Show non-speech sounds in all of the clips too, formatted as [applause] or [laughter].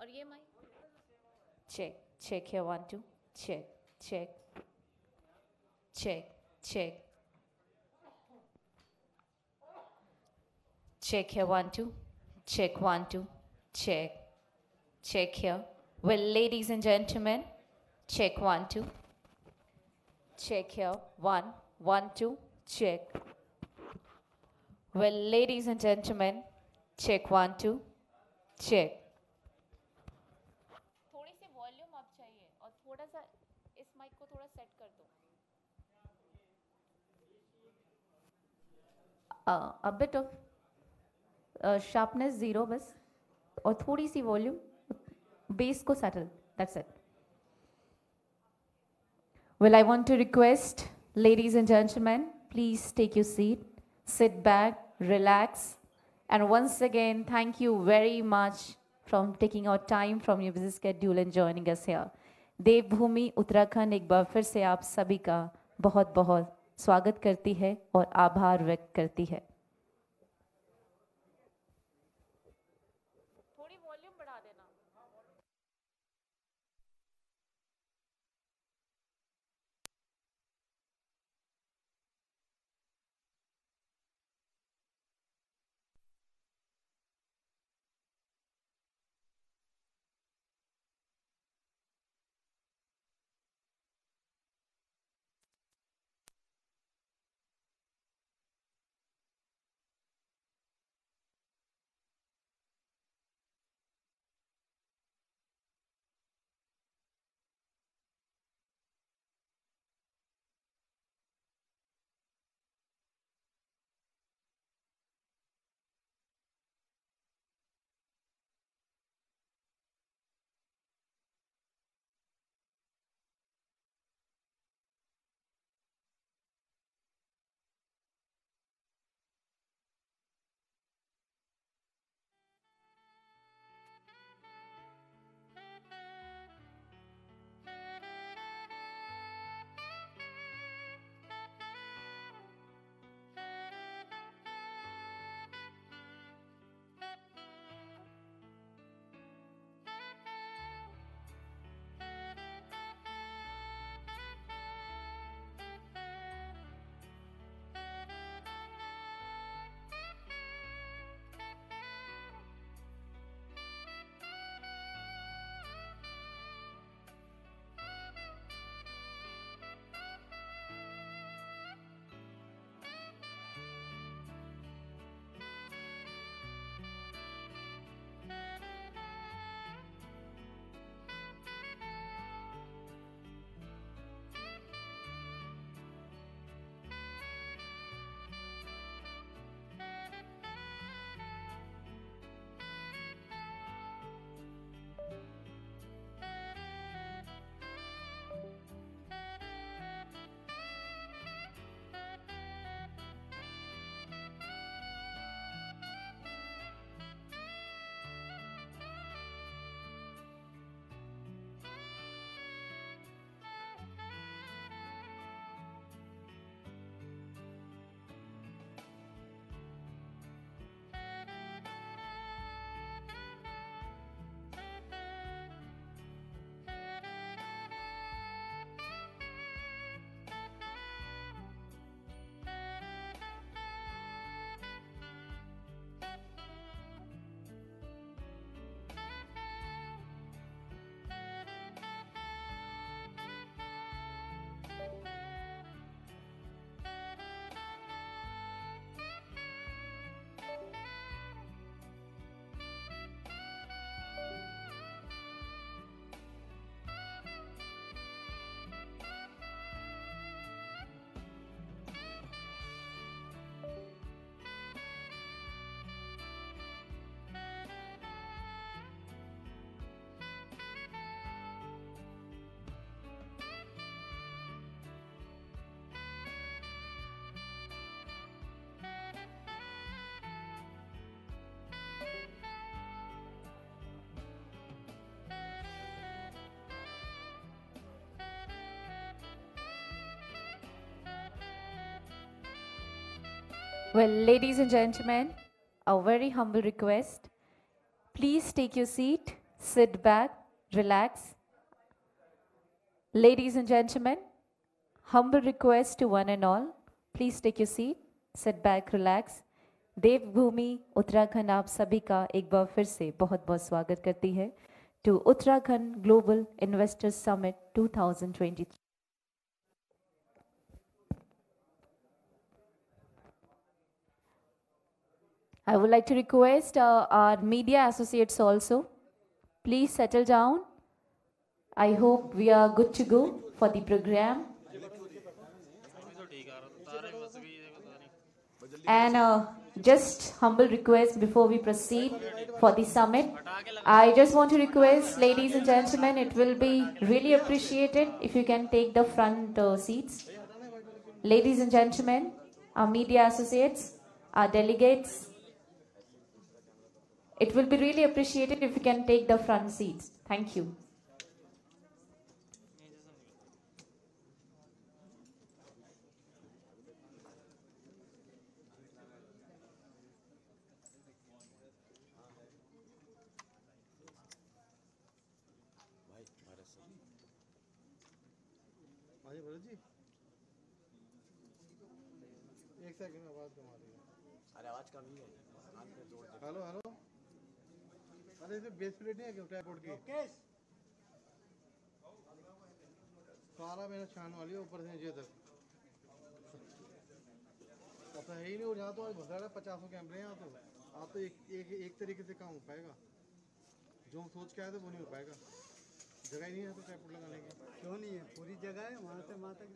और ये माई? Check check you one two check check check check check you one two check one two check check you well ladies and gentlemen check one two check you one one two check well ladies and gentlemen check one two check a bit of uh, sharpness zero बस और थोड़ी सी volume bass को settle that's it Well, I want to request, ladies and gentlemen, please take your seat, sit back, relax, and once again, thank you very much from taking out time from your busy schedule and joining us here. देवभूमि उत्तराखंड एक बार फिर से आप सभी का बहुत बहुत स्वागत करती है और आभार व्यक्त करती है। Well, ladies and gentlemen, a very humble request. Please take your seat, sit back, relax. Ladies and gentlemen, humble request to one and all, please take your seat, sit back, relax. देवभूमि उत्तराखंड आप सभी का एक बार फिर से बहुत बहुत स्वागत करती है to Uttarakhand global investors summit 2023 I would like to request uh, our media associates also, please settle down. I hope we are good to go for the program. And uh, just humble request before we proceed for the summit. I just want to request, ladies and gentlemen, it will be really appreciated if you can take the front uh, seats. Ladies and gentlemen, our media associates, our delegates, it will be really appreciated if you can take the front seats. Thank you. हाँ जी भरत जी एक second आवाज कम आ रही है अरे आवाज कम ही है कान पे जोड़ दे हेलो हेलो अरे इसे बेस प्लेट नहीं है क्या ट्राईपोर्ट की। सारा मैंने छान वाली है ऊपर से नीचे तक। पता है ही नहीं और यहाँ तो आज बहुत सारे पचासों कैमरे हैं यहाँ तो। आप तो एक एक एक तरीके से काम हो पाएगा। जो हम सोच के आए थे वो नहीं हो पाएगा। जगह ही नहीं है तो ट्राईपोर्ट लगाने की। क्यों नहीं है? पूरी जगह है वहाँ से वहाँ तक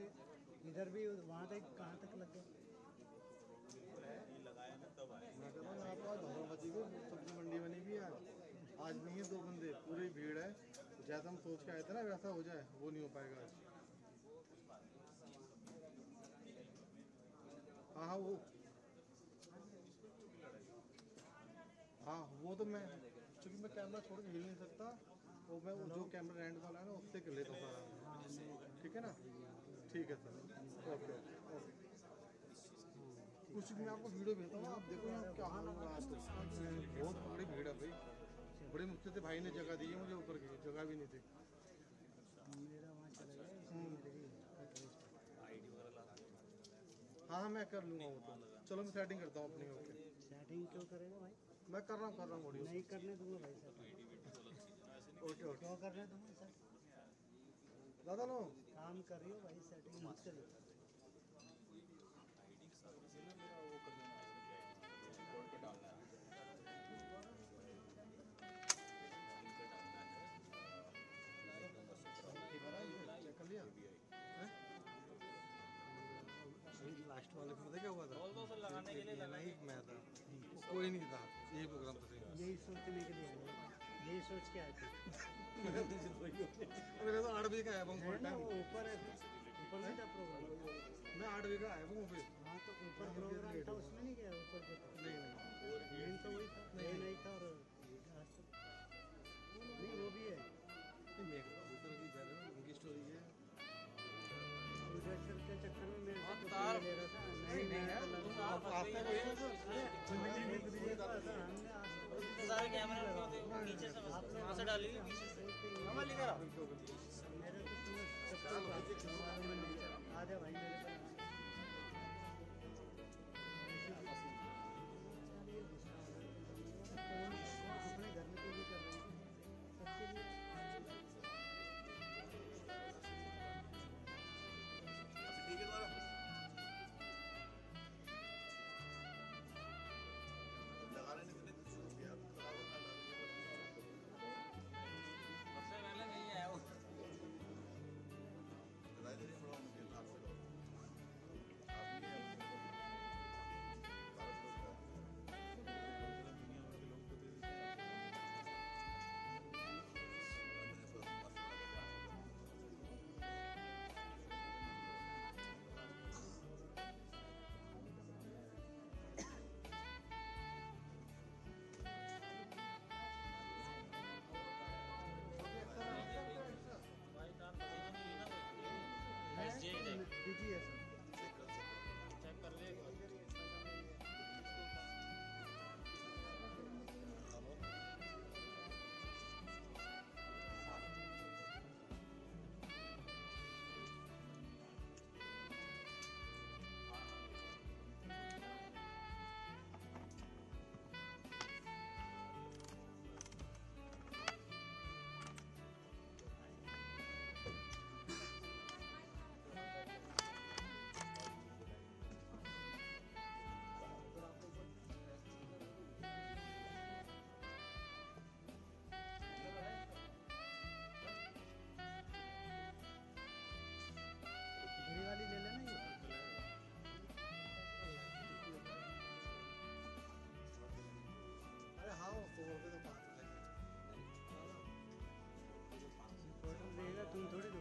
इधर भी वहाँ तक कहाँ तक लग? गया मैं कह रहा हूँ यहाँ तो आज भगवान बची हुई सब्ज़ी मंडी बनी भी है आज नहीं है दो बंदे, पूरी भीड़ है। जैसा हम सोच के आए थे ना, वैसा हो जाए, वो नहीं हो पाएगा आज। हाँ हाँ वो। हाँ वो तो मैं क्योंकि मैं कैमरा छोड़ के हिल नहीं सकता वो मैं वो जो कैमरा रैंड वाला है ना, उससे कर लेता हूँ सारा। ठीक है ना? ठीक है, सर। Okay okay. कुछ मैं आपको वीडियो भेजता हूँ, आप देखो यहाँ क्या हाल हुआ आज तो बहुत बड़ी भीड़ है भाई। बड़े मुश्किल से भाई ने जगह दी है मुझे ऊपर की जगह भी नहीं थी। हाँ हाँ मैं कर लूँगा वो तो। चलो मैं सेटिंग करता हूँ अपनी ओके सेटिंग क्यों करेगा भाई? मैं कर रहा हूँ कर रहा हूँ नहीं करने दूँगा भाई सेटिंग ओके ओके क्यों करने दूँगा सर दादा नो काम कर रही हो भाई सेटिंग मुझसे लो ये मैं था कोई नहीं था यही प्रोग्राम था। यही सोचने के लिए यही सोच के आए थे। [laughs] मेरा तो आठ बजे का आया हूँ है ऊपर है ऊपर में था प्रोग्राम मैं आठ बजे का आया हूँ फिर। हाँ तो ऊपर प्रोग्राम था उसमें नहीं गया ऊपर नहीं नहीं। तो वही था नहीं था और तो नहीं वो भी है। नहीं, ऊपर हो उनकी स्टोरी है। चक्कर में मेरे को ले रहा था। सर कैमरे नीचे से वहाँ से डाली पीछे से। हमारे लेकर आओ तो भाई मेरे 둥돌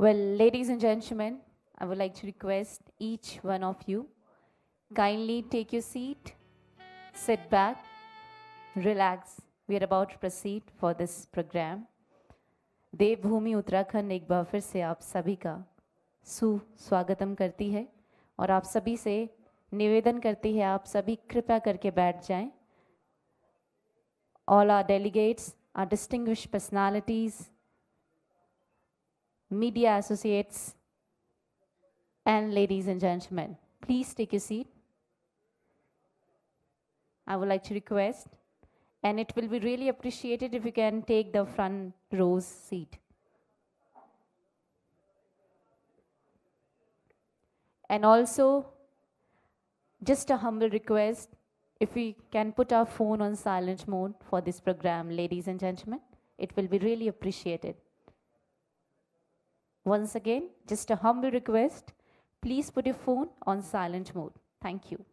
Well, ladies and gentlemen, I would like to request each one of you kindly take your seat, sit back, relax. We are about to proceed for this program. देवभूमि उत्तराखंड एक बार फिर से आप सभी का सुस्वागतम करती है और आप सभी से निवेदन करती है आप सभी कृपया करके बैठ जाएँ all our delegates, our distinguished personalities, media associates, and ladies and gentlemen, please take your seat. I would like to request, and it will be really appreciated if you can take the front row's seat. And also, just a humble request if we can put our phone on silent mode for this program, ladies and gentlemen, it will be really appreciated. Once again, just a humble request please put your phone on silent mode. Thank you.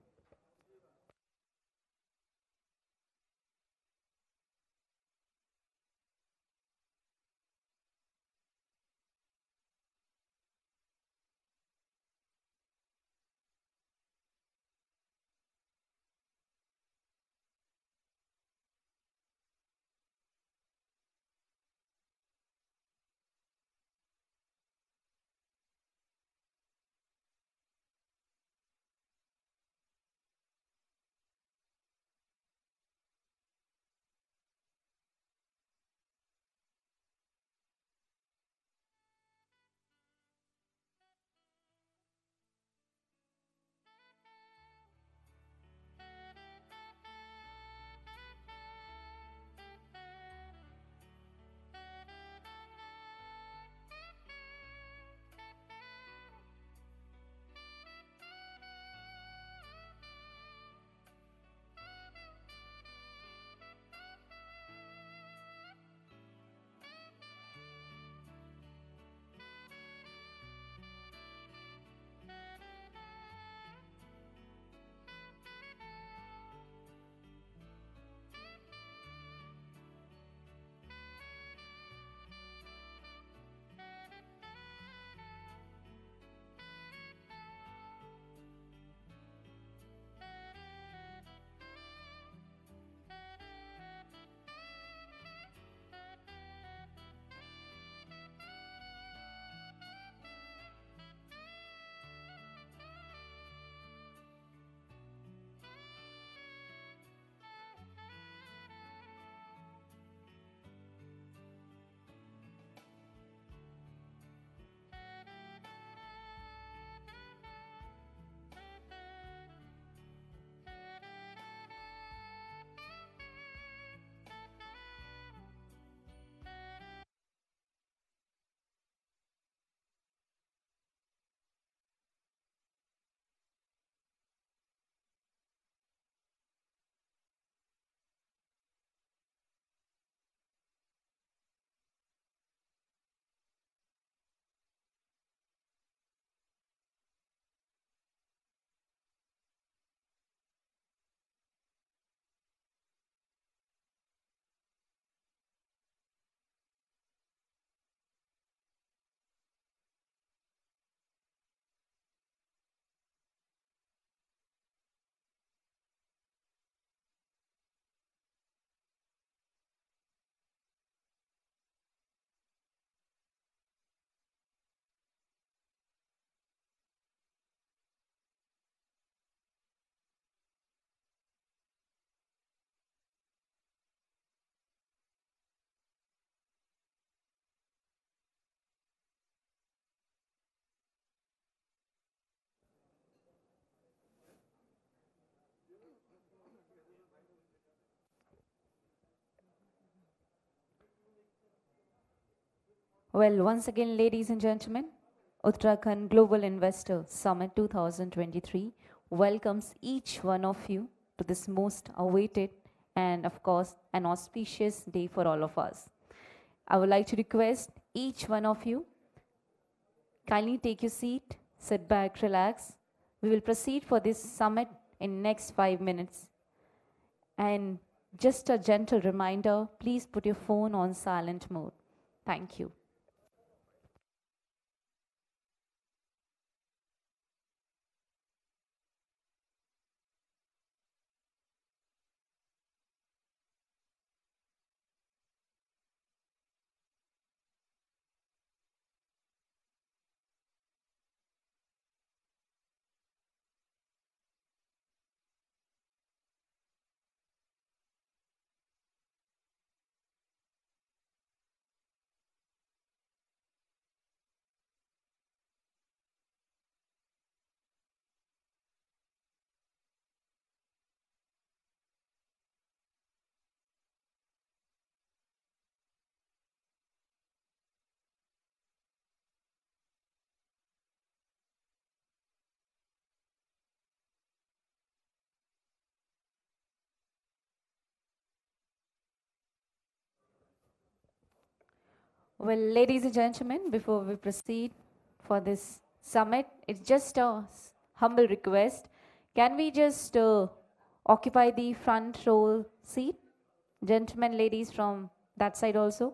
Well, once again, ladies and gentlemen, Uttarakhand Global Investor Summit 2023 welcomes each one of you to this most awaited and, of course, an auspicious day for all of us. I would like to request each one of you kindly take your seat, sit back, relax. We will proceed for this summit in next five minutes. And just a gentle reminder, please put your phone on silent mode. Thank you. Well, ladies and gentlemen, before we proceed for this summit, it's just a humble request. Can we just uh, occupy the front row seat? Gentlemen, ladies from that side also.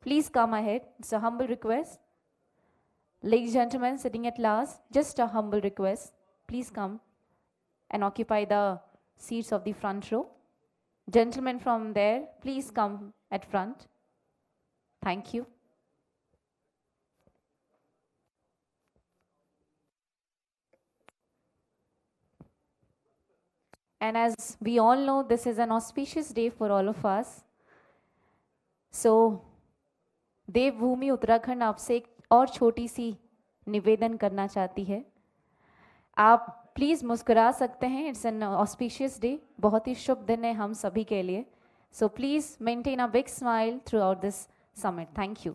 Please come ahead. It's a humble request. Ladies and gentlemen, sitting at last, just a humble request. Please come and occupy the seats of the front row. Gentlemen from there, please come at front. Thank you. And as we all know, this is an auspicious day for all of us. So, देवभूमि उत्तराखंड आपसे एक और छोटी सी निवेदन करना चाहती है आप please मुस्कुरा सकते हैं इट्स एन ऑस्पिशियस डे बहुत ही शुभ दिन है हम सभी के लिए so please maintain a big smile throughout this summit thank you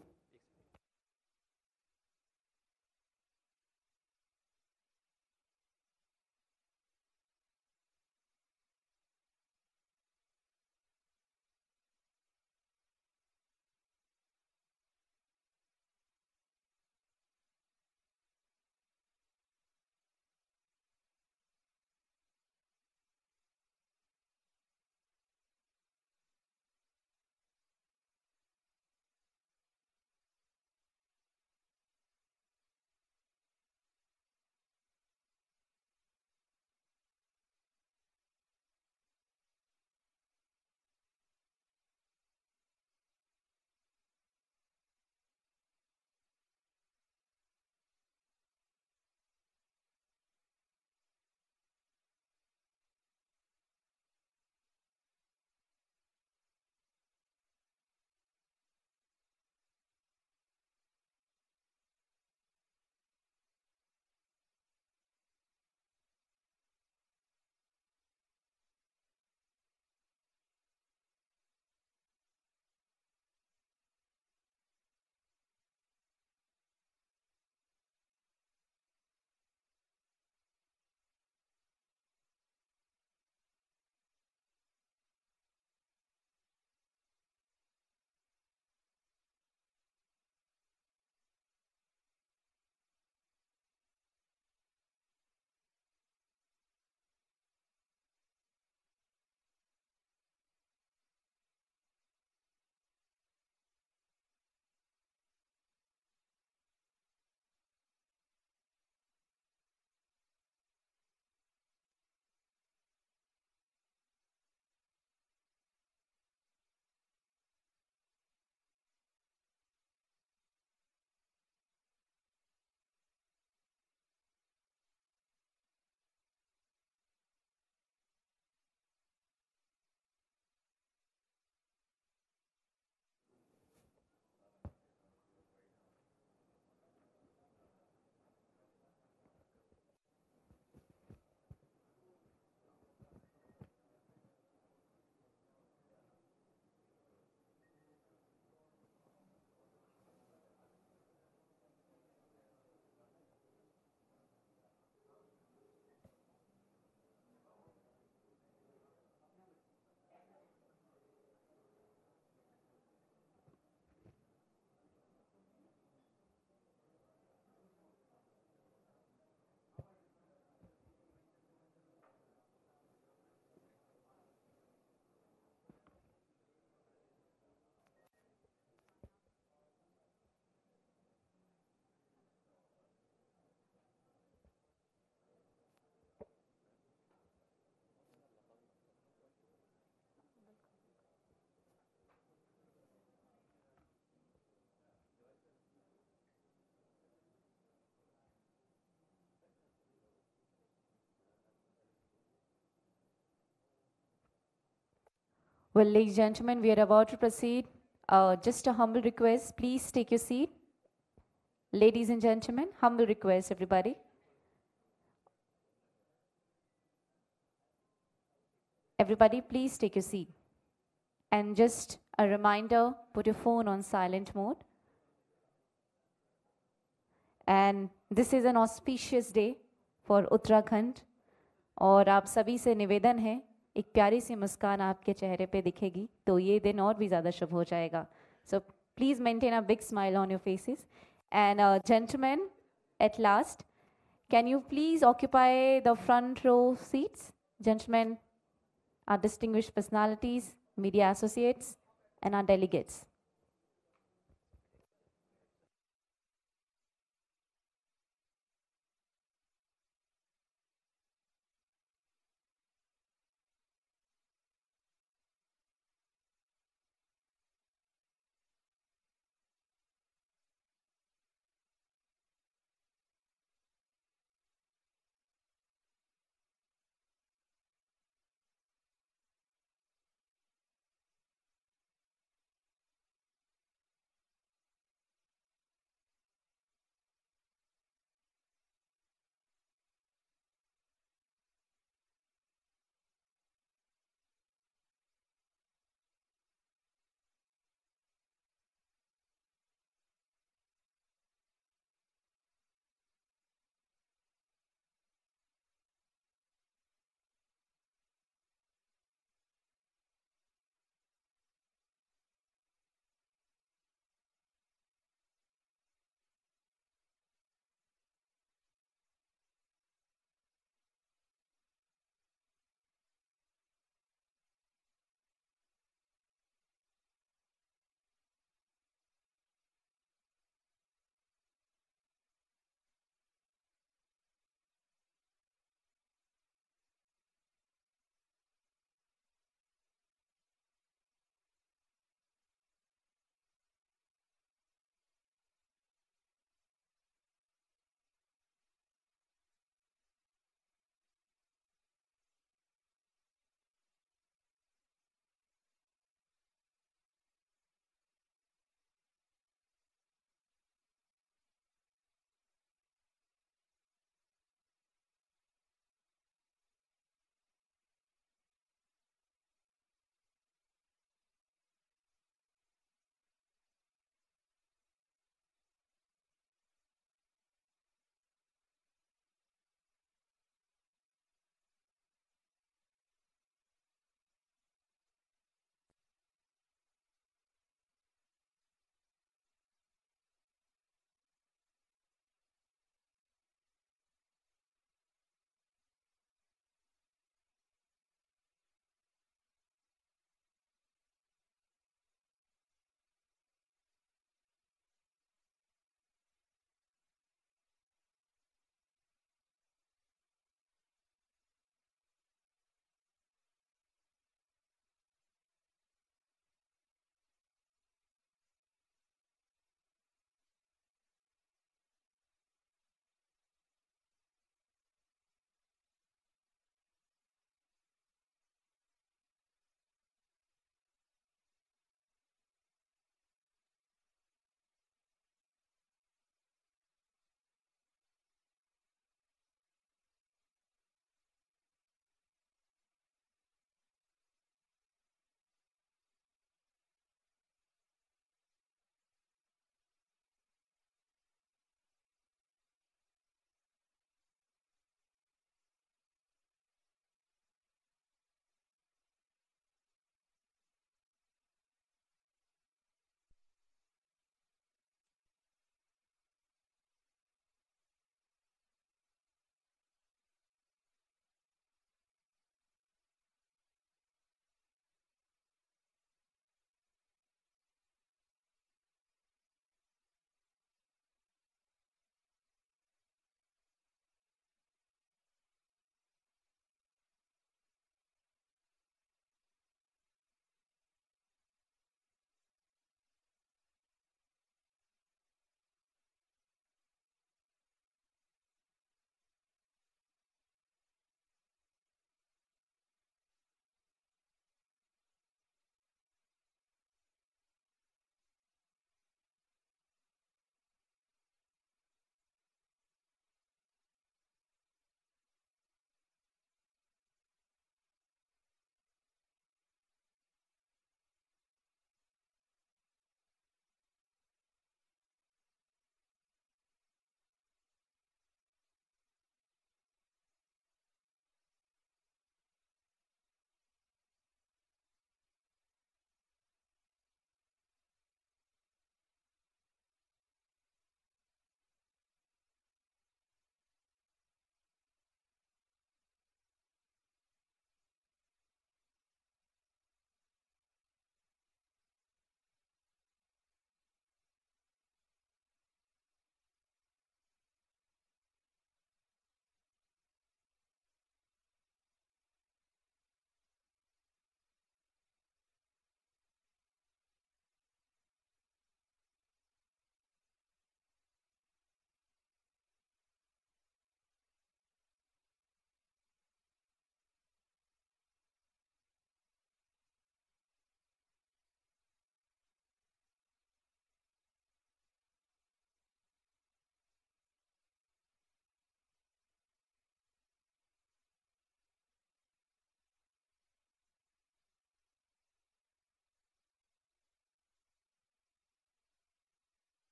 Well, ladies and gentlemen, we are about to proceed. Uh, just a humble request, please take your seat. Ladies and gentlemen, humble request, everybody. Everybody, please take your seat. And just a reminder, put your phone on silent mode. And this is an auspicious day for Uttarakhand. और आप सभी से निवेदन है एक प्यारी सी मुस्कान आपके चेहरे पे दिखेगी तो ये दिन और भी ज़्यादा शुभ हो जाएगा। So please maintain a big smile on your faces and gentlemen at last can you please occupy the front row seats gentlemen our distinguish personalities media associates and our delegates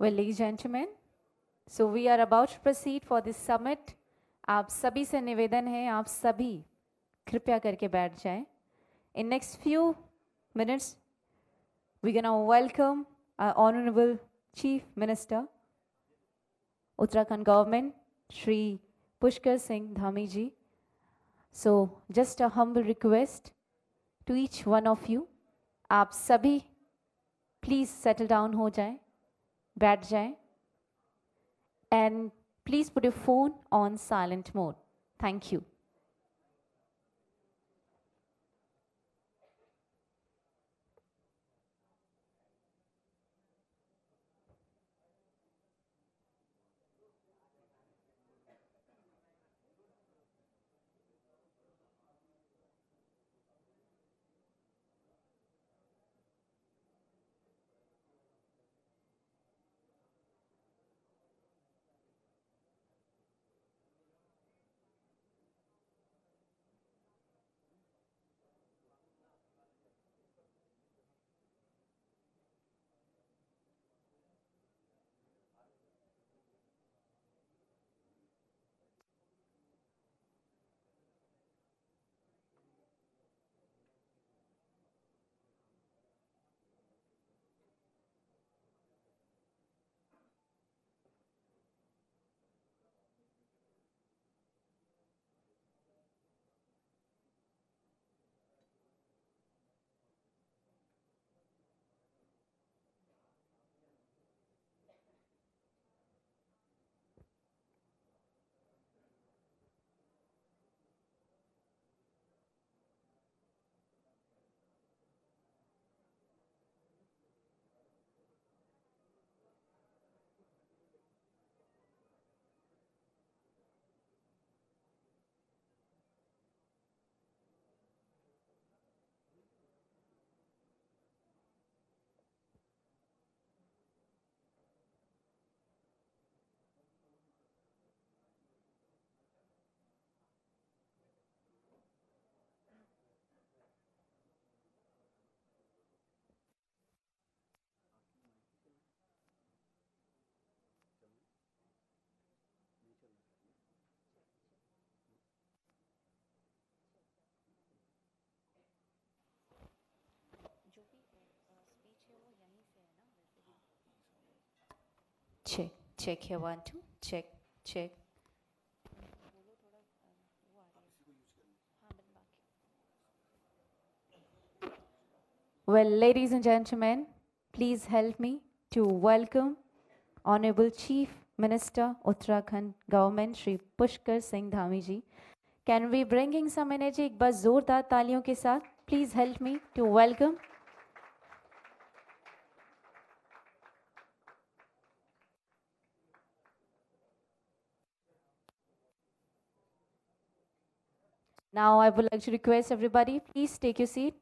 well lady gentlemen so we are about proceed for this summit आप सभी से निवेदन है, आप सभी कृपया करके बैठ जाएँ। In next few minutes we can all welcome honourable chief minister Uttarakhand government Shri Pushkar Singh Dhami ji so just a um request to each one of you आप सभी प्लीज़ सेटल डाउन हो जाएँ। बैठ जाएं, and please put your phone on silent mode. Thank you. Check here, one, two, check, check. Well, ladies and gentlemen, please help me to welcome Honorable Chief Minister Uttarakhand Government Shri Pushkar Singh Dhami ji. Can we bring in some energy एक बार जोरदार तालियों के साथ? Please help me to welcome. Now I would like to request everybody, please take your seat.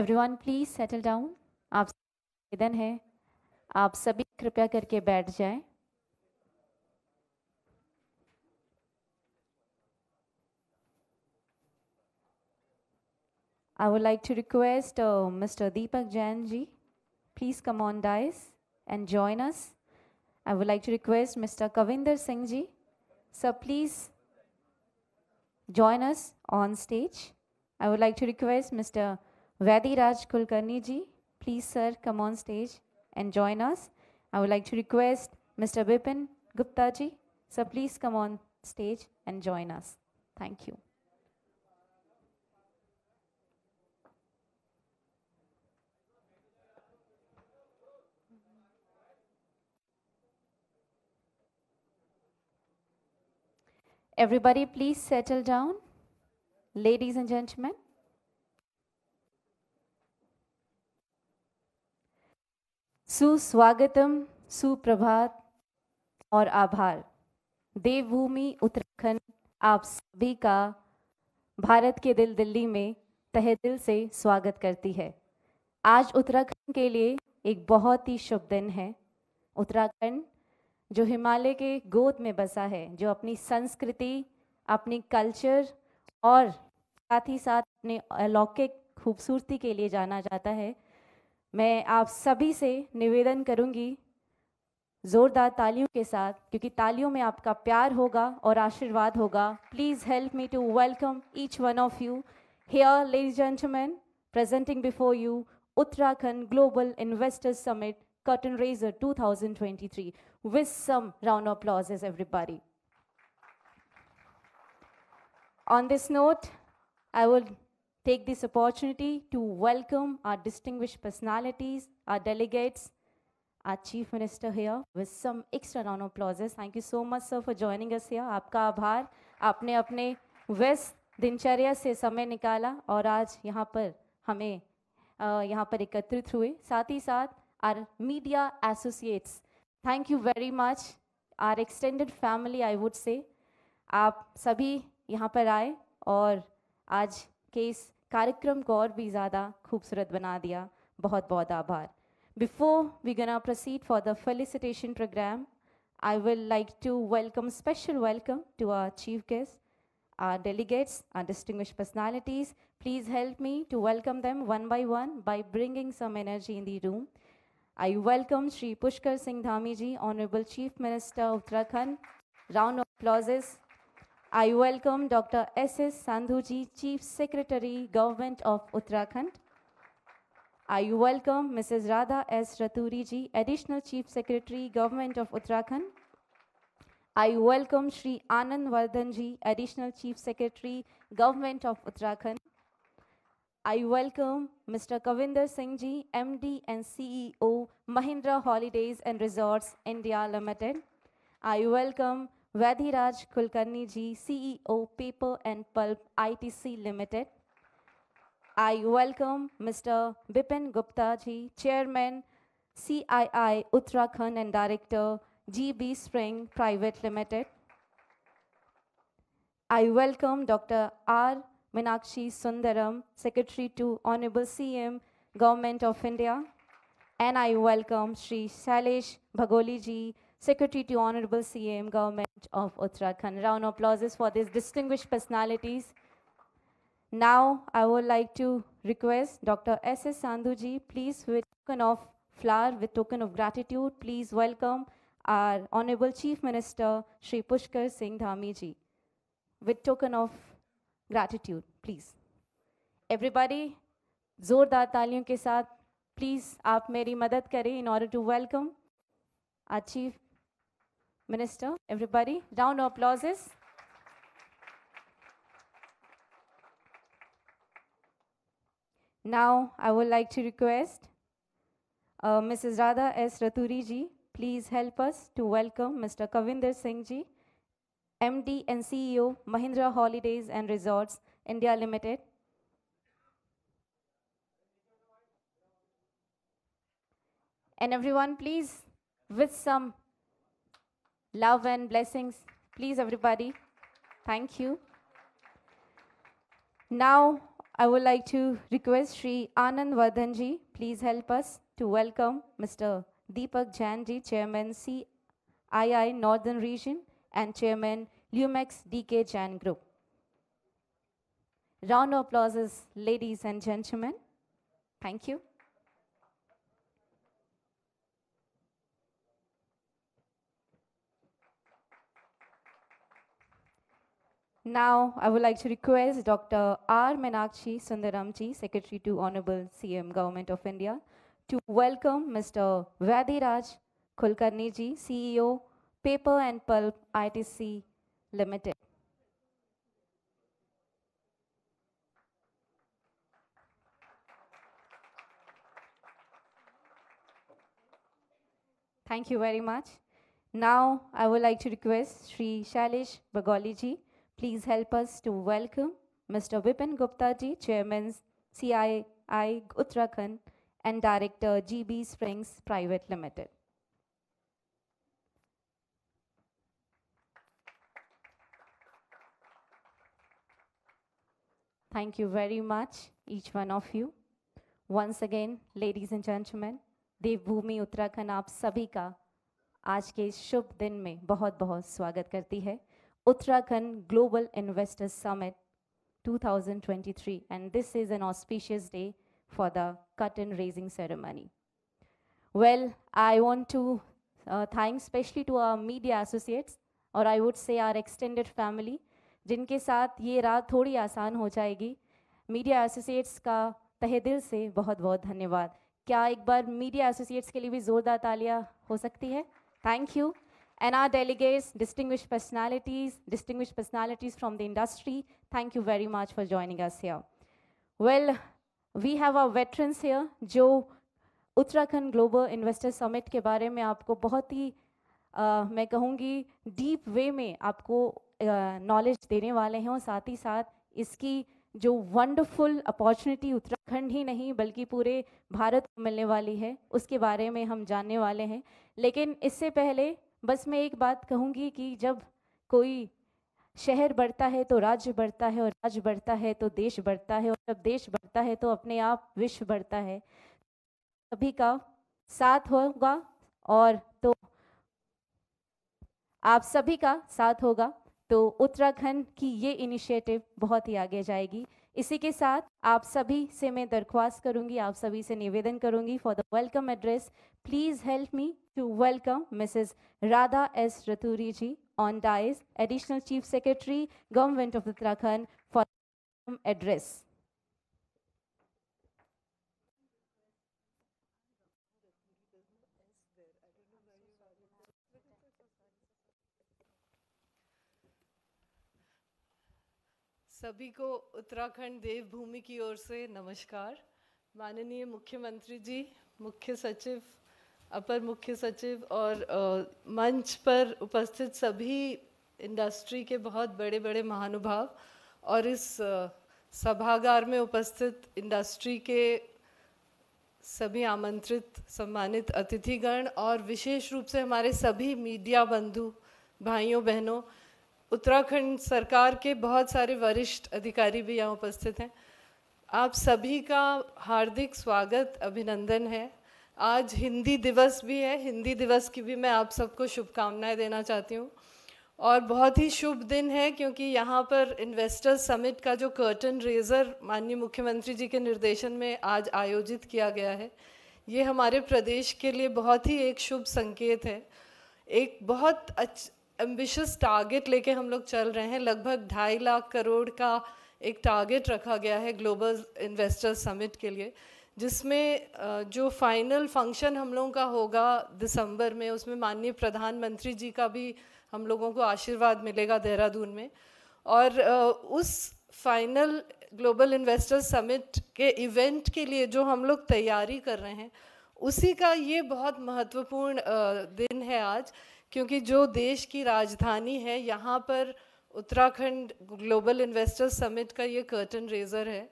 Everyone please settle down आप निवेदन है। आप सभी कृपया करके बैठ जाए। I would like to request mister Deepak Jain ji please come on dais and join us I would like to request mister Kavinder Singh ji sir please join us on stage I would like to request mister Vadi Raj Kulkarni ji, please sir come on stage and join us. I would like to request Mr. Bipin Gupta ji, sir please come on stage and join us. Thank you. Everybody, please settle down. Ladies and gentlemen. सुस्वागतम, सुप्रभात और आभार। देवभूमि उत्तराखंड, आप सभी का भारत के दिल दिल्ली में तहे दिल से स्वागत करती है। आज उत्तराखंड के लिए एक बहुत ही शुभ दिन है। उत्तराखंड, जो हिमालय के गोद में बसा है, जो अपनी संस्कृति, अपनी कल्चर और साथ ही साथ अपने अलौकिक खूबसूरती के लिए जाना जाता है मैं आप सभी से निवेदन करूँगी जोरदार तालियों के साथ, क्योंकि तालियों में आपका प्यार होगा और आशीर्वाद होगा। Please help me to welcome each one of you here ladies gentlemen presenting before you Uttarakhand global investors summit curtain raiser 2023 with some round of applause everybody on this note I would take this opportunity to welcome our distinguished personalities, our delegates, our Chief Minister here with some extra round of applauses. Thank you so much, sir, for joining us here. आपका आभार आपने अपने व्यस्त से समय निकाला और आज यहाँ पर हमें अ, यहाँ पर एकत्रित हुए साथ ही साथ our media associates thank you very much our extended family I would say आप सभी यहाँ पर आए और आज के इस कार्यक्रम को और भी ज़्यादा खूबसूरत बना दिया। बहुत बहुत आभार। Before we gonna proceed for the felicitation programme I will like to welcome special welcome to our chief guest our delegates our distinguished personalities please help me to welcome them one by one by bringing some energy in the room I welcome Shri Pushkar Singh Dhami ji honourable chief minister Uttarakhand round of applauses I welcome Dr. S.S. Sandhuji, Chief Secretary, Government of Uttarakhand. I welcome Mrs. Radha S. Raturi ji, Additional Chief Secretary, Government of Uttarakhand. I welcome Shri Anand Vardhan ji, Additional Chief Secretary, Government of Uttarakhand. I welcome Mr. Kavinder Singh ji, MD and CEO, Mahindra Holidays and Resorts, India Limited. I welcome Vadhiraj Kulkarni ji, CEO, Paper and Pulp, ITC Limited. I welcome Mr. Bipin Gupta ji, Chairman, CII Uttarakhand and Director, GB Spring Private Limited. I welcome Dr. R. Minakshi Sundaram, Secretary to Honorable CM, Government of India. And I welcome Sri Shailesh Bhagoli ji, Secretary to Honorable CM, Government of Uttarakhand. Round of applauses for these distinguished personalities. Now, I would like to request Dr. S.S. Sandhu ji, please with token of flower, with token of gratitude, please welcome our Honorable Chief Minister, Shri Pushkar Singh Dhami ji. With token of gratitude, please. Everybody, जोरदार तालियों के साथ please आप मेरी मदद करें in order to welcome our Chief Minister. Everybody, round of applauses. Now, I would like to request uh, Mrs. Radha S. Raturi ji, please help us to welcome Mr. Kavinder Singh ji, MD and CEO, Mahindra Holidays and Resorts, India Limited. And everyone, please, with some love and blessings, please, everybody. Thank you. Now, I would like to request Sri Anand Vardhan ji, please help us to welcome Mr. Deepak Jain ji, Chairman CII Northern Region and Chairman Lumex DK Jain Group. Round of applause, ladies and gentlemen. Thank you. Now, I would like to request Dr. R. Menakshi Sundaramji, Secretary to Honorable CM Government of India, to welcome Mr. Vadhiraj Kulkarniji, CEO, Paper and Pulp ITC Limited. Thank you very much. Now, I would like to request Sri Shailesh Bagoli ji Please help us to welcome Mr. Vipin Gupta ji, Chairman CII Uttarakhand and Director GB Springs Private Limited. Thank you very much, each one of you. Once again, ladies and gentlemen, देवभूमि उत्तराखंड आप सभी का आज के शुभ दिन में बहुत बहुत स्वागत करती है Uttarakhand global investors summit 2023 and this is an auspicious day for the curtain raising ceremony. Well, I want to uh, thank especially to our media associates or I would say our extended family जिनके साथ ये रात थोड़ी आसान हो जाएगी media associates का तहे दिल से बहुत बहुत धन्यवाद क्या एक बार मीडिया एसोसिएट्स के लिए भी ज़ोरदार तालियाँ हो सकती है thank you and our delegates, distinguished personalities, distinguished personalities from the industry, thank you very much for joining us here. Well, we have our veterans here global investor summit के बारे में आपको बहुत ही uh, मैं कहूँगी डीप वे में आपको knowledge uh, देने वाले हैं और साथ ही साथ इसकी जो वंडरफुल अपॉर्चुनिटी उत्तराखंड ही नहीं बल्कि पूरे भारत को मिलने वाली है उसके बारे में हम जानने वाले हैं लेकिन इससे पहले बस मैं एक बात कहूँगी कि जब कोई शहर बढ़ता है तो राज्य बढ़ता है और राज्य बढ़ता है तो देश बढ़ता है और जब देश बढ़ता है तो अपने आप विश्व बढ़ता है। सभी का साथ होगा और तो आप सभी का साथ होगा। तो उत्तराखंड की ये इनिशिएटिव बहुत ही आगे जाएगी। इसी के साथ आप सभी से मैं दरख्वास्त करूँगी, आप सभी से निवेदन करूँगी for the welcome address please help me to welcome Mrs Radha S Raturi ji on dais additional chief secretary government of Uttarakhand for address सभी को उत्तराखंड देवभूमि की ओर से नमस्कार। माननीय मुख्यमंत्री जी, मुख्य सचिव अपर मुख्य सचिव और आ, मंच पर उपस्थित सभी इंडस्ट्री के बहुत बड़े बड़े महानुभाव और इस सभागार में उपस्थित इंडस्ट्री के सभी आमंत्रित सम्मानित अतिथिगण और विशेष रूप से हमारे सभी मीडिया बंधु भाइयों बहनों उत्तराखंड सरकार के बहुत सारे वरिष्ठ अधिकारी भी यहाँ उपस्थित हैं। आप सभी का हार्दिक स्वागत अभिनंदन है। आज हिंदी दिवस भी है, हिंदी दिवस की भी मैं आप सबको शुभकामनाएँ देना चाहती हूँ। और बहुत ही शुभ दिन है, क्योंकि यहाँ पर इन्वेस्टर्स समिट का जो कर्टन रेजर माननीय मुख्यमंत्री जी के निर्देशन में आज आयोजित किया गया है, ये हमारे प्रदेश के लिए बहुत ही एक शुभ संकेत है। एक बहुत अच्छ एम्बिशस टारगेट लेके हम लोग चल रहे हैं, लगभग ढाई लाख करोड़ का एक टारगेट रखा गया है ग्लोबल इन्वेस्टर्स समिट के लिए। जिसमें जो फाइनल फ़ंक्शन हम लोगों का होगा दिसंबर में, उसमें माननीय प्रधानमंत्री जी का भी हम लोगों को आशीर्वाद मिलेगा देहरादून में। और उस फाइनल ग्लोबल इन्वेस्टर समिट के इवेंट के लिए जो हम लोग तैयारी कर रहे हैं, उसी का ये बहुत महत्वपूर्ण दिन है आज, क्योंकि जो देश की राजधानी है, यहाँ पर उत्तराखंड ग्लोबल इन्वेस्टर समिट का ये कर्टन रेजर है।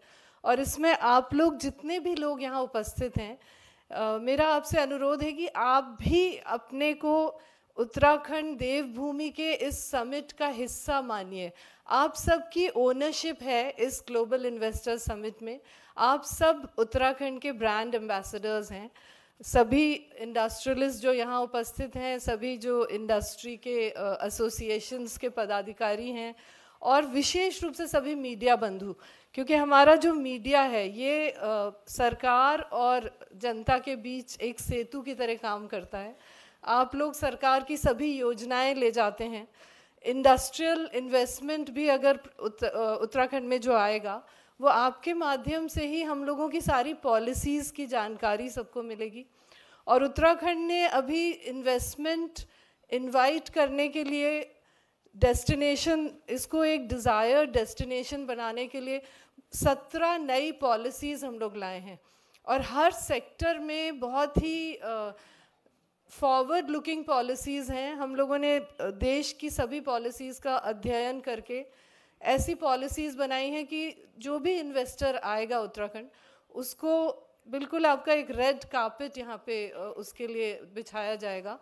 और इसमें आप लोग जितने भी लोग यहाँ उपस्थित हैं uh, मेरा आपसे अनुरोध है कि आप भी अपने को उत्तराखंड देवभूमि के इस समिट का हिस्सा मानिए। आप सबकी ओनरशिप है इस ग्लोबल इन्वेस्टर समिट में। आप सब उत्तराखंड के ब्रांड एम्बेसडर्स हैं। सभी इंडस्ट्रियलिस्ट जो यहाँ उपस्थित हैं सभी जो इंडस्ट्री के एसोसिएशंस के पदाधिकारी हैं और विशेष रूप से सभी मीडिया बंधु। क्योंकि हमारा जो मीडिया है ये आ, सरकार और जनता के बीच एक सेतु की तरह काम करता है। आप लोग सरकार की सभी योजनाएँ ले जाते हैं। इंडस्ट्रियल इन्वेस्टमेंट भी अगर उत्तराखंड में जो आएगा वो आपके माध्यम से ही हम लोगों की सारी पॉलिसीज़ की जानकारी सबको मिलेगी। और उत्तराखंड ने अभी इन्वेस्टमेंट इनवाइट करने के लिए डेस्टिनेशन इसको एक डिज़ायर डेस्टिनेशन बनाने के लिए सत्रह नई पॉलिसीज़ हम लोग लाए हैं। और हर सेक्टर में बहुत ही फॉरवर्ड लुकिंग पॉलिसीज़ हैं। हम लोगों ने देश की सभी पॉलिसीज़ का अध्ययन करके ऐसी पॉलिसीज़ बनाई हैं कि जो भी इन्वेस्टर आएगा उत्तराखंड, उसको बिल्कुल आपका एक रेड कार्पेट यहाँ पे उसके लिए बिछाया जाएगा।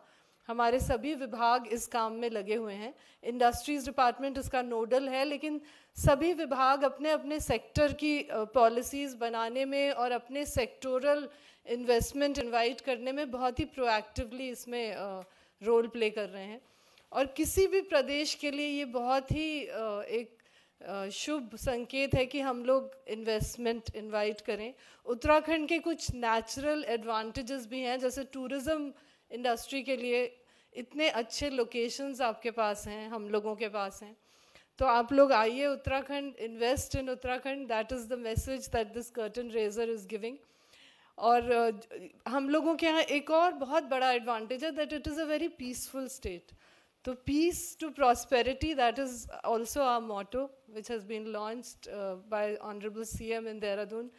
हमारे सभी विभाग इस काम में लगे हुए हैं। इंडस्ट्रीज़ डिपार्टमेंट इसका नोडल है, लेकिन सभी विभाग अपने अपने सेक्टर की पॉलिसीज़ बनाने में और अपने सेक्टोरल इन्वेस्टमेंट इनवाइट करने में बहुत ही प्रोएक्टिवली इसमें रोल प्ले कर रहे हैं। और किसी भी प्रदेश के लिए ये बहुत ही एक शुभ संकेत है कि हम लोग इन्वेस्टमेंट इनवाइट करें। उत्तराखंड के कुछ नेचुरल एडवांटेजेस भी हैं, जैसे टूरिज़्म इंडस्ट्री के लिए इतने अच्छे लोकेशंस आपके पास हैं, हम लोगों के पास हैं। तो आप लोग आइए Uttarakhand invest in Uttarakhand that is the message that this curtain raiser is giving और हम लोगों के यहाँ एक और बहुत बड़ा एडवांटेज है that it is a very peaceful state तो peace to prosperity that is also our motto which has been launched by honourable C M in Dehradun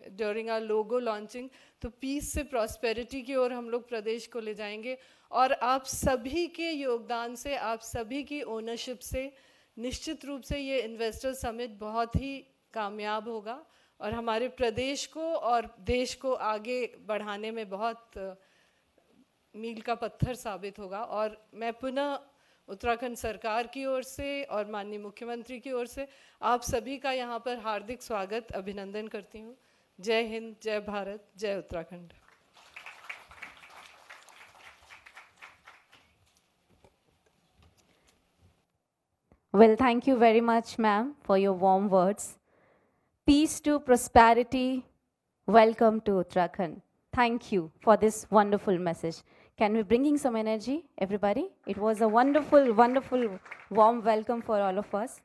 during our logo launching तो पीस से prosperity की ओर हम लोग प्रदेश को ले जाएँगे। और आप सभी के योगदान से, आप सभी की ओनरशिप से निश्चित रूप से ये इन्वेस्टर समिट बहुत ही कामयाब होगा। और हमारे प्रदेश को और देश को आगे बढ़ाने में बहुत मील का पत्थर साबित होगा। और मैं पुनः उत्तराखंड सरकार की ओर से और माननीय मुख्यमंत्री की ओर से आप सभी का यहाँ पर हार्दिक स्वागत, अभिनंदन करती हूँ। जय हिंद जय भारत जय Uttarakhand Well, thank you very much, ma'am, for your warm words. Peace to prosperity. Welcome to Uttarakhand. Thank you for this wonderful message. Can we bring in some energy, everybody? It was a wonderful, wonderful, warm welcome for all of us.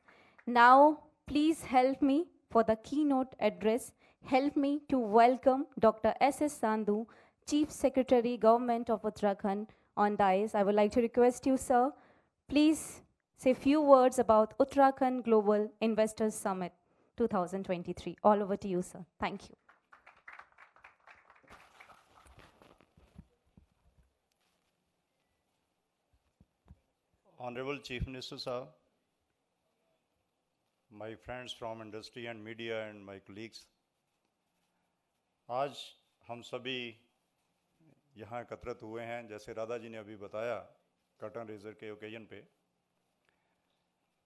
Now, please help me for the keynote address. Help me to welcome Dr. S.S. Sandhu, Chief Secretary, Government of Uttarakhand, on dais. I would like to request you, sir, please say a few words about Uttarakhand Global Investors Summit 2023. All over to you, sir. Thank you. Honorable Chief Minister Sir, my friends from industry and media and my colleagues, आज हम सभी यहाँ एकत्रित हुए हैं, जैसे राधा जी ने अभी बताया कर्टन रेजर के ओकेजन पे।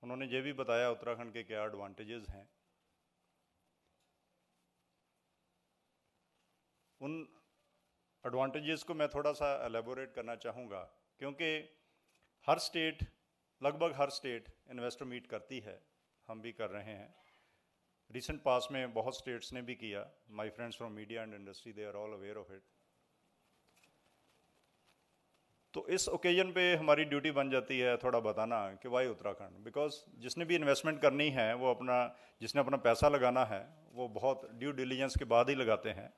उन्होंने ये भी बताया उत्तराखंड के क्या एडवांटेजेस हैं। उन एडवांटेजेस को मैं थोड़ा सा एलेबोरेट करना चाहूँगा, क्योंकि हर स्टेट लगभग हर स्टेट इन्वेस्टर मीट करती है। हम भी कर रहे हैं। रिसेंट पास में बहुत स्टेट्स ने भी किया। My friends from media and industry they are all aware of it तो इस ओकेजन पे हमारी ड्यूटी बन जाती है थोड़ा बताना कि वाई उत्तराखंड? बिकॉज़ जिसने भी इन्वेस्टमेंट करनी है, वो अपना, जिसने अपना पैसा लगाना है, वो बहुत ड्यू डिलीजेंस के बाद ही लगाते हैं।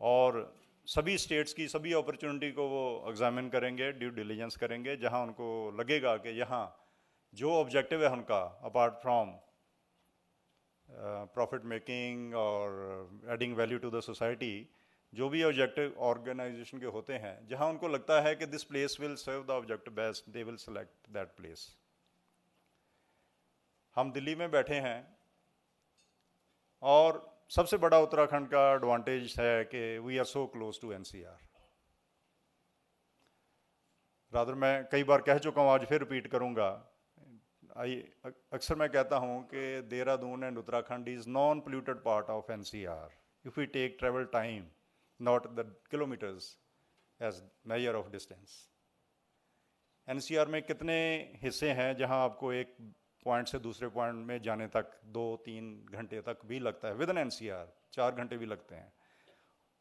और सभी स्टेट्स की, सभी अपॉर्चुनिटी को वो एग्जामिन करेंगे ड्यू डिलीजेंस करेंगे, जहाँ उनको लगेगा कि यहाँ जो ऑब्जेक्टिव है उनका अपार्ट फ्रॉम प्रॉफिट मेकिंग और adding value to the society जो भी ऑब्जेक्टिव ऑर्गेनाइजेशन के होते हैं, जहाँ उनको लगता है कि this place will serve the objective best they will select that place हम दिल्ली में बैठे हैं और सबसे बड़ा उत्तराखंड का एडवांटेज है कि we are so close to NCR rather, मैं कई बार कह चुका हूँ, आज फिर रिपीट करूँगा आई, अक्सर मैं कहता हूँ कि Dehradun and Uttarakhand is non polluted part of N C R if you take travel time not the kilometres as measure of distance N C R में कितने हिस्से हैं जहाँ आपको एक पॉइंट से दूसरे पॉइंट में जाने तक दो, तीन घंटे तक भी लगता है? Within N C R चार घंटे भी लगते हैं।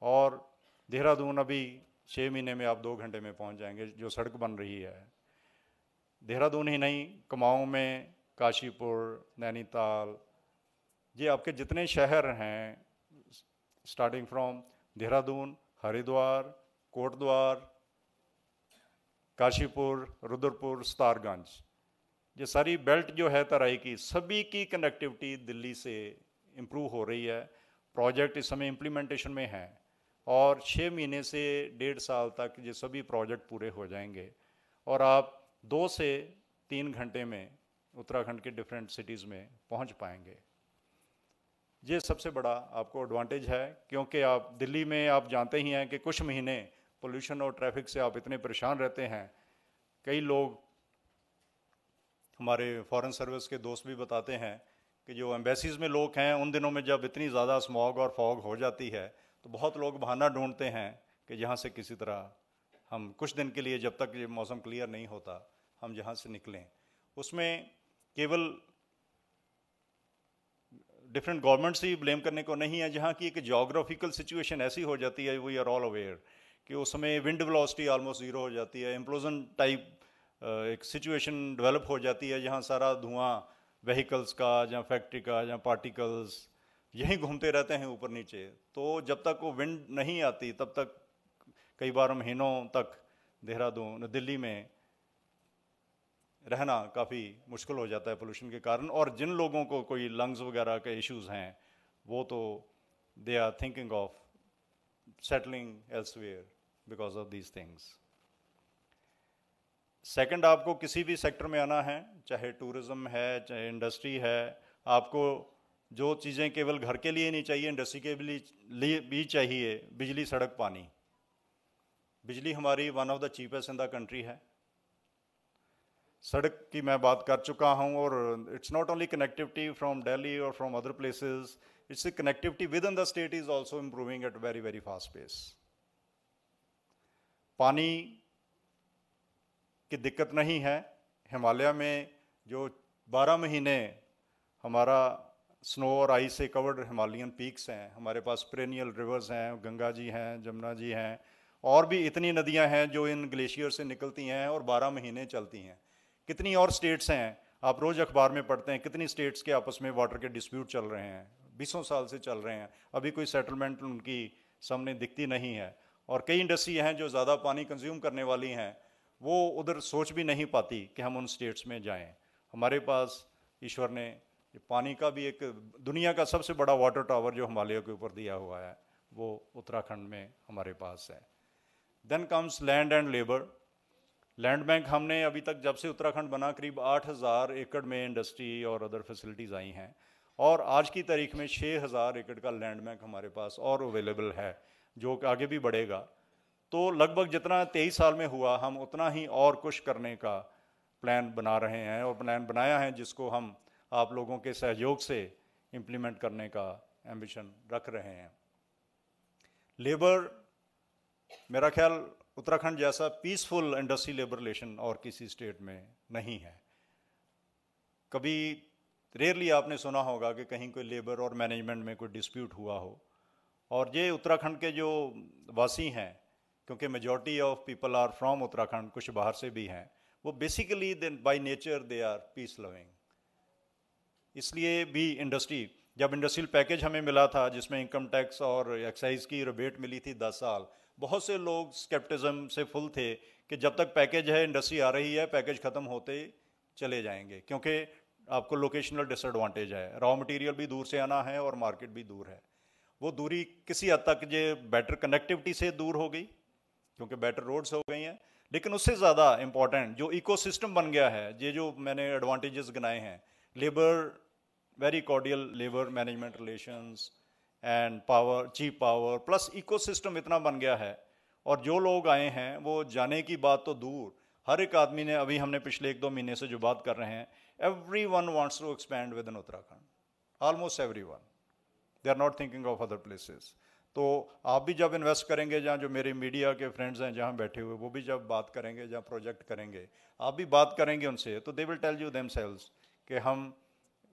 और देहरादून अभी छः महीने में आप दो घंटे में पहुँच जाएँगे, जो सड़क बन रही है। देहरादून ही नहीं, कुमाऊँ में, काशीपुर, नैनीताल, ये आपके जितने शहर हैं स्टार्टिंग फ्रॉम देहरादून, हरिद्वार, कोटद्वार, काशीपुर, रुद्रपुर, स्तारगंज, ये सारी बेल्ट जो है तराई की, सभी की कनेक्टिविटी दिल्ली से इम्प्रूव हो रही है। प्रोजेक्ट इस समय इम्प्लीमेंटेशन में है और छः महीने से डेढ़ साल तक ये सभी प्रोजेक्ट पूरे हो जाएँगे। और आप दो से तीन घंटे में उत्तराखंड के डिफरेंट सिटीज़ में पहुँच पाएँगे। ये सबसे बड़ा आपको एडवांटेज है, क्योंकि आप दिल्ली में आप जानते ही हैं कि कुछ महीने पोल्यूशन और ट्रैफ़िक से आप इतने परेशान रहते हैं। कई लोग हमारे फॉरेन सर्विस के दोस्त भी बताते हैं कि जो एम्बेसीज़ में लोग हैं, उन दिनों में जब इतनी ज़्यादा स्मॉग और फॉग हो जाती है तो बहुत लोग बहाना ढूंढते हैं कि यहाँ से किसी तरह हम कुछ दिन के लिए जब तक ये मौसम क्लियर नहीं होता हम जहाँ से निकलें उसमें केवल डिफरेंट गवर्नमेंट्स ही ब्लेम करने को नहीं है, जहाँ की एक जोग्राफिकल सिचुएशन ऐसी हो जाती है वी आर ऑल अवेयर कि उसमें विंड वेलोसिटी ऑलमोस्ट ज़ीरो हो जाती है इम्प्लोजन टाइप एक सिचुएशन डेवलप हो जाती है, जहाँ सारा धुआँ व्हीकल्स का या फैक्ट्री का या पार्टिकल्स यहीं घूमते रहते हैं ऊपर नीचे। तो जब तक वो विंड नहीं आती, तब तक कई बार महीनों तक देहरादून, दिल्ली में रहना काफ़ी मुश्किल हो जाता है पोल्यूशन के कारण और जिन लोगों को कोई लंग्स वगैरह के इश्यूज़ हैं, वो तो they are thinking of settling elsewhere because of these things second आपको किसी भी सेक्टर में आना है, चाहे टूरिज़्म है, चाहे इंडस्ट्री है, आपको जो चीज़ें केवल घर के लिए नहीं चाहिए इंडस्ट्री के लिए भी चाहिए, बिजली, सड़क, पानी। बिजली हमारी one of the cheapest in the country है। सड़क की मैं बात कर चुका हूँ और it's not only connectivity from Delhi और from other places it's connectivity within the state is also improving at very very fast pace पानी की दिक्कत नहीं है। हिमालय में जो 12 महीने हमारा स्नो और आइस से कवर्ड हिमालयन पीक्स हैं, हमारे पास प्रेनियल रिवर्स हैं, गंगा जी हैं, जमुना जी हैं, और भी इतनी नदियाँ हैं जो इन ग्लेशियर से निकलती हैं और 12 महीने चलती हैं। कितनी और स्टेट्स हैं? आप रोज़ अखबार में पढ़ते हैं, कितनी स्टेट्स के आपस में वाटर के डिस्प्यूट चल रहे हैं? बीसों साल से चल रहे हैं। अभी कोई सेटलमेंट उनकी सामने दिखती नहीं है। और कई इंडस्ट्री हैं जो ज़्यादा पानी कंज्यूम करने वाली हैं, वो उधर सोच भी नहीं पाती कि हम उन स्टेट्स में जाएँ। हमारे पास ईश्वर ने पानी का भी एक, दुनिया का सबसे बड़ा वाटर टावर जो हिमालय के ऊपर दिया हुआ है, वो उत्तराखंड में हमारे पास है। Then comes land and labour land bank हमने अभी तक जब से उत्तराखंड बना, करीब 8000 एकड़ में इंडस्ट्री और अदर फैसिलिटीज़ आई हैं। और आज की तारीख में 6000 एकड़ का लैंड बैंक हमारे पास और अवेलेबल है, जो आगे भी बढ़ेगा। तो लगभग जितना तेईस साल में हुआ, हम उतना ही और कुछ करने का प्लान बना रहे हैं और प्लान बनाया है, जिसको हम आप लोगों के सहयोग से इम्प्लीमेंट करने का एम्बिशन रख रहे हैं। लेबर मेरा ख्याल उत्तराखंड जैसा पीसफुल इंडस्ट्री लेबर रिलेशन और किसी स्टेट में नहीं है। कभी रेयरली आपने सुना होगा कि कहीं कोई लेबर और मैनेजमेंट में कोई डिस्प्यूट हुआ हो। और ये उत्तराखंड के जो वासी हैं, क्योंकि majority of people are from Uttarakhand, कुछ बाहर से भी हैं, वो basically by nature they are peace loving इसलिए भी इंडस्ट्री जब इंडस्ट्रियल पैकेज हमें मिला था, जिसमें इनकम टैक्स और एक्साइज की रिबेट मिली थी दस साल बहुत से लोग स्केप्टिज्म से फुल थे कि जब तक पैकेज है इंडस्ट्री आ रही है पैकेज ख़त्म होते चले जाएँगे, क्योंकि आपको लोकेशनल डिसएडवांटेज है। रॉ मटेरियल भी दूर से आना है और मार्केट भी दूर है। वो दूरी किसी हद तक ये बेटर कनेक्टिविटी से दूर हो गई, क्योंकि बेटर रोड्स हो गई हैं। लेकिन उससे ज़्यादा इंपॉर्टेंट जो इकोसिस्टम बन गया है, ये जो मैंने एडवांटेजेस गिनाए हैं labour very cordial labour management relations and power cheap power plus ecosystem इतना बन गया है। और जो लोग आए हैं, वो जाने की बात तो दूर। हर एक आदमी ने, अभी हमने पिछले एक दो महीने से जो बात कर रहे हैं everyone wants to expand within Uttarakhand almost everyone they are not thinking of other places तो आप भी जब इन्वेस्ट करेंगे, जहाँ जो मेरे मीडिया के फ्रेंड्स हैं, जहाँ बैठे हुए, वो भी जब बात करेंगे, जहाँ प्रोजेक्ट करेंगे, आप भी बात करेंगे उनसे तो they will tell you themselves कि हम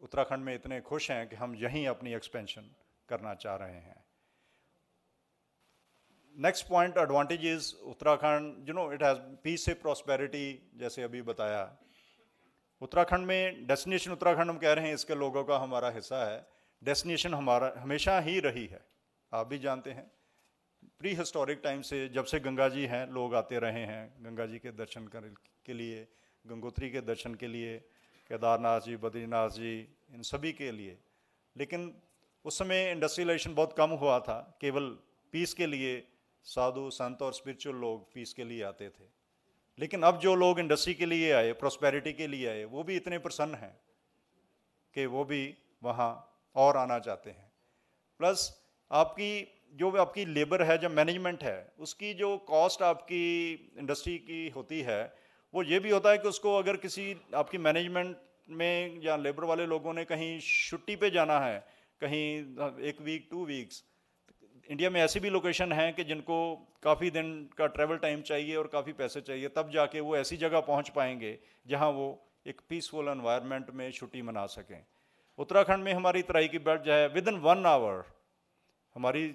उत्तराखंड में इतने खुश हैं कि हम यहीं अपनी एक्सपेंशन करना चाह रहे हैं। Next point advantage is Uttarakhand you know it has peace से प्रॉस्पेरिटी जैसे अभी बताया। उत्तराखंड में डेस्टिनेशन उत्तराखंड हम कह रहे हैं, इसके लोगों का हमारा हिस्सा है। डेस्टिनेशन हमारा, हमेशा ही रही है। आप भी जानते हैं। प्री हिस्टोरिक टाइम से जब से गंगा जी हैं, लोग आते रहे हैं गंगा जी के दर्शन कर, के लिए, गंगोत्री के दर्शन के लिए, केदारनाथ जी, बद्रीनाथ जी, इन सभी के लिए। लेकिन उस समय इंडस्ट्रियलाइजेशन बहुत कम हुआ था। केवल पीस के लिए साधु, संत और स्पिरिचुअल लोग पीस के लिए आते थे। लेकिन अब जो लोग इंडस्ट्री के लिए आए प्रोस्पेरिटी के लिए आए, वो भी इतने प्रसन्न हैं कि वो भी वहाँ और आना चाहते हैं। प्लस आपकी, जो आपकी लेबर है, जो मैनेजमेंट है, उसकी जो कॉस्ट आपकी इंडस्ट्री की होती है, वो ये भी होता है कि उसको अगर किसी, आपकी मैनेजमेंट में या लेबर वाले लोगों ने कहीं छुट्टी पे जाना है कहीं, एक वीक टू वीक्स इंडिया में ऐसी भी लोकेशन हैं कि जिनको काफ़ी दिन का ट्रैवल टाइम चाहिए और काफ़ी पैसे चाहिए, तब जाके वो ऐसी जगह पहुँच पाएँगे जहाँ वो एक पीसफुल एनवायरनमेंट में छुट्टी मना सकें। उत्तराखंड में हमारी तराई की बेल्ट जो है विद इन वन आवर हमारी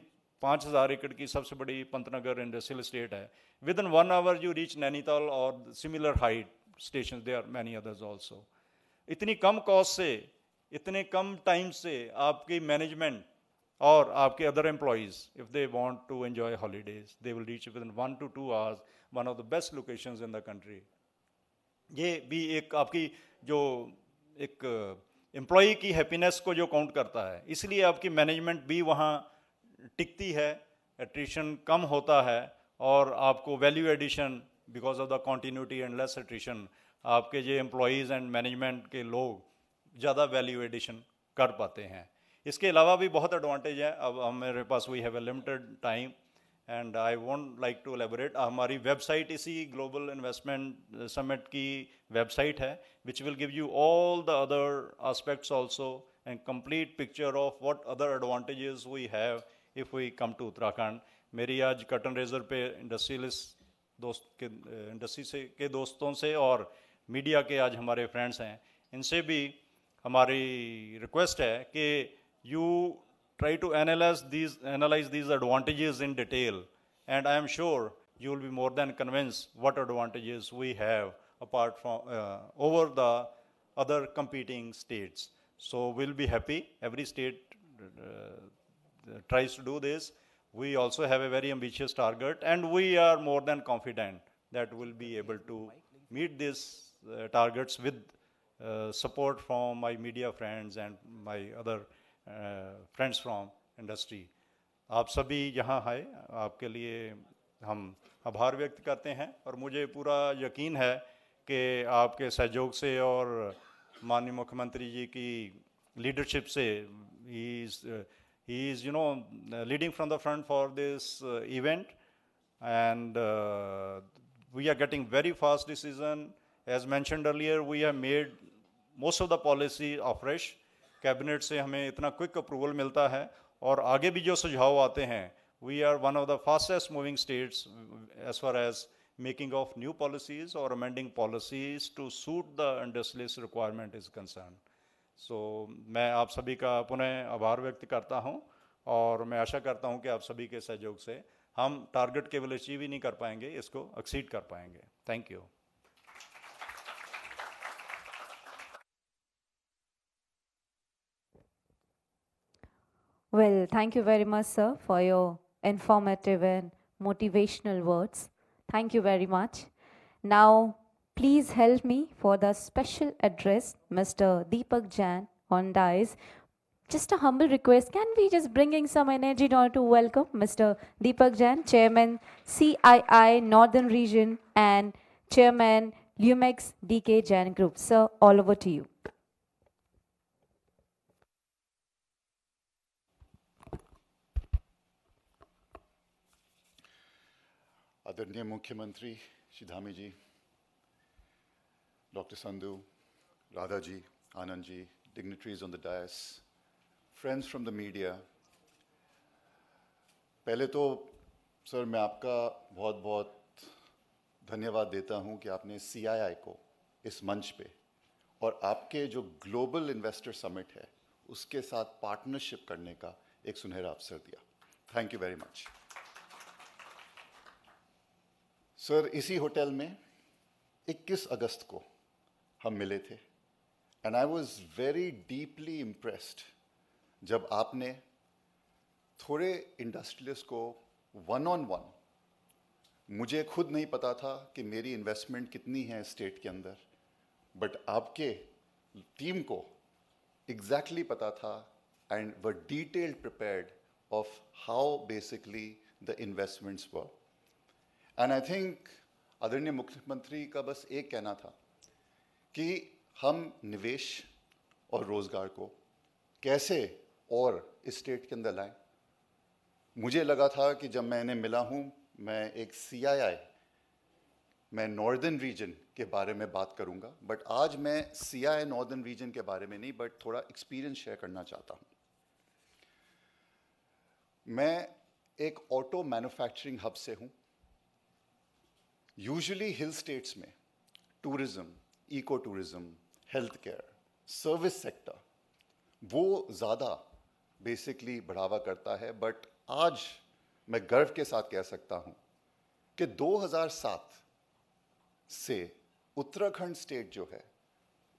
पाँच हज़ार एकड़ की सबसे बड़ी पंतनगर इंडस्ट्रियल स्टेट है। Within one hour you reach Nainital और similar height station they are many others also इतनी कम कॉस्ट से इतने कम टाइम से आपकी मैनेजमेंट और आपके other employees if they want to enjoy holidays they will reach within one to two hours one of the best locations in the country ये भी एक आपकी जो एक एम्प्लॉय की हैप्पीनेस को जो काउंट करता है, इसलिए आपकी मैनेजमेंट भी वहाँ टिकती है एट्रिशन कम होता है, और आपको value addition because of the continuity and less attrition आपके जो एम्प्लॉयज़ एंड मैनेजमेंट के लोग ज़्यादा वैल्यू एडिशन कर पाते हैं। इसके अलावा भी बहुत एडवांटेज है। अब हम, मेरे पास we have a limited time and I want like to elaborate हमारी वेबसाइट इसी ग्लोबल इन्वेस्टमेंट समिट की वेबसाइट है which will give you all the other aspects also and complete picture of what other advantages we have if we come to Uttarakhand मेरी आज कटन razor पे industrialist दोस्त के industry से, के दोस्तों से और मीडिया के आज हमारे फ्रेंड्स हैं। इनसे भी हमारी रिक्वेस्ट है कि you try to analyze these, analyze these advantages in detail. And I am sure you will be more than convinced what advantages we have apart from uh, over the other competing states. So we'll be happy. Every state uh, tries to do this. We also have a very ambitious target, and we are more than confident that we'll be able to meet these uh, targets with uh, uh, support from my media friends and my other uh, friends from industry. आप सभी यहाँ आए आपके लिए हम आभार व्यक्त करते हैं और मुझे पूरा यकीन है कि आपके सहयोग से और माननीय मुख्यमंत्री जी की लीडरशिप से he is he is you know leading from the front for this event and we are getting very fast decision as mentioned earlier we have made earlier of the policy afresh cabinet से हमें इतना quick approval मिलता है और आगे भी जो सुझाव आते हैं we are one of the fastest moving states as far as making of new policies और amending policies to suit the industrialist requirement is concern so मैं आप सभी का पुनः आभार व्यक्त करता हूँ और मैं आशा करता हूँ कि आप सभी के सहयोग से हम टारगेट केवल अचीव ही नहीं कर पाएँगे, इसको एक्सीड कर पाएँगे। Thank you Well, thank you very much, sir, for your informative and motivational words. Thank you very much. Now, please help me for the special address, Mr. Deepak Jan on dice. Just a humble request, can we just bring in some energy in order to welcome Mr. Deepak Jan, Chairman CII Northern Region and Chairman Lumex DK Jan Group. Sir, all over to you. आदरणीय मुख्यमंत्री Shri Dhami ji, doctor Sandhu, Radha ji, Anand ji dignitaries on the dais friends from the media पहले तो sir, मैं आपका बहुत बहुत धन्यवाद देता हूँ कि आपने सीआईआई को इस मंच पे और आपके जो ग्लोबल इन्वेस्टर समिट है, उसके साथ पार्टनरशिप करने का एक सुनहरा अवसर दिया। Thank you very much sir, इसी होटल में 21 अगस्त को हम मिले थे। And I was very deeply impressed जब आपने थोड़े इंडस्ट्रियलिस्ट को वन ऑन वन मुझे खुद नहीं पता था कि मेरी इन्वेस्टमेंट कितनी है स्टेट के अंदर बट आपके टीम को एग्जैक्टली exactly पता था एंड व detailed prepared of how basically the investments work and I think आदरणीय मुख्यमंत्री का बस एक कहना था कि हम निवेश और रोज़गार को कैसे और स्टेट के अंदर लाएँ। मुझे लगा था कि जब मैं इन्हें मिला हूँ, मैं एक सी मैं नॉर्दर्न रीजन के बारे में बात करूँगा। बट आज मैं सी नॉर्दर्न रीजन के बारे में नहीं बट थोड़ा एक्सपीरियंस शेयर करना चाहता हूँ। मैं एक ऑटो मैन्युफैक्चरिंग हब से हूँ। यूजुअली हिल स्टेट्स में tourism eco tourism health care service sector वो ज़्यादा बेसिकली बढ़ावा करता है बट आज मैं गर्व के साथ कह सकता हूँ कि 2007 से उत्तराखंड स्टेट जो है,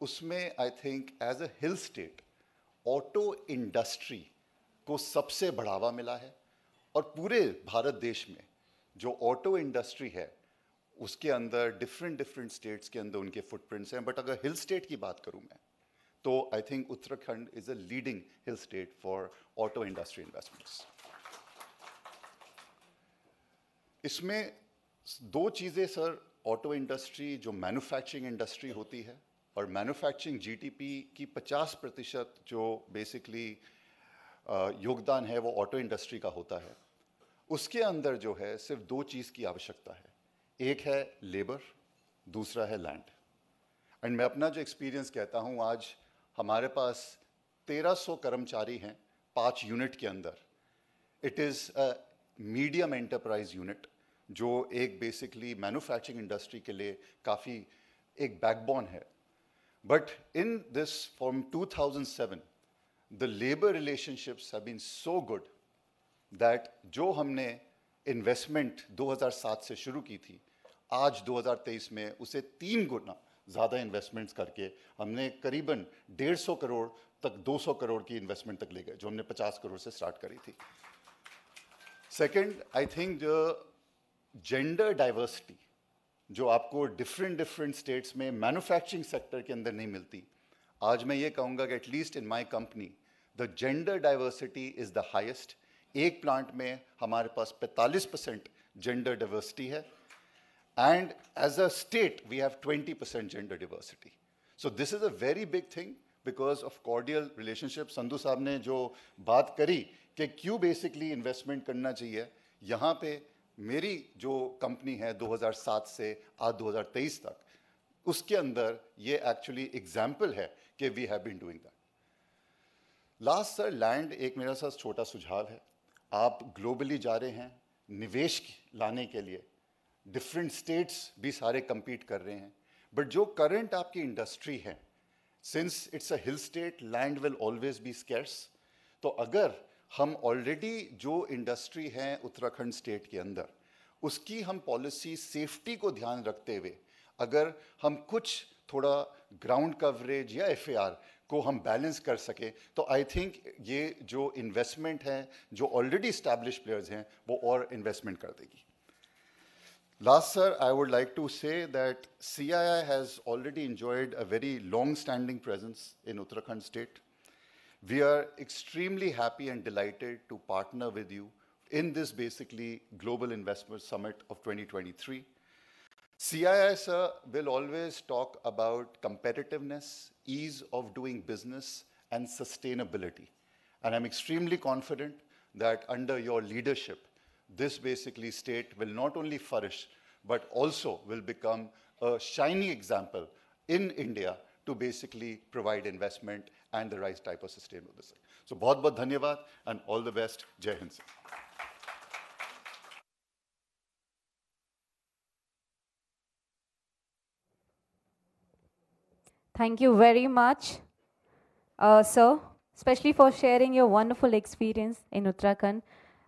उसमें I think as a hill state auto industry को सबसे बढ़ावा मिला है और पूरे भारत देश में जो ऑटो इंडस्ट्री है उसके अंदर डिफरेंट डिफरेंट स्टेट्स के अंदर उनके फुटप्रिंट्स हैं बट अगर हिल स्टेट की बात करूँ मैं तो I think Uttarakhand is a leading hill state for auto industry investments इसमें दो चीज़ें सर ऑटो इंडस्ट्री जो मैन्युफैक्चरिंग इंडस्ट्री होती है, और मैन्युफैक्चरिंग जीटीपी की 50 प्रतिशत जो बेसिकली योगदान है, वो ऑटो इंडस्ट्री का होता है। उसके अंदर जो है, सिर्फ़ दो चीज़ की आवश्यकता है। एक है लेबर दूसरा है लैंड एंड मैं अपना जो एक्सपीरियंस कहता हूँ, आज हमारे पास 1300 कर्मचारी हैं पाँच यूनिट के अंदर. It is medium enterprise unit जो एक बेसिकली मैन्युफैक्चरिंग इंडस्ट्री के लिए काफ़ी एक बैकबोन है. But in this from 2007 the labour relationships have been so good that जो हमने इन्वेस्टमेंट 2007 से शुरू की थी आज 2023 में उसे तीन गुना ज़्यादा इन्वेस्टमेंट्स करके हमने करीबन 150 करोड़ तक 200 करोड़ की इन्वेस्टमेंट तक ले गए, जो हमने 50 करोड़ से स्टार्ट करी थी। Second I think gender diversity जो आपको डिफरेंट डिफरेंट स्टेट्स में मैन्युफैक्चरिंग सेक्टर के अंदर नहीं मिलती, आज मैं ये कहूँगा कि at least in my company the gender diversity is the highest एक प्लांट में हमारे पास 45 परसेंट जेंडर डाइवर्सिटी है। And as a state we have 20 percent gender diversity so this is a very big thing because of cordial relationship Sandhu साहब ने जो बात करी कि क्यों बेसिकली इन्वेस्टमेंट करना चाहिए यहाँ पे मेरी जो कंपनी है 2007 से आज 2023 तक उसके अंदर ये एक्चुअली एग्ज़ाम्पल है कि we have been doing that last sir land एक मेरा साथ छोटा सुझाव है आप ग्लोबली जा रहे हैं निवेश लाने के लिए डिफरेंट स्टेट्स भी सारे compete कर रहे हैं। बट जो करंट आपकी इंडस्ट्री है since it's a hill state land will always be scarce तो अगर हम ऑलरेडी जो इंडस्ट्री है उत्तराखंड स्टेट के अंदर, उसकी हम पॉलिसी सेफ्टी को ध्यान रखते हुए, अगर हम कुछ थोड़ा ग्राउंड कवरेज या FAR को हम बैलेंस कर सके तो आई थिंक ये जो इन्वेस्टमेंट है, जो ऑलरेडी इस्टेब्लिश प्लेयर्स हैं, वो और इन्वेस्टमेंट कर देगी। Last, sir, I would like to say that CII has already enjoyed a very long-standing presence in Uttarakhand state. We are extremely happy and delighted to partner with you in this basically Global Investment Summit of 2023. CII, sir, will always talk about competitiveness, ease of doing business, and sustainability. And I'm extremely confident that under your leadership, this basically state will not only flourish, but also will become a shining example in India to basically provide investment and the right type of sustainable design. So बहुत बहुत धन्यवाद and all the best. Jai Hind. Thank you very much, uh, sir, especially for sharing your wonderful experience in Uttarakhand.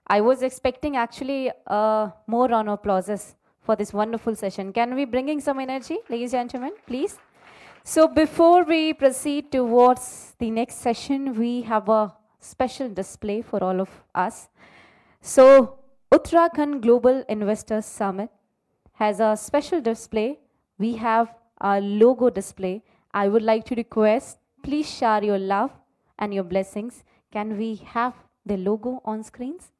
I was expecting actually uh, more round of applauses for this wonderful session. Can we bring in some energy, ladies and gentlemen, please? So before we proceed towards the next session, we have a special display for all of us. So Uttarakhand Global Investors Summit has a special display. We have a logo display. I would like to request, please share your love and your blessings. Can we have the logo on screens?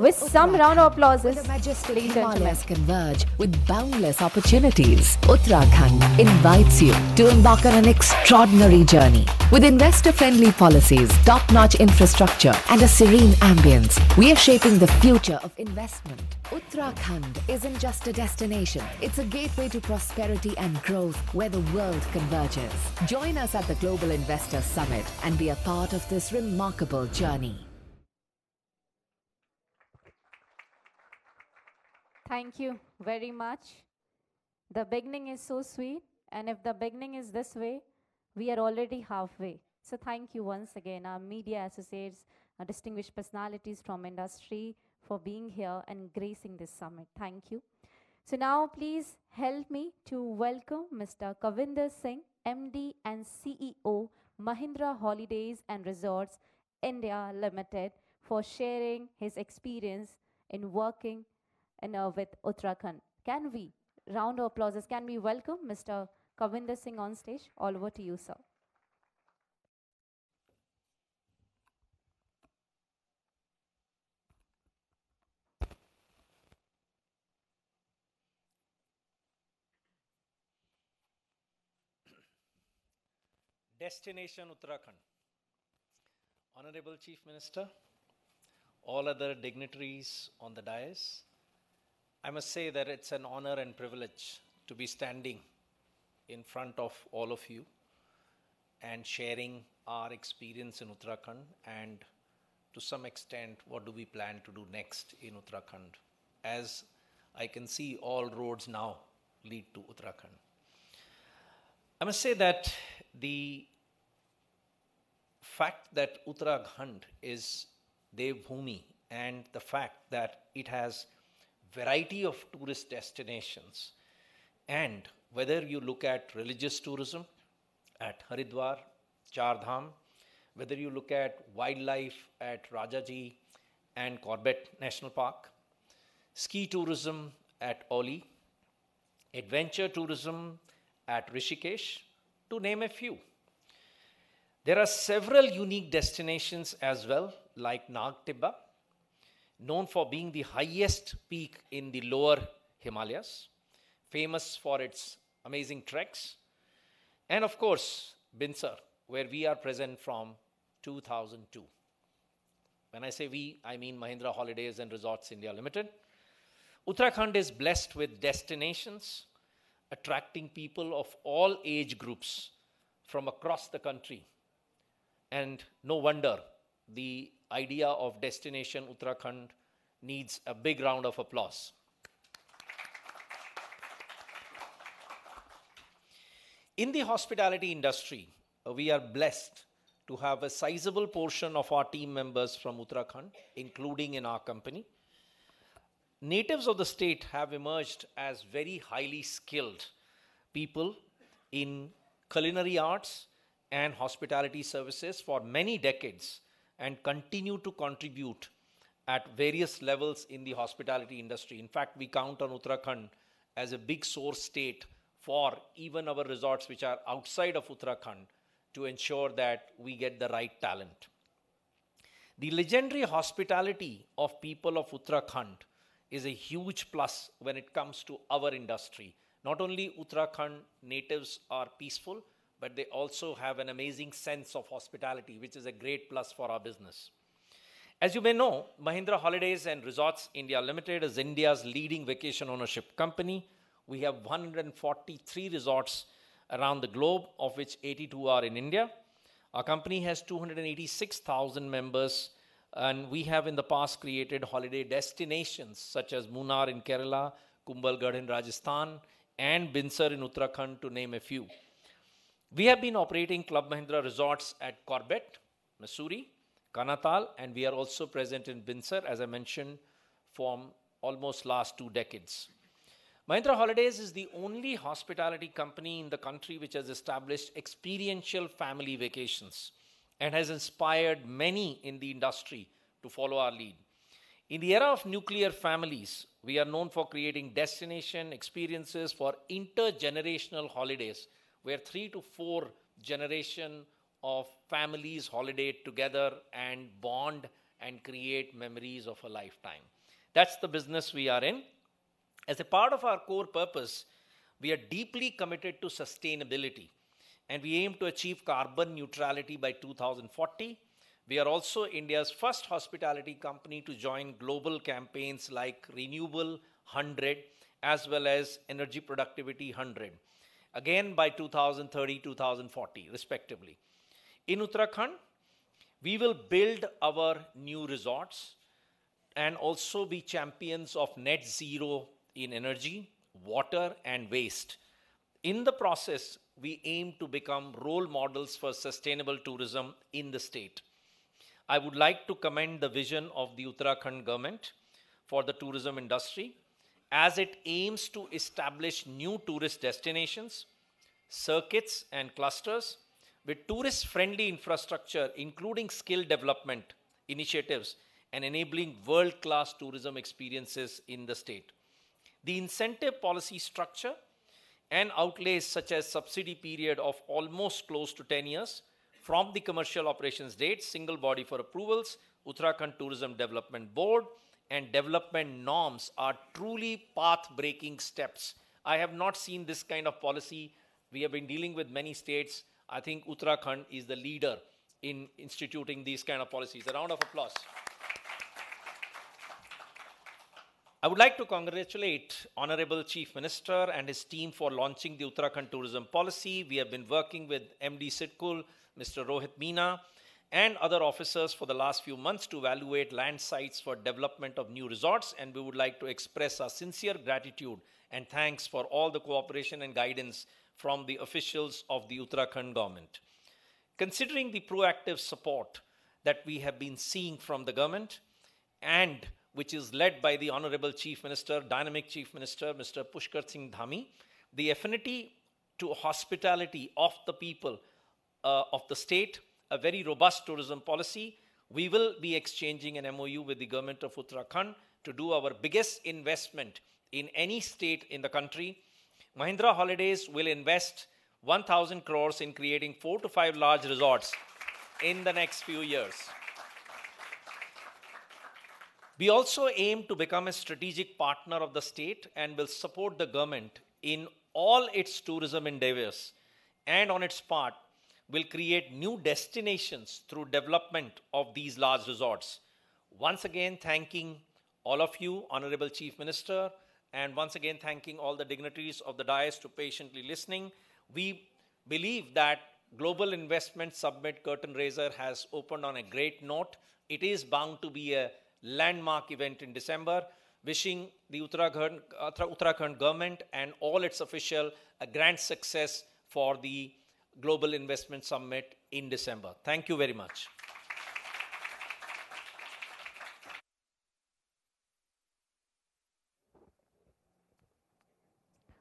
With some round of applause. Where the majestic ladies and gentlemen. Himalayas converge with boundless opportunities. Uttarakhand invites you to embark on an extraordinary journey. With investor-friendly policies, top-notch infrastructure and a serene ambience, we are shaping the future of investment. Uttarakhand isn't just a destination, it's a gateway to prosperity and growth where the world converges. Join us at the Global Investor Summit and be a part of this remarkable journey. Thank you very much. The beginning is so sweet, and if the beginning is this way, we are already halfway. So thank you once again, our media associates, our distinguished personalities from industry for being here and gracing this summit. Thank you. So now please help me to welcome Mr. Kavinder Singh, MD and CEO, Mahindra Holidays and Resorts India Limited, for sharing his experience in working in, uh, with Uttarakhand. Can we, round of applauses, can we welcome Mr. Kavinder Singh on stage? All over to you, sir. Destination Uttarakhand. Honorable Chief Minister, all other dignitaries on the dais, I must say that it's an honor and privilege to be standing in front of all of you and sharing our experience in Uttarakhand and to some extent what do we plan to do next in Uttarakhand. As I can see, all roads now lead to Uttarakhand. I must say that the fact that Uttarakhand is Devbhumi and the fact that it has variety of tourist destinations and whether you look at religious tourism at Haridwar, Char Dham, whether you look at wildlife at Rajaji and Corbett National Park, ski tourism at Oli, adventure tourism at Rishikesh, to name a few. There are several unique destinations as well, like Nag Tibba, known for being the highest peak in the lower Himalayas, famous for its amazing treks, and of course, Binsar, where we are present from 2002. When I say we, I mean Mahindra Holidays and Resorts India Limited. Uttarakhand is blessed with destinations attracting people of all age groups from across the country. And no wonder the idea of Destination Uttarakhand needs a big round of applause. In the hospitality industry, uh, we are blessed to have a sizable portion of our team members from Uttarakhand, including in our company. Natives of the state have emerged as very highly skilled people in culinary arts and hospitality services for many decades and continue to contribute at various levels in the hospitality industry. In fact, we count on Uttarakhand as a big source state for even our resorts which are outside of Uttarakhand to ensure that we get the right talent. The legendary hospitality of people of Uttarakhand is a huge plus when it comes to our industry. Not only Uttarakhand natives are peaceful, but they also have an amazing sense of hospitality, which is a great plus for our business. As you may know, Mahindra Holidays and Resorts India Limited is India's leading vacation ownership company. We have 143 resorts around the globe, of which 82 are in India. Our company has 286,000 members, and we have in the past created holiday destinations such as Munnar in Kerala, Kumbhalgarh in Rajasthan, and Binsar in Uttarakhand, to name a few. We have been operating Club Mahindra resorts at Corbett, Mussoorie, Kanatal, and we are also present in Binsar, as I mentioned, for almost last two decades. Mahindra Holidays is the only hospitality company in the country which has established experiential family vacations and has inspired many in the industry to follow our lead. In the era of nuclear families, we are known for creating destination experiences for intergenerational holidays where three to four generation of families holiday together and bond and create memories of a lifetime. That's the business we are in. As a part of our core purpose, we are deeply committed to sustainability and we aim to achieve carbon neutrality by 2040. We are also India's first hospitality company to join global campaigns like Renewable 100 as well as Energy Productivity 100, again by 2030 2040, respectively. In Uttarakhand, we will build our new resorts and also be champions of net zero in energy, water, and waste. In the process, we aim to become role models for sustainable tourism in the state. I would like to commend the vision of the Uttarakhand government for the tourism industry as it aims to establish new tourist destinations, circuits, and clusters with tourist friendly infrastructure, including skill development initiatives and enabling world class tourism experiences in the state. The incentive policy structure and outlays such as subsidy period of almost close to 10 years from the commercial operations date, single body for approvals, Uttarakhand Tourism Development Board, and development norms are truly path breaking steps. I have not seen this kind of policy. We have been dealing with many states. I think Uttarakhand is the leader in instituting these kind of policies. A round of applause. I would like to congratulate Honorable Chief Minister and his team for launching the Uttarakhand tourism policy. We have been working with MD Sitkul, Mr. Rohit Meena, and other officers for the last few months to evaluate land sites for development of new resorts. And we would like to express our sincere gratitude and thanks for all the cooperation and guidance from the officials of the Uttarakhand government. Considering the proactive support that we have been seeing from the government and which is led by the Honorable Chief Minister, Dynamic Chief Minister, Mr. Pushkar Singh Dhami, the affinity to hospitality of the people uh, of the state, a very robust tourism policy. We will be exchanging an MOU with the government of Uttarakhand to do our biggest investment in any state in the country. Mahindra Holidays will invest 1,000 crores in creating four to five large resorts in the next few years. We also aim to become a strategic partner of the state and will support the government in all its tourism endeavors and on its part will create new destinations through development of these large resorts. Once again, thanking all of you, Honorable Chief Minister, and once again, thanking all the dignitaries of the dais to patiently listening. We believe that Global Investment Summit Curtain Raiser has opened on a great note. It is bound to be a landmark event in December, wishing the Uttarakhand, Uttarakhand government and all its officials a grand success for the Global Investment Summit in December. Thank you very much.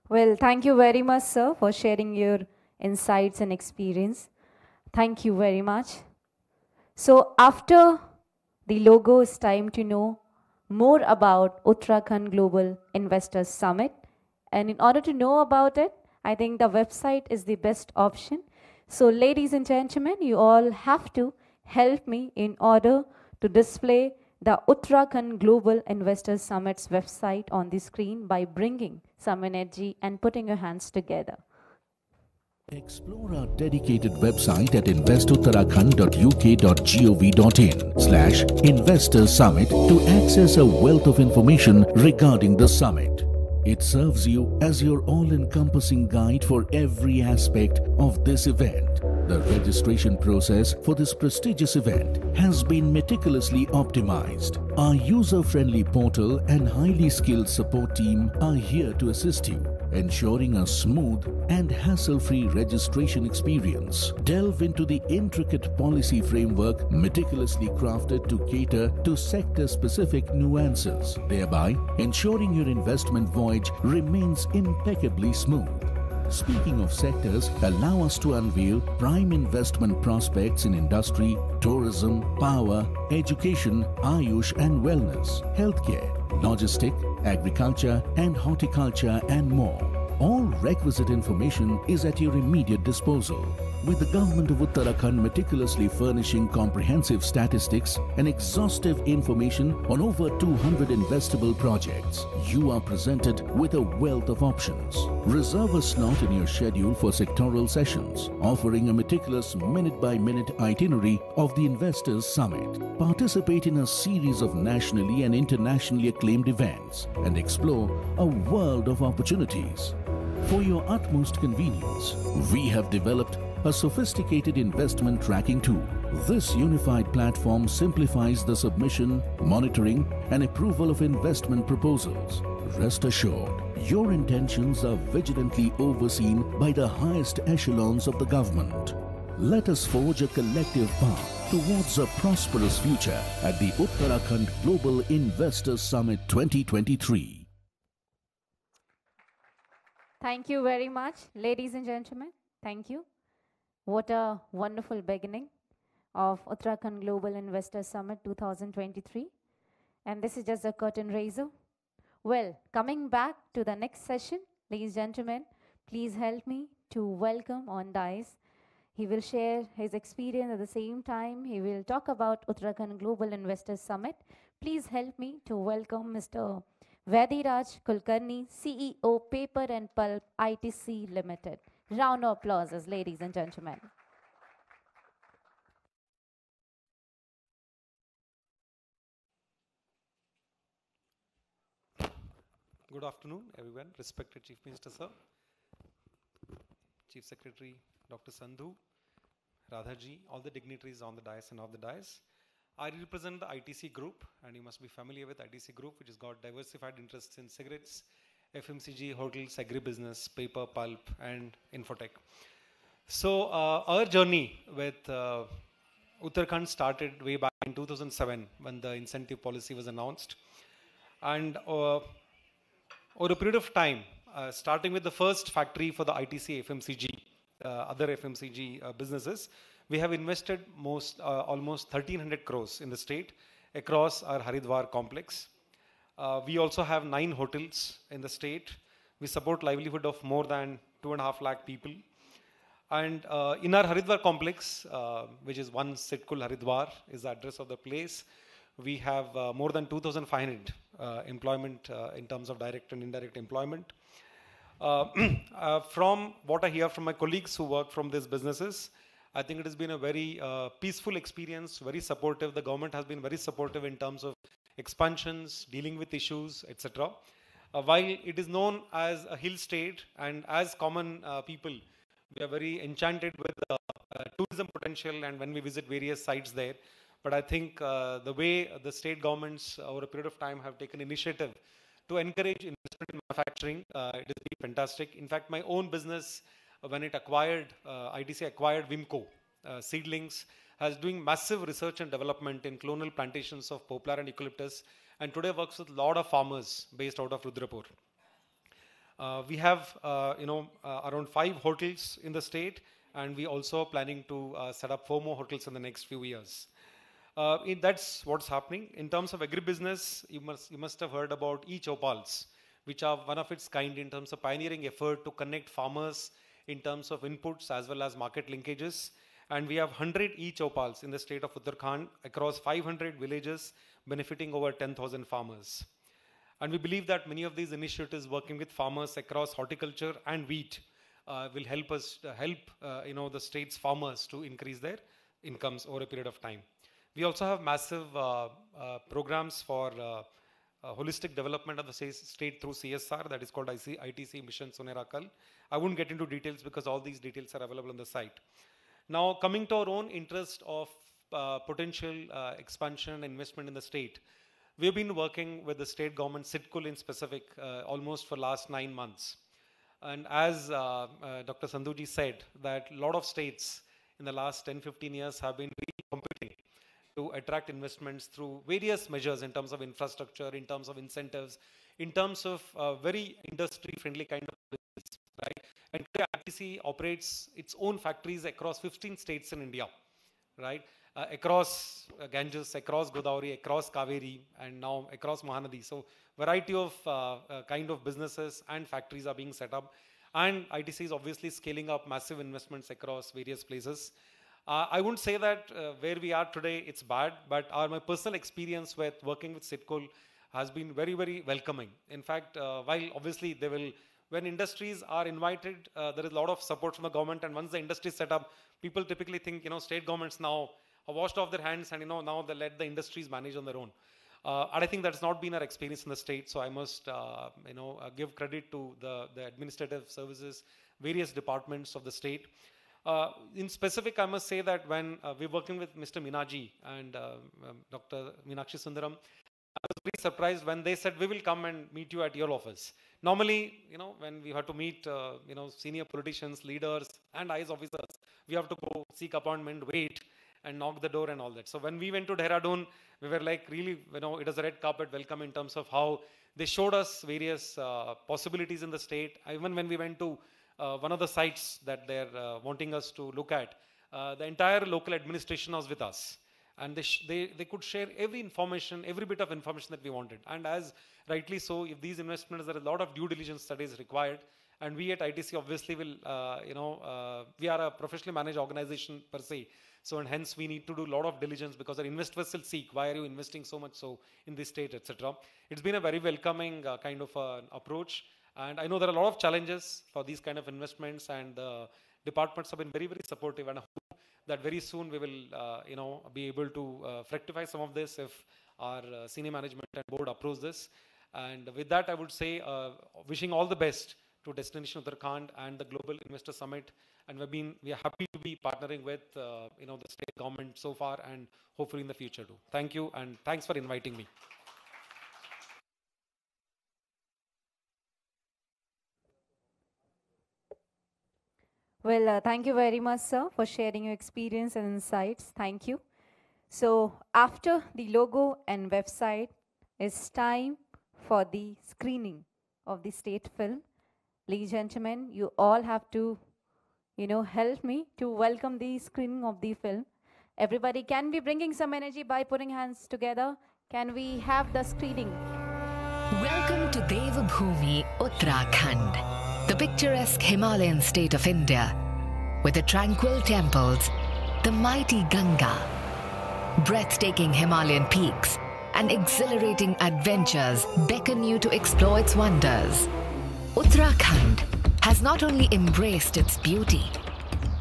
Well, thank you very much, sir, for sharing your insights and experience. Thank you very much. So, after the logo, it's time to know more about Uttarakhand Global Investors Summit. And in order to know about it, I think the website is the best option. So, ladies and gentlemen, you all have to help me in order to display the Uttarakhand Global Investors Summit's website on the screen by bringing some energy and putting your hands together. Explore our dedicated website at investuttarakhand.uk.gov.in slash investor summit to access a wealth of information regarding the summit. It serves you as your all-encompassing guide for every aspect of this event. The registration process for this prestigious event has been meticulously optimized. Our user-friendly portal and highly skilled support team are here to assist you ensuring a smooth and hassle-free registration experience. Delve into the intricate policy framework meticulously crafted to cater to sector-specific nuances, thereby ensuring your investment voyage remains impeccably smooth. Speaking of sectors, allow us to unveil prime investment prospects in industry, tourism, power, education, Ayush and wellness, healthcare, logistic, agriculture and horticulture and more. All requisite information is at your immediate disposal. With the government of Uttarakhand meticulously furnishing comprehensive statistics and exhaustive information on over 200 investable projects, you are presented with a wealth of options. Reserve a slot in your schedule for sectoral sessions, offering a meticulous minute by minute itinerary of the Investors Summit. Participate in a series of nationally and internationally acclaimed events and explore a world of opportunities. For your utmost convenience, we have developed a sophisticated investment tracking tool. This unified platform simplifies the submission, monitoring, and approval of investment proposals. Rest assured, your intentions are vigilantly overseen by the highest echelons of the government. Let us forge a collective path towards a prosperous future at the Uttarakhand Global Investors Summit 2023. Thank you very much, ladies and gentlemen. Thank you. What a wonderful beginning of Uttarakhand Global Investor Summit 2023. And this is just a curtain raiser. Well, coming back to the next session, ladies and gentlemen, please help me to welcome on Dice. He will share his experience at the same time. He will talk about Uttarakhand Global Investors Summit. Please help me to welcome Mr. Vadiraj Kulkarni, CEO, Paper and Pulp ITC Limited. Round of applause, ladies and gentlemen. Good afternoon, everyone. Respected Chief Minister, sir, Chief Secretary, Dr. Sandhu, Radhaji, all the dignitaries on the dais and off the dais. I represent the ITC group, and you must be familiar with ITC group, which has got diversified interests in cigarettes, FMCG, hotels, agribusiness, paper, pulp, and infotech. So uh, our journey with uh, Uttarakhand started way back in 2007 when the incentive policy was announced. And uh, over a period of time, uh, starting with the first factory for the ITC FMCG, uh, other FMCG uh, businesses, we have invested most, uh, almost 1300 crores in the state across our Haridwar complex. Uh, we also have nine hotels in the state. We support livelihood of more than two and a half lakh people. And uh, in our Haridwar complex, which is one Sitkul Haridwar, is the address of the place, we have more than 2,500 uh, employment uh, in terms of direct and indirect employment. [clears throat] Uh, from what I hear from my colleagues who work from these businesses, I think it has been a very peaceful experience, very supportive. The government has been very supportive in terms of expansions, dealing with issues, etc. Uh, while it is known as a hill state and as common uh, people, we are very enchanted with uh, tourism potential and when we visit various sites there, but I think uh, the way the state governments over a period of time have taken initiative to encourage investment in manufacturing, uh, it has been fantastic. In fact, my own business, uh, when it acquired, uh, ITC acquired Vimco uh, seedlings, has doing massive research and development in clonal plantations of poplar and eucalyptus, and today works with a lot of farmers based out of Rudrapur. Uh, we have, you know, around five hotels in the state, and we also are planning to set up four more hotels in the next few years. Uh, that's what's happening. In terms of agribusiness, you must, you must have heard about e-Choupals, which are one of its kind in terms of pioneering effort to connect farmers in terms of inputs as well as market linkages. And we have 100 e-Choupals in the state of Uttarakhand across 500 villages, benefiting over 10,000 farmers. And we believe that many of these initiatives working with farmers across horticulture and wheat uh, will help us uh, help uh, you know the state's farmers to increase their incomes over a period of time. We also have massive uh, uh, programs for holistic development of the state through CSR that is called IC, ITC Mission Sunerakal. I won't get into details because all these details are available on the site. Now, coming to our own interest of uh, potential uh, expansion and investment in the state, we've been working with the state government, Sitkul in specific, uh, almost for last nine months. And as Dr. Sandhuji said, that a lot of states in the last 10, 15 years have been really competing to attract investments through various measures in terms of infrastructure, in terms of incentives, in terms of uh, very industry-friendly kind of? And today ITC operates its own factories across 15 states in India, right? Uh, across uh, Ganges, across Godavari, across Kaveri, and now across Mahanadi. So variety of uh, uh, kind of businesses and factories are being set up. And ITC is obviously scaling up massive investments across various places. Uh, I wouldn't say that uh, where we are today it's bad, but our, my personal experience with working with Sidcol has been very, very welcoming. In fact, while obviously they will, when industries are invited, uh, there is a lot of support from the government. And once the industry is set up, people typically think, you know, state governments now have washed off their hands and, you know, now they let the industries manage on their own. Uh, and I think that's not been our experience in the state. So I must, uh, you know, uh, give credit to the, the administrative services, various departments of the state. Uh, in specific, I must say that when uh, we're working with Mr. Minaji and um, Dr. Meenakshi Sundaram, I was very surprised when they said, we will come and meet you at your office. Normally, you know, when we have to meet, you know, senior politicians, leaders, and IS officers, we have to go seek appointment, wait, and knock the door and all that. So when we went to Dehradun, we were like really, you know, it was a red carpet welcome in terms of how they showed us various uh, possibilities in the state. Even when we went to uh, one of the sites that they're uh, wanting us to look at, uh, the entire local administration was with us. And they, they, they could share every information, every bit of information that we wanted. And as rightly so, if these investments, there are a lot of due diligence studies required. And we at ITC obviously will, uh, you know, uh, we are a professionally managed organization per se. So, and hence we need to do a lot of diligence because our investors will seek why are you investing so much so in this state, etc. It's been a very welcoming uh, kind of uh, approach. And I know there are a lot of challenges for these kind of investments, and the departments have been very, very supportive. And that very soon we will, uh, you know, be able to uh, rectify some of this if our uh, senior management and board approves this. And with that, I would say, uh, wishing all the best to Destination Uttarakhand and the Global Investor Summit. And we've been we are happy to be partnering with uh, you know the state government so far and hopefully in the future too. Thank you and thanks for inviting me Well, uh, thank you very much, sir, for sharing your experience and insights. Thank you. So, after the logo and website, it's time for the screening of the state film. Ladies and gentlemen, you all have to you know, help me to welcome the screening of the film. Everybody, can be bringing some energy by putting hands together? Can we have the screening? Welcome to Devabhoomi, Uttarakhand, the picturesque Himalayan state of India, with the tranquil temples, the mighty Ganga, breathtaking Himalayan peaks, and exhilarating adventures beckon you to explore its wonders. Uttarakhand has not only embraced its beauty,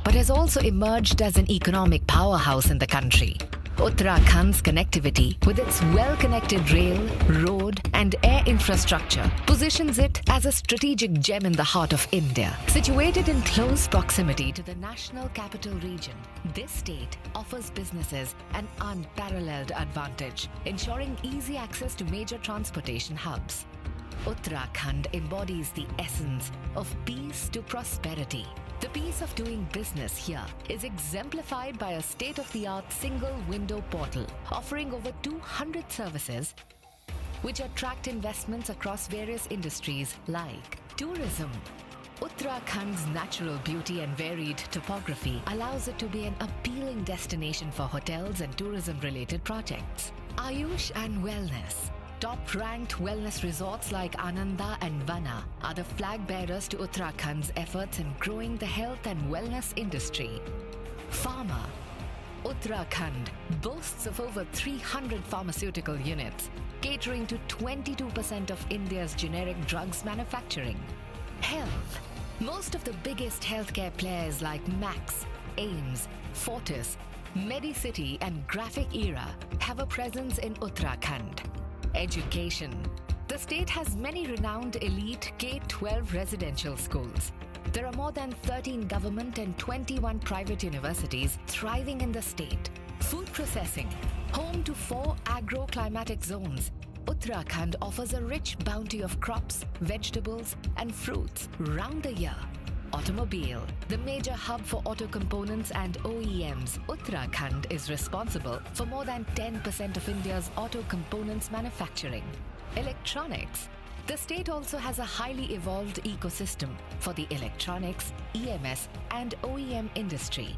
but has also emerged as an economic powerhouse in the country. Uttarakhand's connectivity, with its well connected rail, road, and air infrastructure, positions it as a strategic gem in the heart of India. Situated in close proximity to the national capital region, this state offers businesses an unparalleled advantage, ensuring easy access to major transportation hubs. Uttarakhand embodies the essence of peace to prosperity. The peace of doing business here is exemplified by a state of the art single window portal offering over 200 services which attract investments across various industries like tourism. Uttarakhand's natural beauty and varied topography allows it to be an appealing destination for hotels and tourism related projects. Ayush and Wellness Top ranked wellness resorts like Ananda and Vana are the flag bearers to Uttarakhand's efforts in growing the health and wellness industry. Pharma Uttarakhand boasts of over 300 pharmaceutical units, catering to 22% of India's generic drugs manufacturing. Health Most of the biggest healthcare players like Max, AIMS, Fortis, Medicity, and Graphic Era have a presence in Uttarakhand. Education. The state has many renowned elite K 12 residential schools. There are more than 13 government and 21 private universities thriving in the state. Food processing. Home to four agro-climatic zones, Uttarakhand offers a rich bounty of crops, vegetables, and fruits round the year. Automobile, the major hub for auto components and OEMs, Uttarakhand is responsible for more than 10% of India's auto components manufacturing. Electronics, the state also has a highly evolved ecosystem for the electronics, EMS, and OEM industry.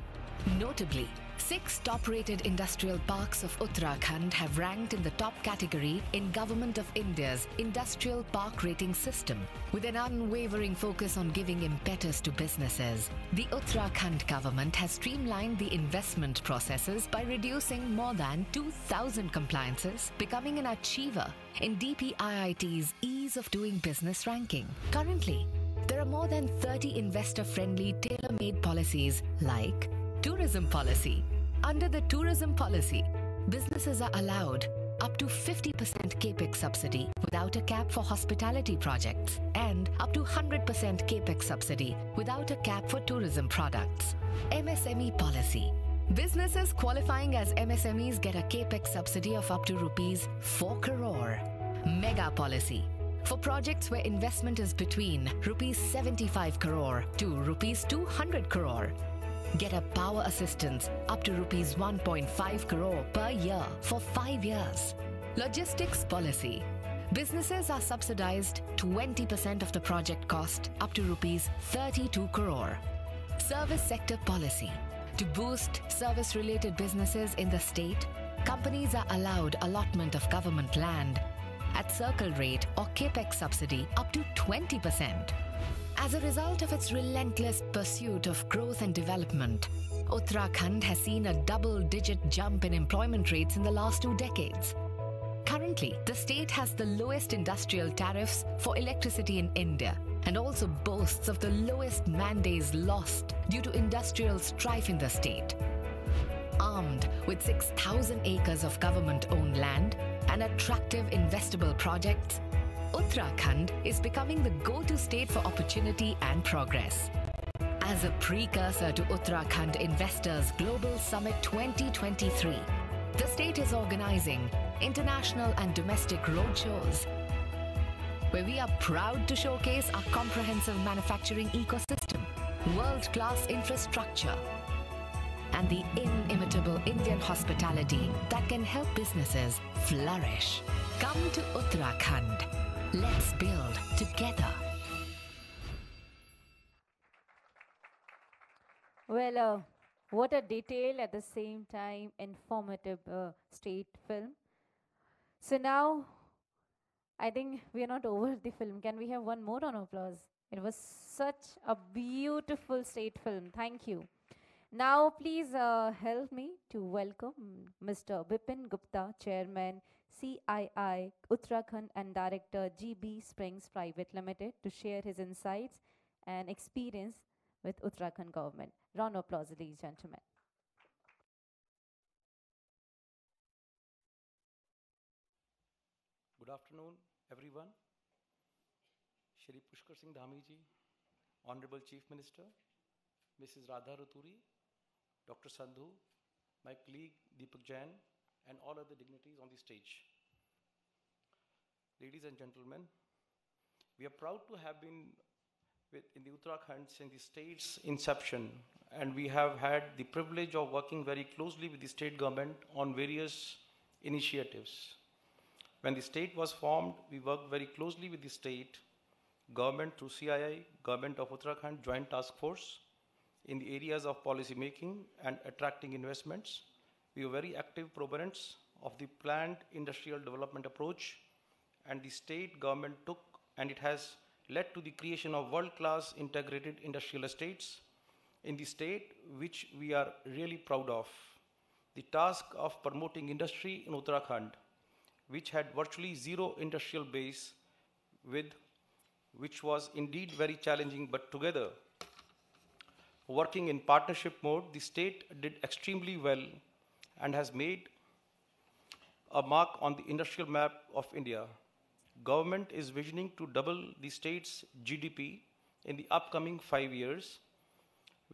Notably, Six top rated industrial parks of Uttarakhand have ranked in the top category in Government of India's Industrial Park Rating System. With an unwavering focus on giving impetus to businesses, the Uttarakhand government has streamlined the investment processes by reducing more than 2,000 compliances, becoming an achiever in DPIIT's Ease of Doing Business ranking. Currently, there are more than 30 investor friendly tailor made policies like Tourism Policy. Under the Tourism Policy, businesses are allowed up to 50% capex subsidy without a cap for hospitality projects and up to 100% capex subsidy without a cap for tourism products. MSME policy. Businesses qualifying as MSMEs get a capex subsidy of up to rupees 4 crore. Mega policy. For projects where investment is between rupees 75 crore to rupees 200 crore, get a power assistance up to rupees 1.5 crore per year for 5 years. Logistics policy. Businesses are subsidized 20% of the project cost up to rupees 32 crore. Service sector policy. To boost service related businesses in the state, companies are allowed allotment of government land at circle rate or capex subsidy up to 20%. As a result of its relentless pursuit of growth and development, Uttarakhand has seen a double digit jump in employment rates in the last two decades. Currently, the state has the lowest industrial tariffs for electricity in India and also boasts of the lowest man days lost due to industrial strife in the state. Armed with 6,000 acres of government owned land and attractive investable projects, Uttarakhand is becoming the go to state for opportunity and progress. As a precursor to Uttarakhand Investors Global Summit 2023, the state is organizing international and domestic roadshows where we are proud to showcase our comprehensive manufacturing ecosystem, world class infrastructure, and the inimitable Indian hospitality that can help businesses flourish. Come to Uttarakhand. Let's build together. Well, uh, what a detailed at the same time informative uh, state film. So now, I think we are not over [laughs] the film. Can we have one more round of applause? It was such a beautiful state film. Thank you. Now, please uh, help me to welcome Mr. Bipin Gupta, Chairman, CII Uttarakhand, and Director GB Springs Private Limited, to share his insights and experience with Uttarakhand government. Round of applause, ladies and gentlemen. Good afternoon, everyone. Shri Pushkar Singh Dhami ji, Honorable Chief Minister, Mrs. Radha Ruturi, Dr. Sandhu, my colleague Deepak Jain, and all other dignitaries on the stage. Ladies and gentlemen, we are proud to have been in the Uttarakhand since the state's inception, and we have had the privilege of working very closely with the state government on various initiatives. When the state was formed, we worked very closely with the state government through CII, Government of Uttarakhand Joint Task Force, in the areas of policy making and attracting investments. We were very active proponents of the planned industrial development approach, and the state government took, and it has led to the creation of world-class integrated industrial estates in the state, which we are really proud of. The task of promoting industry in Uttarakhand, which had virtually zero industrial base, with which was indeed very challenging, but together, working in partnership mode, the state did extremely well and has made a mark on the industrial map of India. Government is visioning to double the state's GDP in the upcoming five years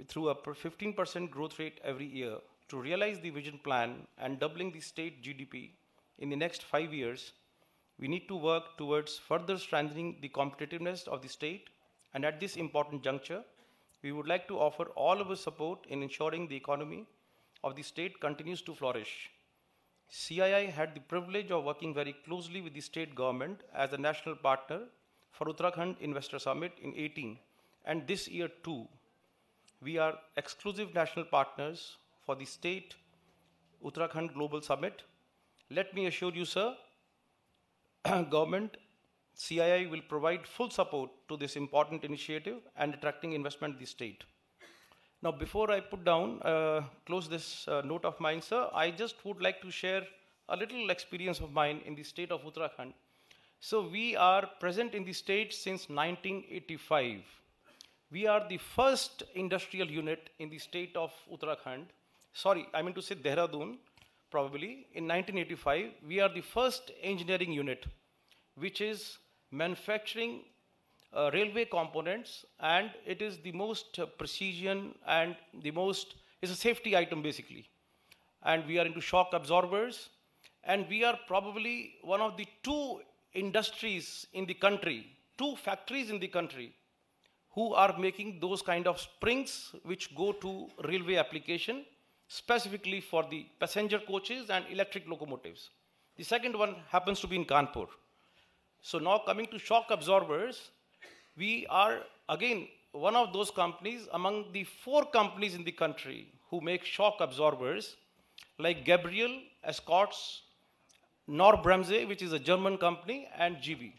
through a 15% growth rate every year. To realize the vision plan and doubling the state GDP in the next five years, we need to work towards further strengthening the competitiveness of the state. And at this important juncture, we would like to offer all of our support in ensuring the economy of the state continues to flourish. CII had the privilege of working very closely with the state government as a national partner for Uttarakhand Investor Summit in 18 and this year too. We are exclusive national partners for the state Uttarakhand Global Summit. Let me assure you, sir, [clears throat] government, CII will provide full support to this important initiative and attracting investment in the state. Now, before I put down, uh, close this uh, note of mine, sir, I just would like to share a little experience of mine in the state of Uttarakhand. So, we are present in the state since 1985. We are the first industrial unit in the state of Uttarakhand. Sorry, I mean to say Dehradun, probably. In 1985, we are the first engineering unit which is manufacturing uh, railway components and it is the most uh, precision and the most, it's a safety item basically. And we are into shock absorbers and we are probably one of the two industries in the country, two factories in the country who are making those kind of springs which go to railway application specifically for the passenger coaches and electric locomotives. The second one happens to be in Kanpur. So now coming to shock absorbers, we are again one of those companies among the four companies in the country who make shock absorbers like Gabriel, Escorts, Norbremse, which is a German company, and GB.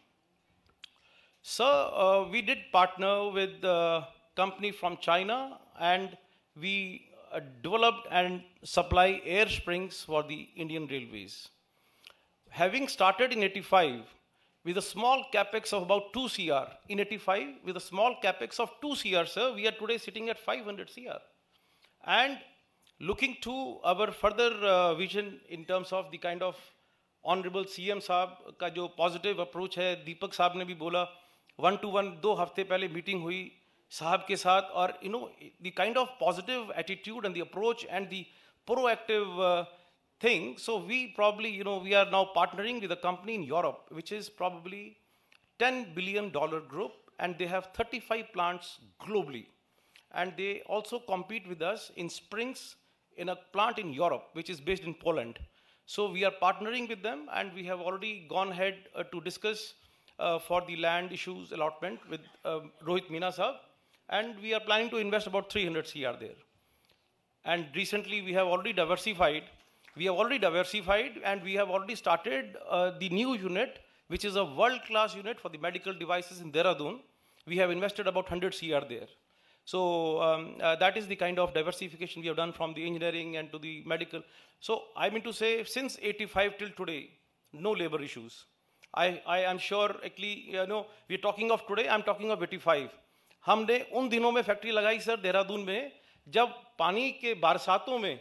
So uh, we did partner with a company from China and we uh, developed and supply air springs for the Indian railways. Having started in 85 with a small capex of about 2 CR, in 85 with a small capex of 2 CR, sir, we are today sitting at 500 CR. And looking to our further uh, vision in terms of the kind of honourable CM साहब का जो positive approach है दीपक साहब ने भी बोला one two one दो हफ्ते पहले मीटिंग हुई साहब के साथ और you know the kind of positive attitude and the approach and the proactive thing. So we probably, you know, we are now partnering with a company in Europe, which is probably 10 billion dollar group, and they have 35 plants globally. And they also compete with us in springs in a plant in Europe, which is based in Poland. So we are partnering with them, and we have already gone ahead uh, to discuss uh, for the land issues allotment with um, Rohit Meena sahab, and we are planning to invest about 300 CR there. And recently we have already diversified We have already diversified, and we have already started uh, the new unit, which is a world-class unit for the medical devices in Dehradun. We have invested about 100 CR there. So um, uh, that is the kind of diversification we have done from the engineering and to the medical. So I mean to say, since 85 till today, no labor issues. I, I am sure, actually, you know, we're talking of today, I'm talking of 85. हमने उन दिनों में factory लगाई sir Dehradun में जब पानी के बरसातों में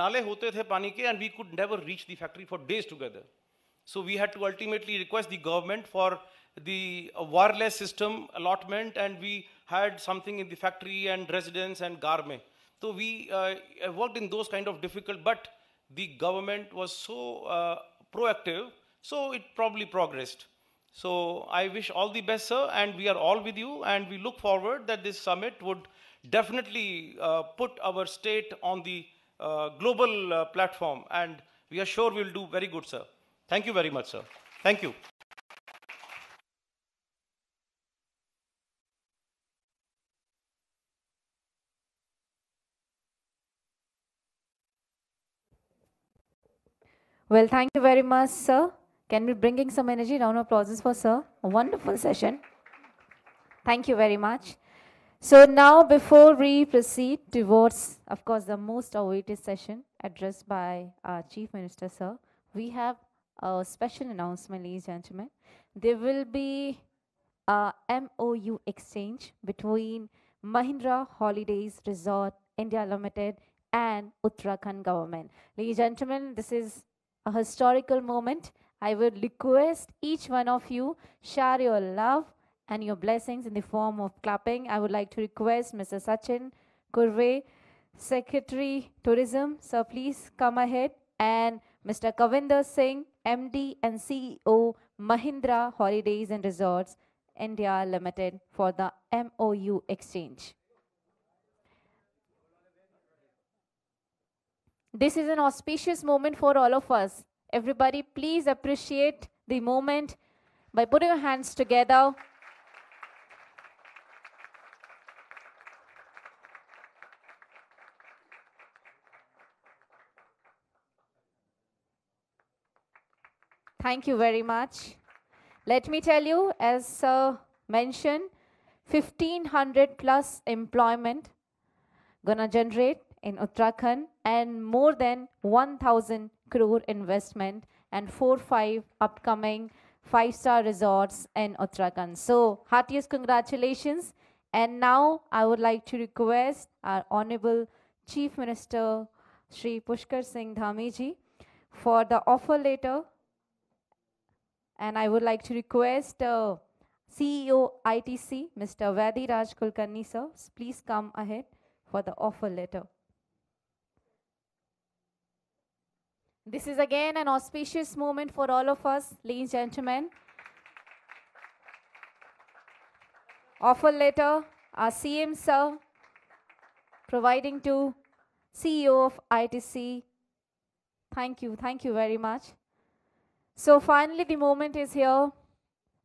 नाले होते थे पानी के and we could never reach the factory for days together so we had to ultimately request the government for the uh, wireless system allotment and we had something in the factory and residence and garme so we uh, worked in those kind of difficult but the government was so uh, proactive so it probably progressed so i wish all the best sir and we are all with you and we look forward that this summit would definitely uh, put our state on the uh, global uh, platform and we are sure we'll do very good sir thank you very much sir thank you Well, thank you very much, sir. Can we bring in some energy? Round of applause for sir. A wonderful session. Thank you very much. So now, before we proceed towards, of course, the most awaited session addressed by our Chief Minister, sir, we have a special announcement, ladies and gentlemen. There will be a MOU exchange between Mahindra Holidays Resort India Limited and Uttarakhand government. Ladies and gentlemen, this is a historical moment. I would request each one of you share your love and your blessings in the form of clapping. I would like to request Mr. Sachin Kurve, Secretary Tourism, sir, please come ahead, and Mr. Kavinder Singh, MD and CEO Mahindra Holidays and Resorts India Limited for the MOU exchange. This is an auspicious moment for all of us. Everybody, please appreciate the moment by putting your hands together. Thank you very much. Let me tell you, as Sir mentioned, 1500 plus employment gonna generate in Uttarakhand and more than 1000 crore investment and 4 5 upcoming 5 star resorts in Uttarakhand. So, heartiest congratulations. And now I would like to request our Honorable Chief Minister Sri Pushkar Singh Dhami ji for the offer letter. And I would like to request uh, CEO ITC, Mr. Vadi Raj Kulkarni sir, please come ahead for the offer letter. This is again an auspicious moment for all of us, ladies and gentlemen. Offer letter, our CM sir, providing to CEO of ITC. Thank you, thank you very much. So finally the moment is here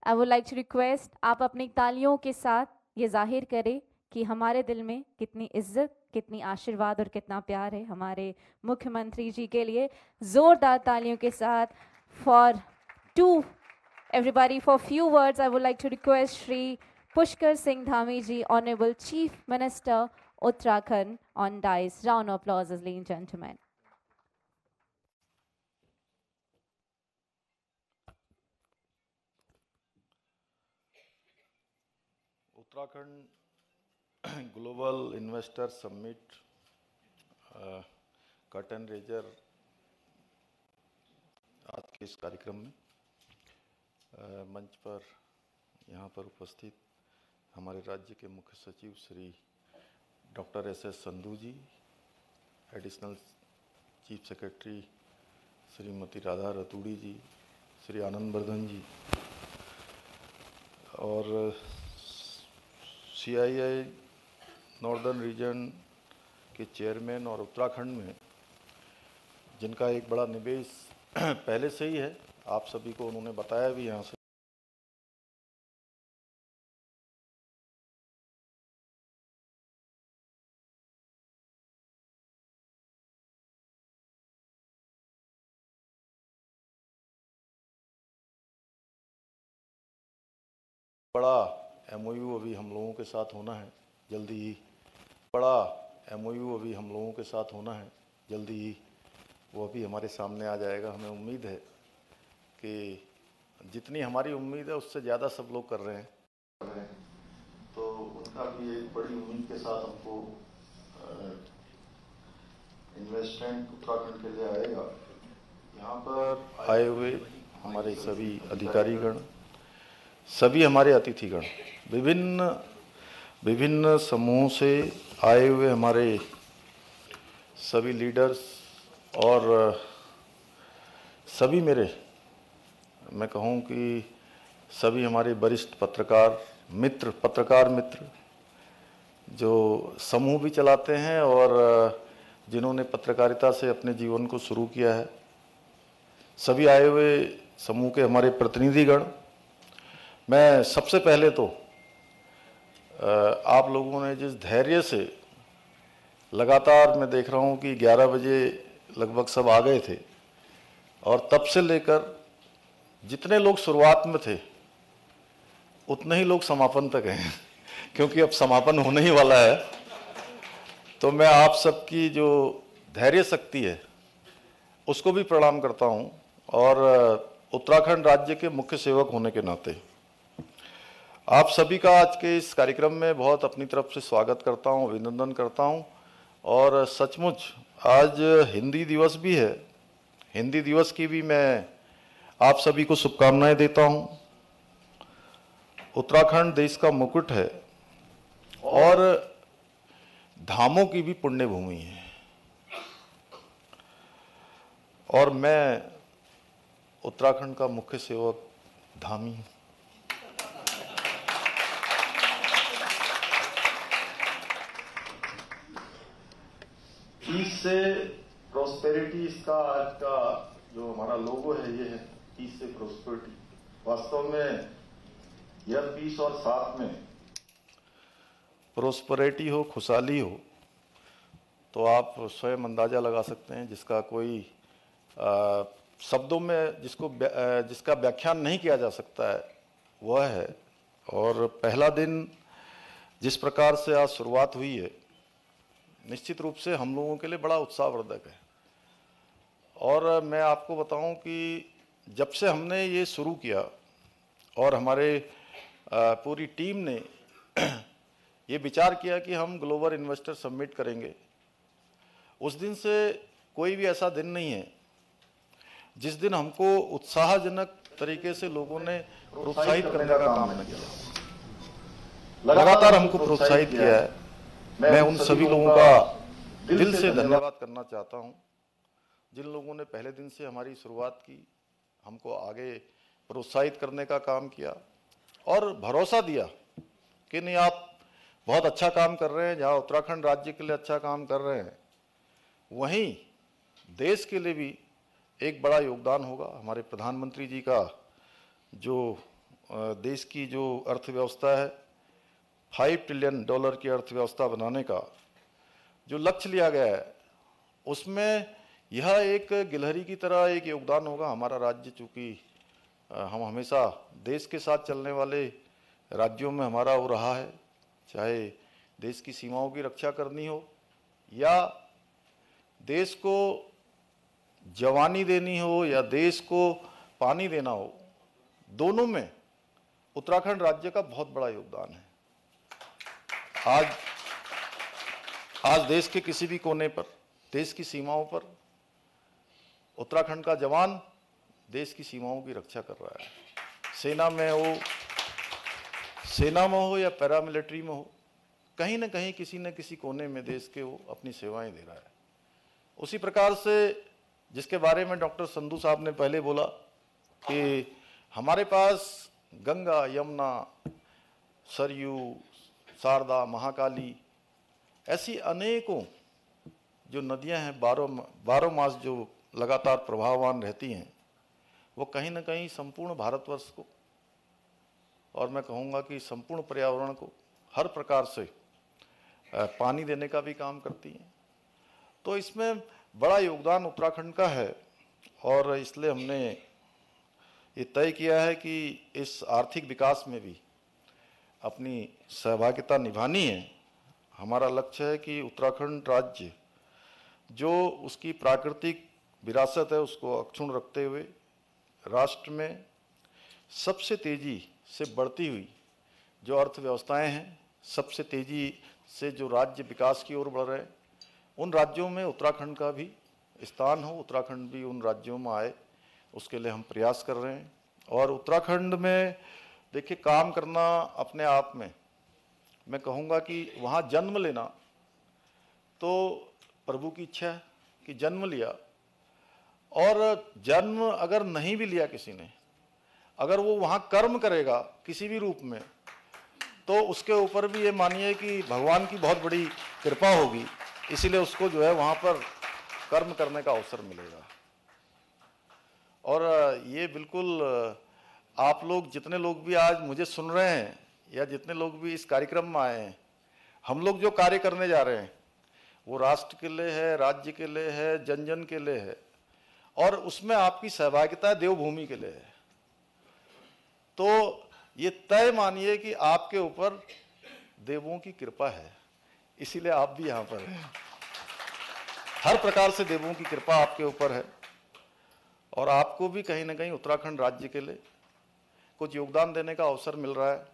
I would like to request आप अपनी तालियों के साथ ये ज़ाहिर करें कि हमारे दिल में कितनी इज़्ज़त, कितनी आशीर्वाद और कितना प्यार है हमारे मुख्यमंत्री जी के लिए। ज़ोरदार तालियों के साथ for to everybody for few words I would like to request Shri Pushkar Singh Dhami ji honourable chief minister Uttarakhand on dais round of applause is lean gentleman Uttarakhand [clears throat] global investor summit curtain raiser आज के इस कार्यक्रम में अ, मंच पर यहाँ पर उपस्थित हमारे राज्य के मुख्य सचिव Shri doctor S S Sandhu ji additional chief secretary Shrimati Radha Raturi ji Shri Anand Vardhan ji और C I I northern region के चेयरमैन और उत्तराखंड में, जिनका एक बड़ा निवेश [clears throat] पहले से ही है, आप सभी को उन्होंने बताया भी यहाँ से। बड़ा एमओयू अभी हम लोगों के साथ होना है, जल्दी ही। बड़ा एमओयू अभी हम लोगों के साथ होना है, जल्दी ही। वो अभी हमारे सामने आ जाएगा, हमें उम्मीद है कि जितनी हमारी उम्मीद है, उससे ज़्यादा सब लोग कर रहे हैं। तो उनका भी एक बड़ी उम्मीद के साथ हमको इन्वेस्टमेंट उत्तराखंड के लिए आएगा। यहाँ पर आए हुए हमारे सभी अधिकारीगण, सभी हमारे अतिथिगण विभिन्न विभिन्न समूहों से आए हुए हमारे सभी लीडर्स और, सभी मेरे, मैं कहूँ कि सभी हमारे वरिष्ठ पत्रकार, मित्र पत्रकार मित्र, जो समूह भी चलाते हैं और, जिन्होंने पत्रकारिता से अपने जीवन को शुरू किया है। सभी आए हुए समूह के हमारे प्रतिनिधिगण। मैं सबसे पहले तो आप लोगों ने जिस धैर्य से लगातार मैं देख रहा हूँ कि 11 बजे लगभग सब आ गए थे, और तब से लेकर जितने लोग शुरुआत में थे, उतने ही लोग समापन तक हैं, [laughs] क्योंकि अब समापन होने ही वाला है। तो मैं आप सबकी जो धैर्य शक्ति है, उसको भी प्रणाम करता हूँ, और उत्तराखंड राज्य के मुख्य सेवक होने के नाते। आप सभी का आज के इस कार्यक्रम में बहुत अपनी तरफ़ से स्वागत करता हूँ, अभिनंदन करता हूँ। और सचमुच, आज हिंदी दिवस भी है। हिंदी दिवस की भी मैं आप सभी को शुभकामनाएँ देता हूँ। उत्तराखंड देश का मुकुट है और धामों की भी पुण्य भूमि है। और मैं उत्तराखंड का मुख्य सेवक धामी हूँ। पीस से प्रोस्पेरिटी इसका आज का जो हमारा लोगो है ये है पीस से प्रोस्पेरिटी वास्तव में यह पीस और साथ में प्रोस्पेरिटी हो खुशहाली हो तो आप स्वयं अंदाज़ा लगा सकते हैं जिसका कोई आ, शब्दों में जिसको जिसका व्याख्यान नहीं किया जा सकता है वह है। और पहला दिन जिस प्रकार से आज शुरुआत हुई है निश्चित रूप से हम लोगों के लिए बड़ा उत्साहवर्धक है। और मैं आपको बताऊँ कि जब से हमने ये शुरू किया और हमारे पूरी टीम ने [clears throat] ये विचार किया कि हम ग्लोबल इन्वेस्टर सबमिट करेंगे, उस दिन से कोई भी ऐसा दिन नहीं है जिस दिन हमको उत्साहजनक तरीके से लोगों ने प्रोत्साहित करने का काम किया। लगातार हमको प्रोत्साहित किया है। मैं उन सभी लोगों का दिल से धन्यवाद करना चाहता हूँ। जिन लोगों ने पहले दिन से हमारी शुरुआत की हमको आगे प्रोत्साहित करने का काम किया और भरोसा दिया कि नहीं आप बहुत अच्छा काम कर रहे हैं जहाँ उत्तराखंड राज्य के लिए अच्छा काम कर रहे हैं वहीं देश के लिए भी एक बड़ा योगदान होगा। हमारे प्रधानमंत्री जी का जो देश की जो अर्थव्यवस्था है फाइव ट्रिलियन डॉलर की अर्थव्यवस्था बनाने का जो लक्ष्य लिया गया है, उसमें यह एक गिलहरी की तरह एक योगदान होगा हमारा राज्य, चूँकि हम हमेशा देश के साथ चलने वाले राज्यों में हमारा वो रहा है, चाहे देश की सीमाओं की रक्षा करनी हो, या देश को जवानी देनी हो, या देश को पानी देना हो, दोनों में उत्तराखंड राज्य का बहुत बड़ा योगदान है। आज आज देश के किसी भी कोने पर, देश की सीमाओं पर, उत्तराखंड का जवान देश की सीमाओं की रक्षा कर रहा है। सेना में हो, सेना में हो या पैरामिलिट्री में हो, कहीं ना कहीं किसी न किसी कोने में देश के वो अपनी सेवाएँ दे रहा है। उसी प्रकार से जिसके बारे में डॉक्टर संधू साहब ने पहले बोला कि हमारे पास गंगा, यमुना, सरयू शारदा, महाकाली, ऐसी अनेकों जो नदियाँ हैं, बारह बारह मास जो लगातार प्रभाववान रहती हैं, वो कहीं ना कहीं संपूर्ण भारतवर्ष को और मैं कहूँगा कि संपूर्ण पर्यावरण को हर प्रकार से पानी देने का भी काम करती हैं। तो इसमें बड़ा योगदान उत्तराखंड का है और इसलिए हमने ये तय किया है कि इस आर्थिक विकास में भी अपनी सहभागिता निभानी है, हमारा लक्ष्य है कि उत्तराखंड राज्य, जो उसकी प्राकृतिक विरासत है, उसको अक्षुण रखते हुए राष्ट्र में सबसे तेज़ी से बढ़ती हुई जो अर्थव्यवस्थाएँ हैं, सबसे तेज़ी से जो राज्य विकास की ओर बढ़ रहे हैं, उन राज्यों में उत्तराखंड का भी स्थान हो, उत्तराखंड भी उन राज्यों में आए, उसके लिए हम प्रयास कर रहे हैं। और उत्तराखंड में देखिए, काम करना अपने आप में, मैं कहूँगा कि वहाँ जन्म लेना तो प्रभु की इच्छा है कि जन्म लिया। और जन्म अगर नहीं भी लिया किसी ने, अगर वो वहाँ कर्म करेगा किसी भी रूप में तो उसके ऊपर भी ये मानिए कि भगवान की बहुत बड़ी कृपा होगी, इसीलिए उसको जो है वहाँ पर कर्म करने का अवसर मिलेगा। और ये बिल्कुल आप लोग जितने लोग भी आज मुझे सुन रहे हैं या जितने लोग भी इस कार्यक्रम में आए हैं, हम लोग जो कार्य करने जा रहे हैं, वो राष्ट्र के लिए है, राज्य के लिए है जन जन के लिए है, और उसमें आपकी सहभागिता देवभूमि के लिए है। तो ये तय मानिए कि आपके ऊपर देवों की कृपा है, इसीलिए आप भी यहाँ पर हैं। हर प्रकार से देवों की कृपा आपके ऊपर है, और आपको भी कहीं ना कहीं उत्तराखंड राज्य के लिए कुछ योगदान देने का अवसर मिल रहा है।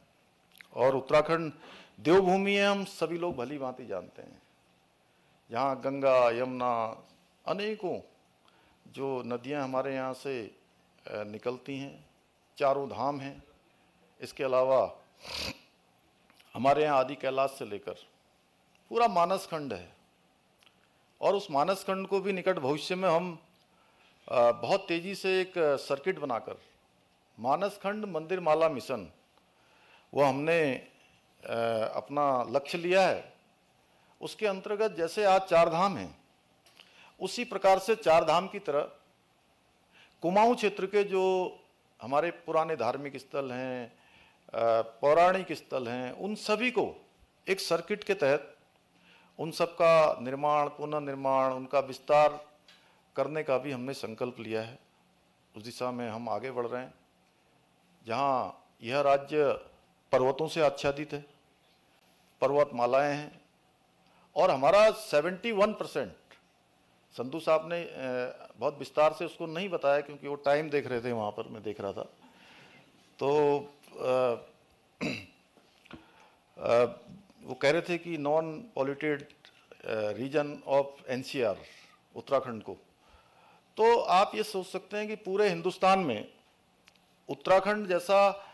और उत्तराखंड देवभूमि है, हम सभी लोग भली भांति जानते हैं। यहाँ गंगा, यमुना, अनेकों जो नदियाँ हमारे यहाँ से निकलती हैं, चारों धाम हैं। इसके अलावा हमारे यहाँ आदि कैलाश से लेकर पूरा मानस खंड है। और उस मानस खंड को भी निकट भविष्य में हम बहुत तेज़ी से एक सर्किट बनाकर मानसखंड मंदिर माला मिशन, वो हमने अपना लक्ष्य लिया है। उसके अंतर्गत जैसे आज चार धाम हैं, उसी प्रकार से चार धाम की तरह कुमाऊं क्षेत्र के जो हमारे पुराने धार्मिक स्थल हैं पौराणिक स्थल हैं, उन सभी को एक सर्किट के तहत उन सब का निर्माण, पुनर्निर्माण, उनका विस्तार करने का भी हमने संकल्प लिया है। उस दिशा में हम आगे बढ़ रहे हैं। जहाँ यह राज्य पर्वतों से आच्छादित है पर्वतमालाएँ हैं और हमारा 71 परसेंट संधु साहब ने बहुत विस्तार से उसको नहीं बताया क्योंकि वो टाइम देख रहे थे वहाँ पर मैं देख रहा था। तो अ, [clears throat] अ, वो कह रहे थे कि non polluted region of NCR Uttarakhand को। तो आप ये सोच सकते हैं कि पूरे हिंदुस्तान में उत्तराखंड जैसा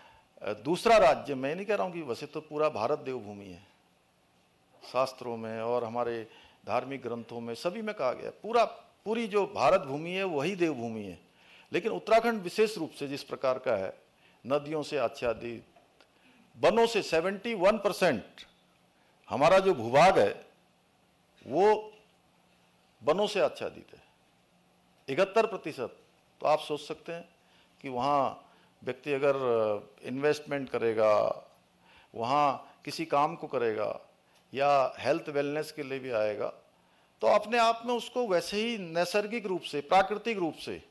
दूसरा राज्य, मैं नहीं कह रहा हूँ कि वैसे तो पूरा भारत देवभूमि है। शास्त्रों में और हमारे धार्मिक ग्रंथों में सभी में कहा गया पूरा, पूरी जो भारत भूमि है, वही देवभूमि है। लेकिन उत्तराखंड विशेष रूप से जिस प्रकार का है, नदियों से आच्छादित, वनों से 71 परसेंट हमारा जो भूभाग है, वो वनों से आच्छादित है। इकहत्तर प्रतिशत तो आप सोच सकते हैं कि वहाँ व्यक्ति अगर इन्वेस्टमेंट करेगा, वहाँ किसी काम को करेगा, या हेल्थ वेलनेस के लिए भी आएगा तो अपने आप में उसको वैसे ही नैसर्गिक रूप से, प्राकृतिक रूप से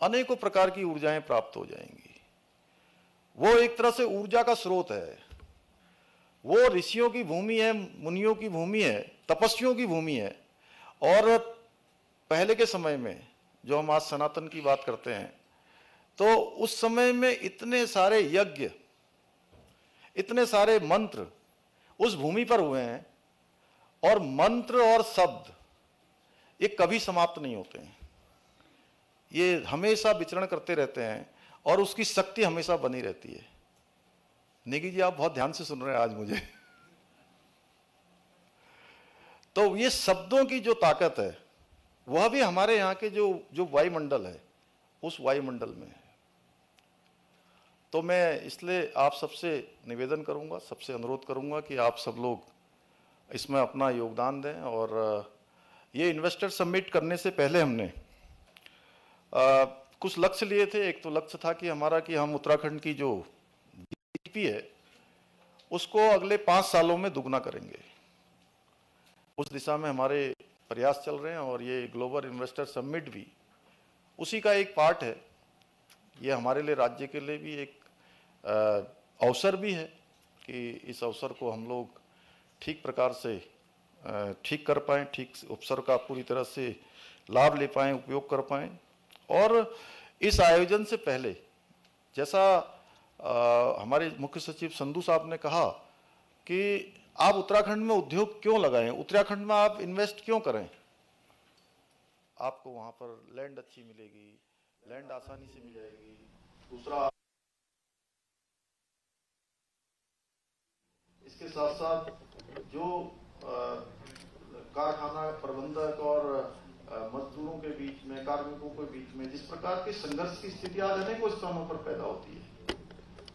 अनेकों प्रकार की ऊर्जाएँ प्राप्त हो जाएँगी। वो एक तरह से ऊर्जा का स्रोत है। वो ऋषियों की भूमि है, मुनियों की भूमि है, तपस्वियों की भूमि है। और पहले के समय में, जो हम आज सनातन की बात करते हैं तो उस समय में इतने सारे यज्ञ, इतने सारे मंत्र उस भूमि पर हुए हैं और मंत्र और शब्द, ये कभी समाप्त नहीं होते हैं। ये हमेशा विचरण करते रहते हैं और उसकी शक्ति हमेशा बनी रहती है। नेगी जी, आप बहुत ध्यान से सुन रहे हैं आज मुझे। [laughs] तो ये शब्दों की जो ताकत है, वह भी हमारे यहाँ के जो जो वायुमंडल है, उस वायुमंडल में है। तो मैं इसलिए आप सबसे निवेदन करूँगा सबसे अनुरोध करूँगा कि आप सब लोग इसमें अपना योगदान दें और ये इन्वेस्टर सबमिट करने से पहले हमने आ, कुछ लक्ष्य लिए थे। एक तो लक्ष्य था कि हमारा कि हम उत्तराखंड की जो जीडीपी है उसको अगले पाँच सालों में दुगना करेंगे। उस दिशा में हमारे प्रयास चल रहे हैं और ये ग्लोबल इन्वेस्टर सबमिट भी उसी का एक पार्ट है। ये हमारे लिए राज्य के लिए भी एक अवसर भी है कि इस अवसर को हम लोग ठीक प्रकार से ठीक कर पाएँ ठीक अवसर का पूरी तरह से लाभ ले पाएँ उपयोग कर पाएँ। और इस आयोजन से पहले जैसा आ, हमारे मुख्य सचिव संधू साहब ने कहा कि आप उत्तराखंड में उद्योग क्यों लगाएँ? उत्तराखंड में आप इन्वेस्ट क्यों करें? आपको वहाँ पर लैंड अच्छी मिलेगी लैंड आसानी से मिल जाएगी। दूसरा इसके साथ साथ जो कारखाना प्रबंधक और मजदूरों के बीच में, कार्मिकों के बीच में जिस प्रकार के संघर्ष की स्थिति आज अनेकों स्थानों पर पैदा होती है,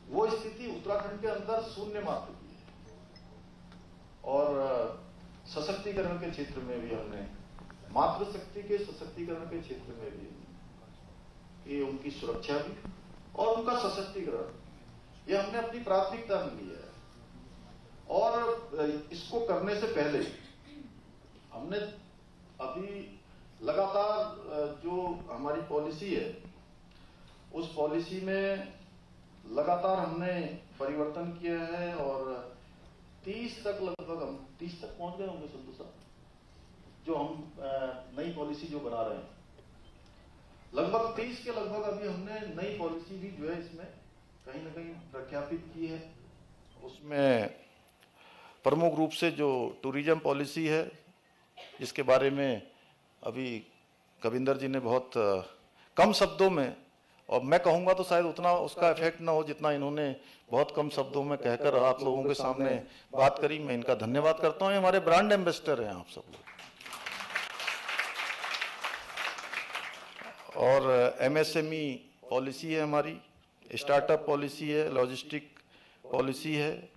वो स्थिति उत्तराखंड के अंदर शून्य मात्र की है। और सशक्तिकरण के क्षेत्र में भी हमने, मातृशक्ति के सशक्तिकरण के क्षेत्र में भी ये उनकी सुरक्षा भी और उनका सशक्तिकरण, ये हमने अपनी प्राथमिकता में लिया और इसको करने से पहले हमने अभी लगातार जो हमारी पॉलिसी है, उस पॉलिसी में लगातार हमने परिवर्तन किया है और 30 तक लगभग हम 30 तक पहुँच गए होंगे संतु साहब जो हम नई पॉलिसी जो बना रहे हैं। लगभग 30 के लगभग अभी हमने नई पॉलिसी भी जो है इसमें कहीं ना कहीं प्रख्यापित की है। उसमें प्रमुख रूप से जो टूरिज़्म पॉलिसी है, जिसके बारे में अभी कविंदर जी ने बहुत कम शब्दों में, और मैं कहूँगा तो शायद उतना उसका इफ़ेक्ट ना हो जितना इन्होंने बहुत कम शब्दों में कहकर आप लोगों के सामने बात करी। मैं इनका धन्यवाद करता हूँ। हमारे ब्रांड एम्बेसडर हैं आप सब लोग। और एमएसएमई पॉलिसी है हमारी, स्टार्टअप पॉलिसी है, लॉजिस्टिक पॉलिसी है,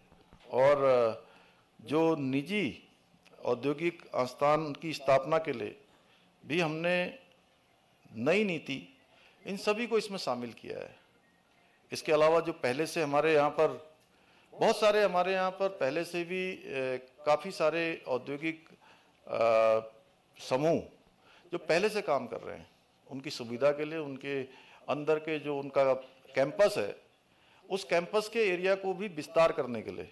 और जो निजी औद्योगिक स्थान की स्थापना के लिए भी हमने नई नीति, इन सभी को इसमें शामिल किया है। इसके अलावा जो पहले से हमारे यहाँ पर, बहुत सारे हमारे यहाँ पर पहले से भी काफ़ी सारे औद्योगिक समूह जो पहले से काम कर रहे हैं, उनकी सुविधा के लिए, उनके अंदर के जो उनका कैंपस है, उस कैंपस के एरिया को भी विस्तार करने के लिए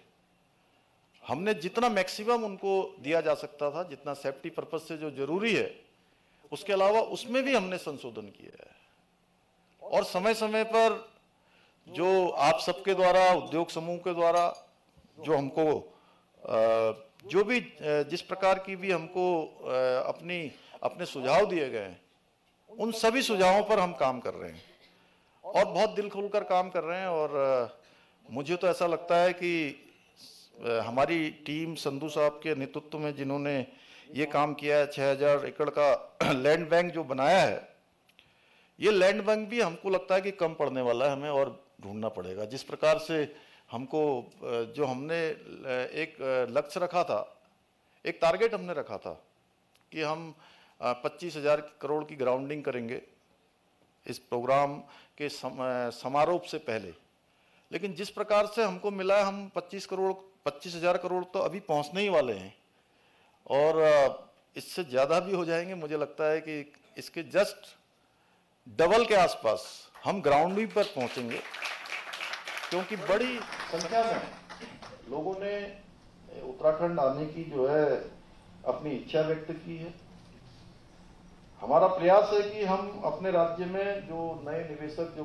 हमने जितना मैक्सिमम उनको दिया जा सकता था, जितना सेफ्टी पर्पज से जो ज़रूरी है, उसके अलावा उसमें भी हमने संशोधन किया है। और समय समय पर जो आप सबके द्वारा, उद्योग समूह के द्वारा, जो हमको जो भी जिस प्रकार की भी हमको अपनी, अपने सुझाव दिए गए हैं, उन सभी सुझावों पर हम काम कर रहे हैं। और बहुत दिल खोलकर काम कर रहे हैं और मुझे तो ऐसा लगता है कि हमारी टीम संधू साहब के नेतृत्व में जिन्होंने ये काम किया है छः हज़ार एकड़ का [clears throat] लैंड बैंक जो बनाया है, ये लैंड बैंक भी हमको लगता है कि कम पड़ने वाला है, हमें और ढूंढना पड़ेगा। जिस प्रकार से हमको जो हमने एक लक्ष्य रखा था, एक टारगेट हमने रखा था कि हम पच्चीस हज़ार करोड़ की ग्राउंडिंग करेंगे इस प्रोग्राम के समारोह से पहले। लेकिन जिस प्रकार से हमको मिला है, हम 25 करोड़ पच्चीस हज़ार करोड़ तो अभी पहुँचने ही वाले हैं। और इससे ज़्यादा भी हो जाएँगे, मुझे लगता है कि इसके जस्ट डबल के आसपास हम ग्राउंड भी पर पहुँचेंगे, क्योंकि बड़ी संख्या में लोगों ने उत्तराखंड आने की जो है अपनी इच्छा व्यक्त की है। हमारा प्रयास है कि हम अपने राज्य में जो नए निवेशक जो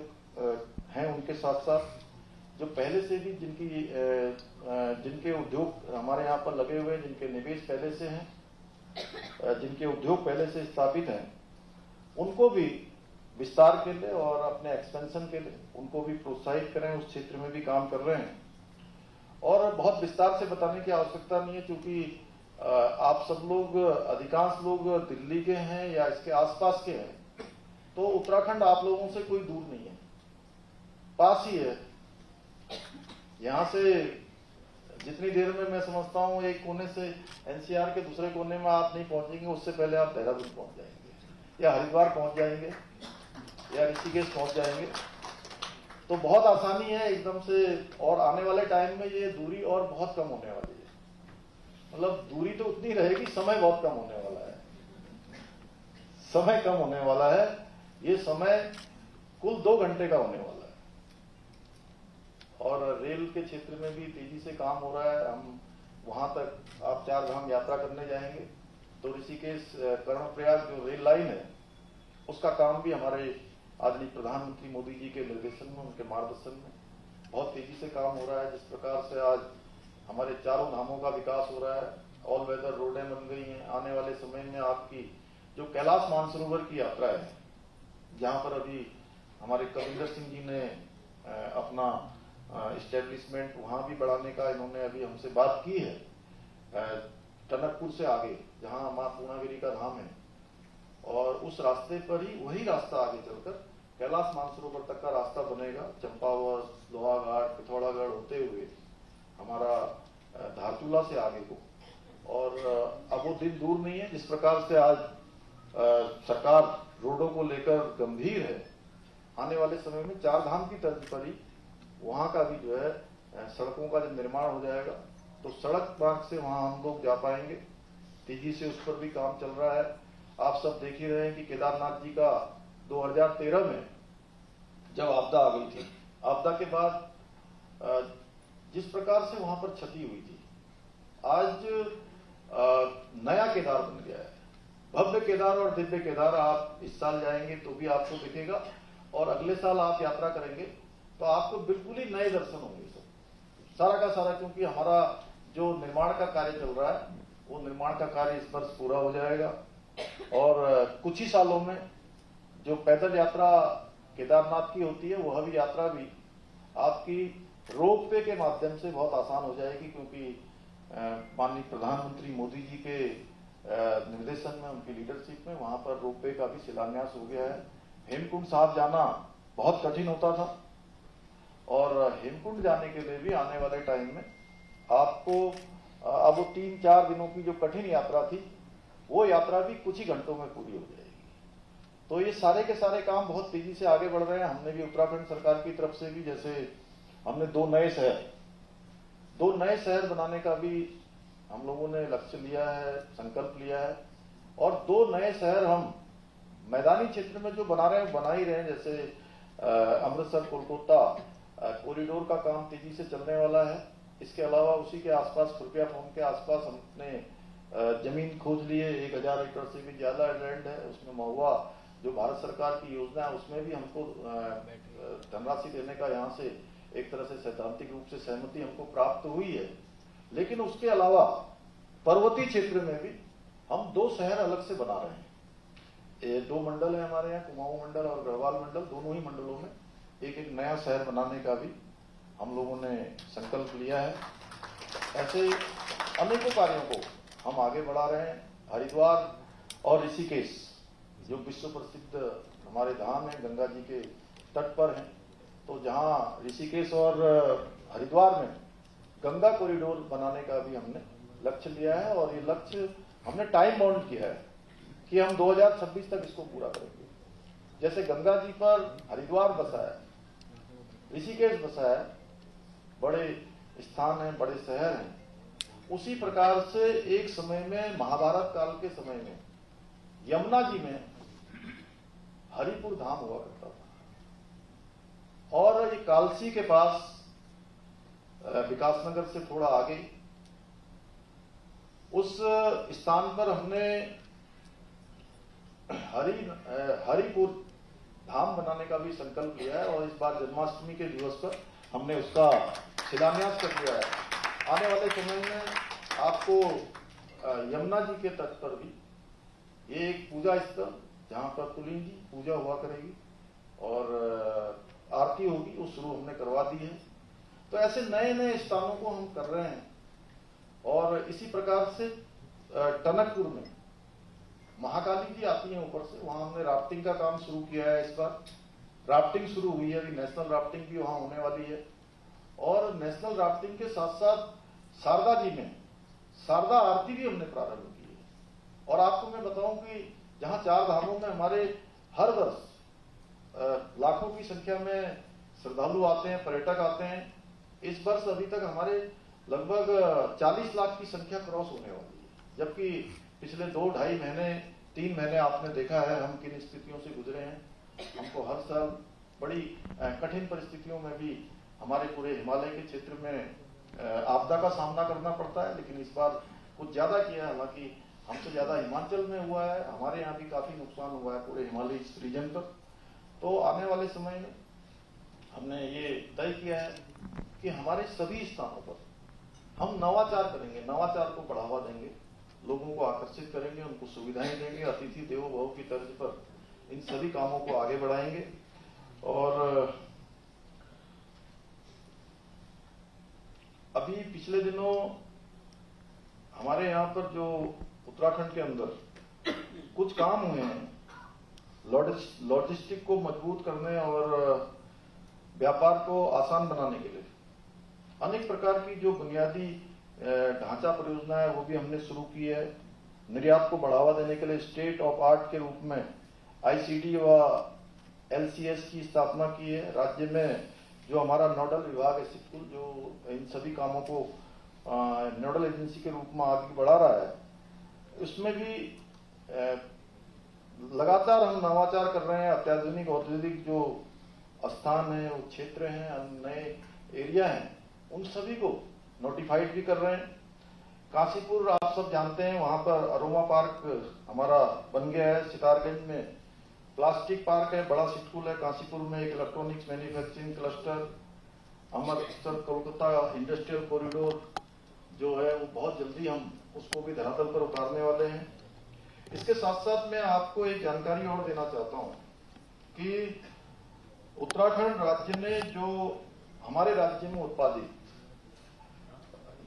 हैं, उनके साथ साथ जो पहले से भी जिनकी जिनके उद्योग हमारे यहाँ पर लगे हुए जिनके निवेश पहले से हैं जिनके उद्योग पहले से स्थापित हैं, उनको भी विस्तार के लिए और अपने एक्सपेंशन के लिए उनको भी प्रोत्साहित करें, उस क्षेत्र में भी काम कर रहे हैं। और बहुत विस्तार से बताने की आवश्यकता नहीं है, क्योंकि आप सब लोग, अधिकांश लोग दिल्ली के हैं या इसके आसपास के हैं तो उत्तराखंड आप लोगों से कोई दूर नहीं है। पास ही है। यहाँ से जितनी देर में मैं समझता हूँ, एक कोने से एनसीआर के दूसरे कोने में आप नहीं पहुँचेंगे, उससे पहले आप देहरादून पहुँच जाएँगे। या हरिद्वार पहुँच जाएँगे, या ऋषिकेश पहुँच जाएँगे। तो बहुत आसानी है एकदम से, और आने वाले टाइम में ये दूरी और बहुत कम होने वाली है। मतलब दूरी तो उतनी रहेगी, समय बहुत कम होने वाला है। समय कम होने वाला है। ये समय कुल दो घंटे का होने वाला और रेल के क्षेत्र में भी तेज़ी से काम हो रहा है। हम वहाँ तक, आप चार धाम यात्रा करने जाएँगे। तो ऋषिकेश कर्णप्रयाग जो रेल लाइन है, उसका काम भी हमारे आदरणीय प्रधानमंत्री मोदी जी के निर्देशन में, उनके मार्गदर्शन में बहुत तेज़ी से काम हो रहा है। जिस प्रकार से आज हमारे चारों धामों का विकास हो रहा है ऑल वेदर रोडें बन गई हैं। आने वाले समय में आपकी जो कैलाश मानसरोवर की यात्रा है, जहाँ पर अभी हमारे कविंदर सिंह जी ने अपना इस्टेब्लिशमेंट वहाँ भी बढ़ाने का इन्होंने अभी हमसे बात की है। टनकपुर से आगे, जहाँ माँ पूर्णागिरी का धाम है। और उस रास्ते पर ही वही रास्ता आगे चलकर कैलाश मानसरोवर तक का रास्ता बनेगा। चंपावत, लोहाघाट, पिथौरागढ़ होते हुए हमारा धारचूला से आगे को। और अब वो दिन दूर नहीं है, जिस प्रकार से आज सरकार रोडों को लेकर गंभीर है। आने वाले समय में चार धाम की तर्ज पर ही वहाँ का भी जो है सड़कों का जब निर्माण हो जाएगा तो सड़क मार्ग से वहाँ हम लोग जा पाएँगे। तेज़ी से उस पर भी काम चल रहा है। आप सब देख ही रहे हैं कि केदारनाथ जी का 2013 में जब आपदा आ गई थी, आपदा के बाद जिस प्रकार से वहाँ पर क्षति हुई थी, आज नया केदार बन गया है। भव्य केदार और दिव्य केदार, आप इस साल जाएँगे तो भी आपको दिखेगा, और अगले साल आप यात्रा करेंगे तो आपको बिल्कुल ही नए दर्शन होंगे सब सारा का सारा, क्योंकि हमारा जो निर्माण का कार्य चल रहा है, वो निर्माण का कार्य इस वर्ष पूरा हो जाएगा। और कुछ ही सालों में जो पैदल यात्रा केदारनाथ की होती है, वह भी यात्रा भी आपकी रोप वे के माध्यम से बहुत आसान हो जाएगी, क्योंकि माननीय प्रधानमंत्री मोदी जी के निर्देशन में, उनकी लीडरशिप में वहाँ पर रोप वे का भी शिलान्यास हो गया है। हेमकुंड साहब जाना बहुत कठिन होता था। और हेमकुंड जाने के लिए भी आने वाले टाइम में आपको अब वो तीन चार दिनों की जो कठिन यात्रा थी, वो यात्रा भी कुछ ही घंटों में पूरी हो जाएगी। तो ये सारे के सारे काम बहुत तेज़ी से आगे बढ़ रहे हैं। हमने भी उत्तराखंड सरकार की तरफ़ से भी जैसे हमने दो नए शहर, दो नए शहर बनाने का भी हम लोगों ने लक्ष्य लिया है, संकल्प लिया है। और दो नए शहर हम मैदानी क्षेत्र में जो बना रहे हैं बना ही रहे हैं। जैसे अमृतसर, कोलकाता कॉरिडोर का काम तेज़ी से चलने वाला है। इसके अलावा उसी के आसपास, खुरपिया फॉर्म के आसपास हमने ज़मीन खोज लिए। एक हज़ार एकड़ से भी ज़्यादा लैंड है। उसमें महुआ, जो भारत सरकार की योजना है, उसमें भी हमको धनराशि देने का यहाँ से एक तरह से सैद्धांतिक रूप से सहमति हमको प्राप्त हुई है। लेकिन उसके अलावा पर्वतीय क्षेत्र में भी हम दो शहर अलग से बना रहे हैं। दो मंडल है हमारे यहाँ, कुमाऊं मंडल और गढ़वाल मंडल, दोनों ही मंडलों में एक एक नया शहर बनाने का भी हम लोगों ने संकल्प लिया है। ऐसे अनेकों कार्यों को हम आगे बढ़ा रहे हैं। हरिद्वार और ऋषिकेश, जो विश्व प्रसिद्ध हमारे धाम है, गंगा जी के तट पर हैं। तो जहाँ ऋषिकेश और हरिद्वार में गंगा कॉरिडोर बनाने का भी हमने लक्ष्य लिया है और ये लक्ष्य हमने टाइम बाउंड किया है कि हम 2026 तक इसको पूरा करेंगे। जैसे गंगा जी पर हरिद्वार बसा है ऋषिकेश बसा है, बड़े स्थान हैं, बड़े शहर हैं। उसी प्रकार से एक समय में, महाभारत काल के समय में, यमुना जी में हरिपुर धाम हुआ करता था। और ये कालसी के पास विकासनगर से थोड़ा आगे, उस स्थान पर हमने हरि हरिपुर धाम बनाने का भी संकल्प लिया है और इस बार जन्माष्टमी के दिवस पर हमने उसका शिलान्यास कर दिया है। आने वाले समय में आपको यमुना जी के तट पर भी ये एक पूजा स्थल, जहाँ पर तुलिंग जी पूजा हुआ करेगी और आरती होगी वो शुरू हमने करवा दी है। तो ऐसे नए नए स्थानों को हम कर रहे हैं और इसी प्रकार से टनकपुर में महाकाली जी आती है ऊपर से, वहाँ हमने राफ्टिंग का काम शुरू किया है इस बार। राफ्टिंग शुरू हुई है, अभी नेशनल राफ्टिंग भी वहाँ होने वाली है। और नेशनल राफ्टिंग के साथ साथ शारदा जी में, शारदा आरती भी हमने प्रारंभ की है। और आपको मैं बताऊँ कि जहाँ चार धामों में हमारे हर वर्ष लाखों की संख्या में श्रद्धालु आते हैं, पर्यटक आते हैं, इस वर्ष अभी तक हमारे लगभग 40 लाख की संख्या क्रॉस होने वाली है। जबकि पिछले दो ढाई महीने, तीन महीने आपने देखा है, हम किन स्थितियों से गुजरे हैं। हमको हर साल बड़ी कठिन परिस्थितियों में भी हमारे पूरे हिमालय के क्षेत्र में आपदा का सामना करना पड़ता है, लेकिन इस बार कुछ ज़्यादा किया है। हालाँकि हमसे ज़्यादा हिमाचल में हुआ है, हमारे यहाँ भी काफ़ी नुकसान हुआ है पूरे हिमालय रीजन पर। तो आने वाले समय में हमने ये तय किया है कि हमारे सभी स्थानों पर हम नवाचार करेंगे, नवाचार को बढ़ावा देंगे। लोगों को आकर्षित करेंगे, उनको सुविधाएँ देंगे, अतिथि देवो, भव की तर्ज पर इन सभी कामों को आगे बढ़ाएँगे। और, अभी पिछले दिनों हमारे यहाँ पर जो उत्तराखंड के अंदर कुछ काम हुए हैं लॉजिस्टिक को मज़बूत करने और, व्यापार को आसान बनाने के लिए। अनेक प्रकार की जो बुनियादी ढांचा परियोजना है वो भी हमने शुरू की है। निर्यात को बढ़ावा देने के लिए स्टेट ऑफ़ आर्ट के रूप में आईसीडी व एलसीएस की स्थापना की है। राज्य में जो हमारा नोडल विभाग है सिक्कुल जो इन सभी कामों को नोडल एजेंसी के रूप में आगे बढ़ा रहा है, उसमें भी लगातार हम नवाचार कर रहे हैं। अत्याधुनिक औद्योगिक जो स्थान है, वो क्षेत्र हैं, नए एरिया हैं, उन सभी को नोटिफाइड भी कर रहे हैं। काशीपुर आप सब जानते हैं, वहाँ पर अरोमा पार्क हमारा बन गया है, सितारगंज में। प्लास्टिक पार्क है, बड़ा सिटकुल है, काशीपुर में एक electronics manufacturing cluster Amritsar, Kolkata industrial corridor जो है, वो बहुत जल्दी हम उसको भी धरातल पर उतारने वाले हैं। इसके साथ साथ मैं आपको एक जानकारी और देना चाहता हूँ कि उत्तराखंड राज्य में जो हमारे राज्य में उत्पादित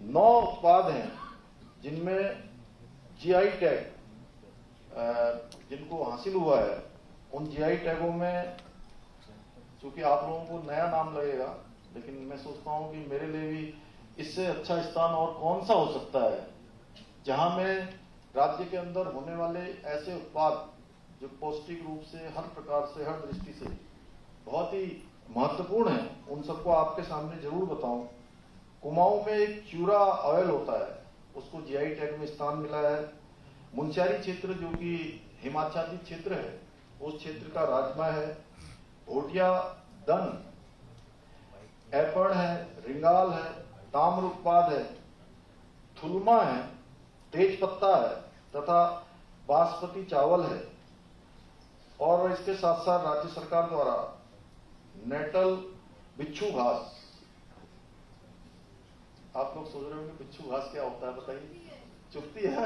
नौ उत्पाद हैं, जिनमें जीआई टैग जिनको हासिल हुआ है, उन जीआई टैगों में, चूँकि आप लोगों को नया नाम लगेगा, लेकिन मैं सोचता हूँ कि मेरे लिए भी इससे अच्छा स्थान और कौन सा हो सकता है, जहाँ मैं राज्य के अंदर होने वाले ऐसे उत्पाद, जो पौष्टिक रूप से, हर प्रकार से, हर दृष्टि से बहुत ही महत्वपूर्ण है, उन सबको आपके सामने ज़रूर बताऊँ। कुमाऊं में एक चूरा ऑयल होता है। उसको जीआई टैग में स्थान मिला है। मुंशारी क्षेत्र, जो कि हिमाचली क्षेत्र है, उस क्षेत्र का राजमा है। भोटिया दन एपड़ है, रिंगाल है, ताम्र उत्पाद है, थुलमा है, तेज पत्ता है, तथा बासमती चावल है। और इसके साथ साथ राज्य सरकार द्वारा नेटल बिच्छू घास आप लोग सोच रहे होंगे बिच्छू घास क्या होता है बताइए। चुपती है। [laughs]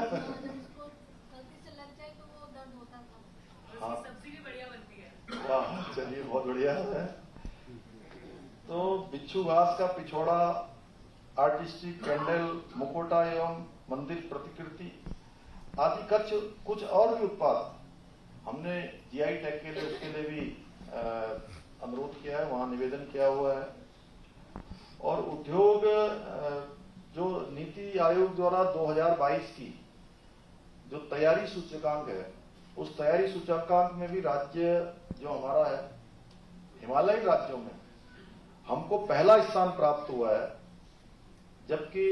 [laughs] हाँ। वाह चलिए बहुत बढ़िया है। तो बिच्छू घास का पिछोड़ा आर्टिस्टिक कैंडल मुकोटा एवं मंदिर प्रतिकृति आदि कच्छ कुछ और भी उत्पाद हमने जीआई टैग के लिए उसके लिए भी अनुरोध किया है वहाँ निवेदन किया हुआ है। और उद्योग जो नीति आयोग द्वारा 2022 की जो तैयारी सूचकांक है, उस तैयारी सूचकांक में भी राज्य जो हमारा है, हिमालयी राज्यों में, हमको पहला स्थान प्राप्त हुआ है, जबकि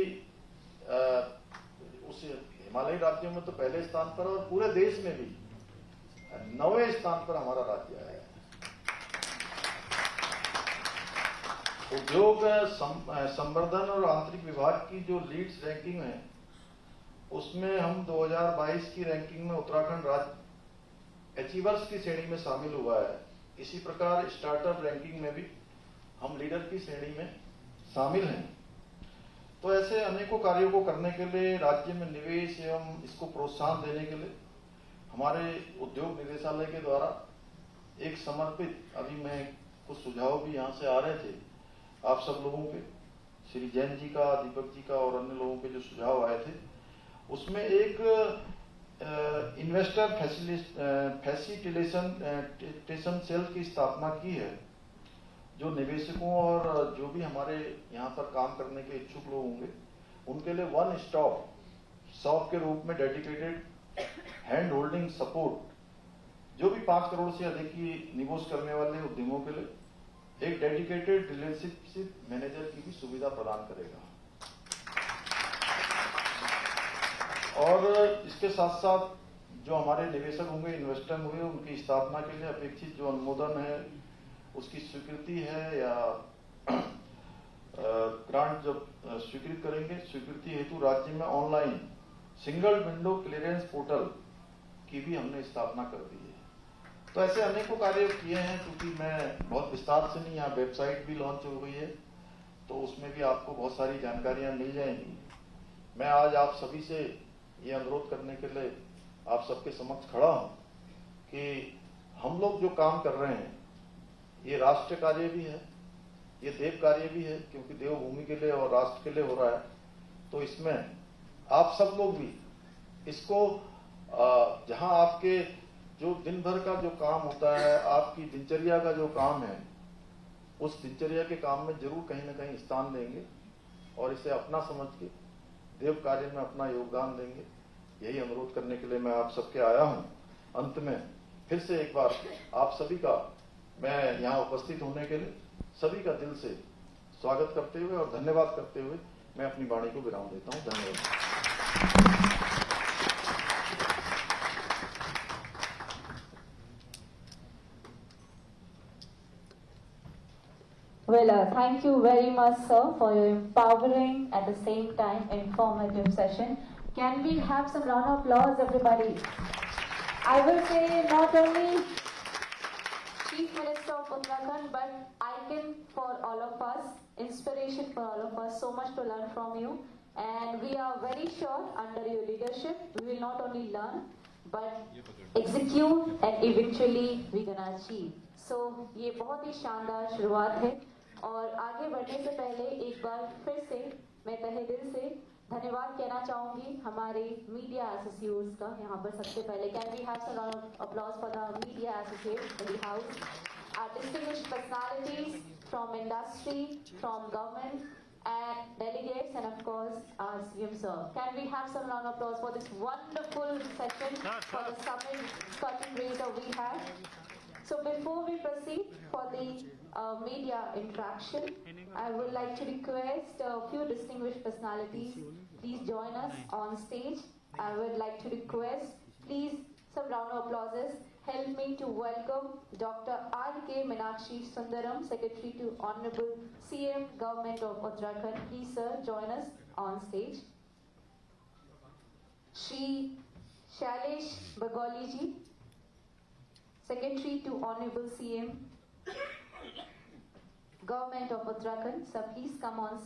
उस हिमालयी राज्यों में तो पहले स्थान पर और पूरे देश में भी, नवे स्थान पर हमारा राज्य है। उद्योग संवर्धन और आंतरिक विभाग की जो लीड्स रैंकिंग है, उसमें हम 2022 की रैंकिंग में उत्तराखंड राज्य अचीवर्स की श्रेणी में शामिल हुआ है। इसी प्रकार स्टार्टअप रैंकिंग में भी हम लीडर की श्रेणी में शामिल हैं। तो ऐसे अनेकों कार्यों को करने के लिए, राज्य में निवेश एवं इसको प्रोत्साहन देने के लिए, हमारे उद्योग निदेशालय के द्वारा एक समर्पित, अभी मैं कुछ सुझाव भी यहाँ से आ रहे थे आप सब लोगों के श्री जैन जी का, दीपक जी का और अन्य लोगों के जो सुझाव आए थे, उसमें एक इन्वेस्टर फैसिलिटेशन टेशन सेल की स्थापना की है, जो निवेशकों और जो भी हमारे यहाँ पर काम करने के इच्छुक लोग होंगे, उनके लिए वन स्टॉप शॉप के रूप में डेडिकेटेड हैंड होल्डिंग सपोर्ट जो भी पाँच करोड़ से अधिक की निवेश करने वाले उद्यमों के लिए एक डेडिकेटेड रिलेशनशिप मैनेजर की भी सुविधा प्रदान करेगा। और इसके साथ साथ जो हमारे निवेशक होंगे इन्वेस्टर होंगे, उनकी स्थापना के लिए अपेक्षित जो अनुमोदन है, उसकी स्वीकृति है या [clears throat] ग्रांट जब स्वीकृत करेंगे, स्वीकृति हेतु राज्य में online single window clearance portal की भी हमने स्थापना कर दी। तो ऐसे अनेकों कार्य किए हैं, क्योंकि मैं बहुत विस्तार से नहीं, यहाँ वेबसाइट भी लॉन्च हो गई है तो उसमें भी आपको बहुत सारी जानकारियाँ मिल जाएँगी। मैं आज आप सभी से ये अनुरोध करने के लिए आप सबके समक्ष खड़ा हूँ कि हम लोग जो काम कर रहे हैं, ये राष्ट्र कार्य भी है, ये देव कार्य भी है, क्योंकि देवभूमि के लिए और राष्ट्र के लिए हो रहा है तो इसमें आप सब लोग भी इसको जहाँ आपके जो दिन भर का जो काम होता है, आपकी दिनचर्या का जो काम है, उस दिनचर्या के काम में ज़रूर कहीं ना कहीं स्थान देंगे और इसे अपना समझ के, देव कार्य में अपना योगदान देंगे। यही अनुरोध करने के लिए मैं आप सबके आया हूँ। अंत में फिर से एक बार आप सभी का मैं यहाँ उपस्थित होने के लिए सभी का दिल से स्वागत करते हुए और धन्यवाद करते हुए मैं अपनी वाणी को विराम देता हूँ। धन्यवाद। Well, uh, thank you very much, sir, for your empowering at the same time informative session. Can we have some round of applause, everybody? I will say not only Chief Minister of Uttarakhand, but icon for all of us, inspiration for all of us, so much to learn from you. And we are very sure under your leadership, we will not only learn, but execute and eventually we gonna achieve. So ये बहुत ही शानदार शुरुआत है और आगे बढ़ने से पहले एक बार फिर से मैं तहे दिल से धन्यवाद कहना चाहूँगी हमारे मीडिया एसोसिएट्स का। यहाँ पर सबसे पहले can we have some applause for the media associate house आर्टिस्टिंग personalities from industry from government and delegates and of course R C sir can we have some long applause for this wonderful session for the summit cutting we have So before we proceed for the uh, media interaction, I would like to request a few distinguished personalities, please join us on stage. I would like to request, please some round of applauses. Help me to welcome Dr. R.K. Minakshi Sundaram, Secretary to Honorable CM Government of Uttarakhand. Please, sir, join us on stage. Shri Shailesh Bagoli ji, Secretary to Honorable CM Government of Uttarakhand. Sir, please come on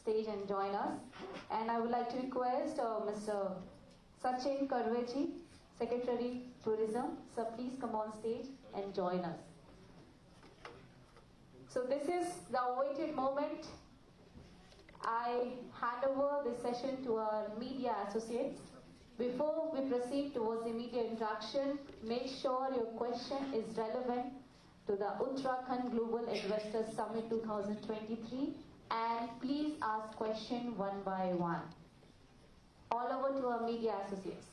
stage and join us. And I would like to request uh, Mr. Sachin Karveji, Secretary Tourism. Sir, please come on stage and join us. So this is the awaited moment. I hand over this session to our media associates. Before we proceed towards the media interaction, make sure your question is relevant to the Uttarakhand Global Investors Summit 2023 and please ask question one by one. All over to our media associates.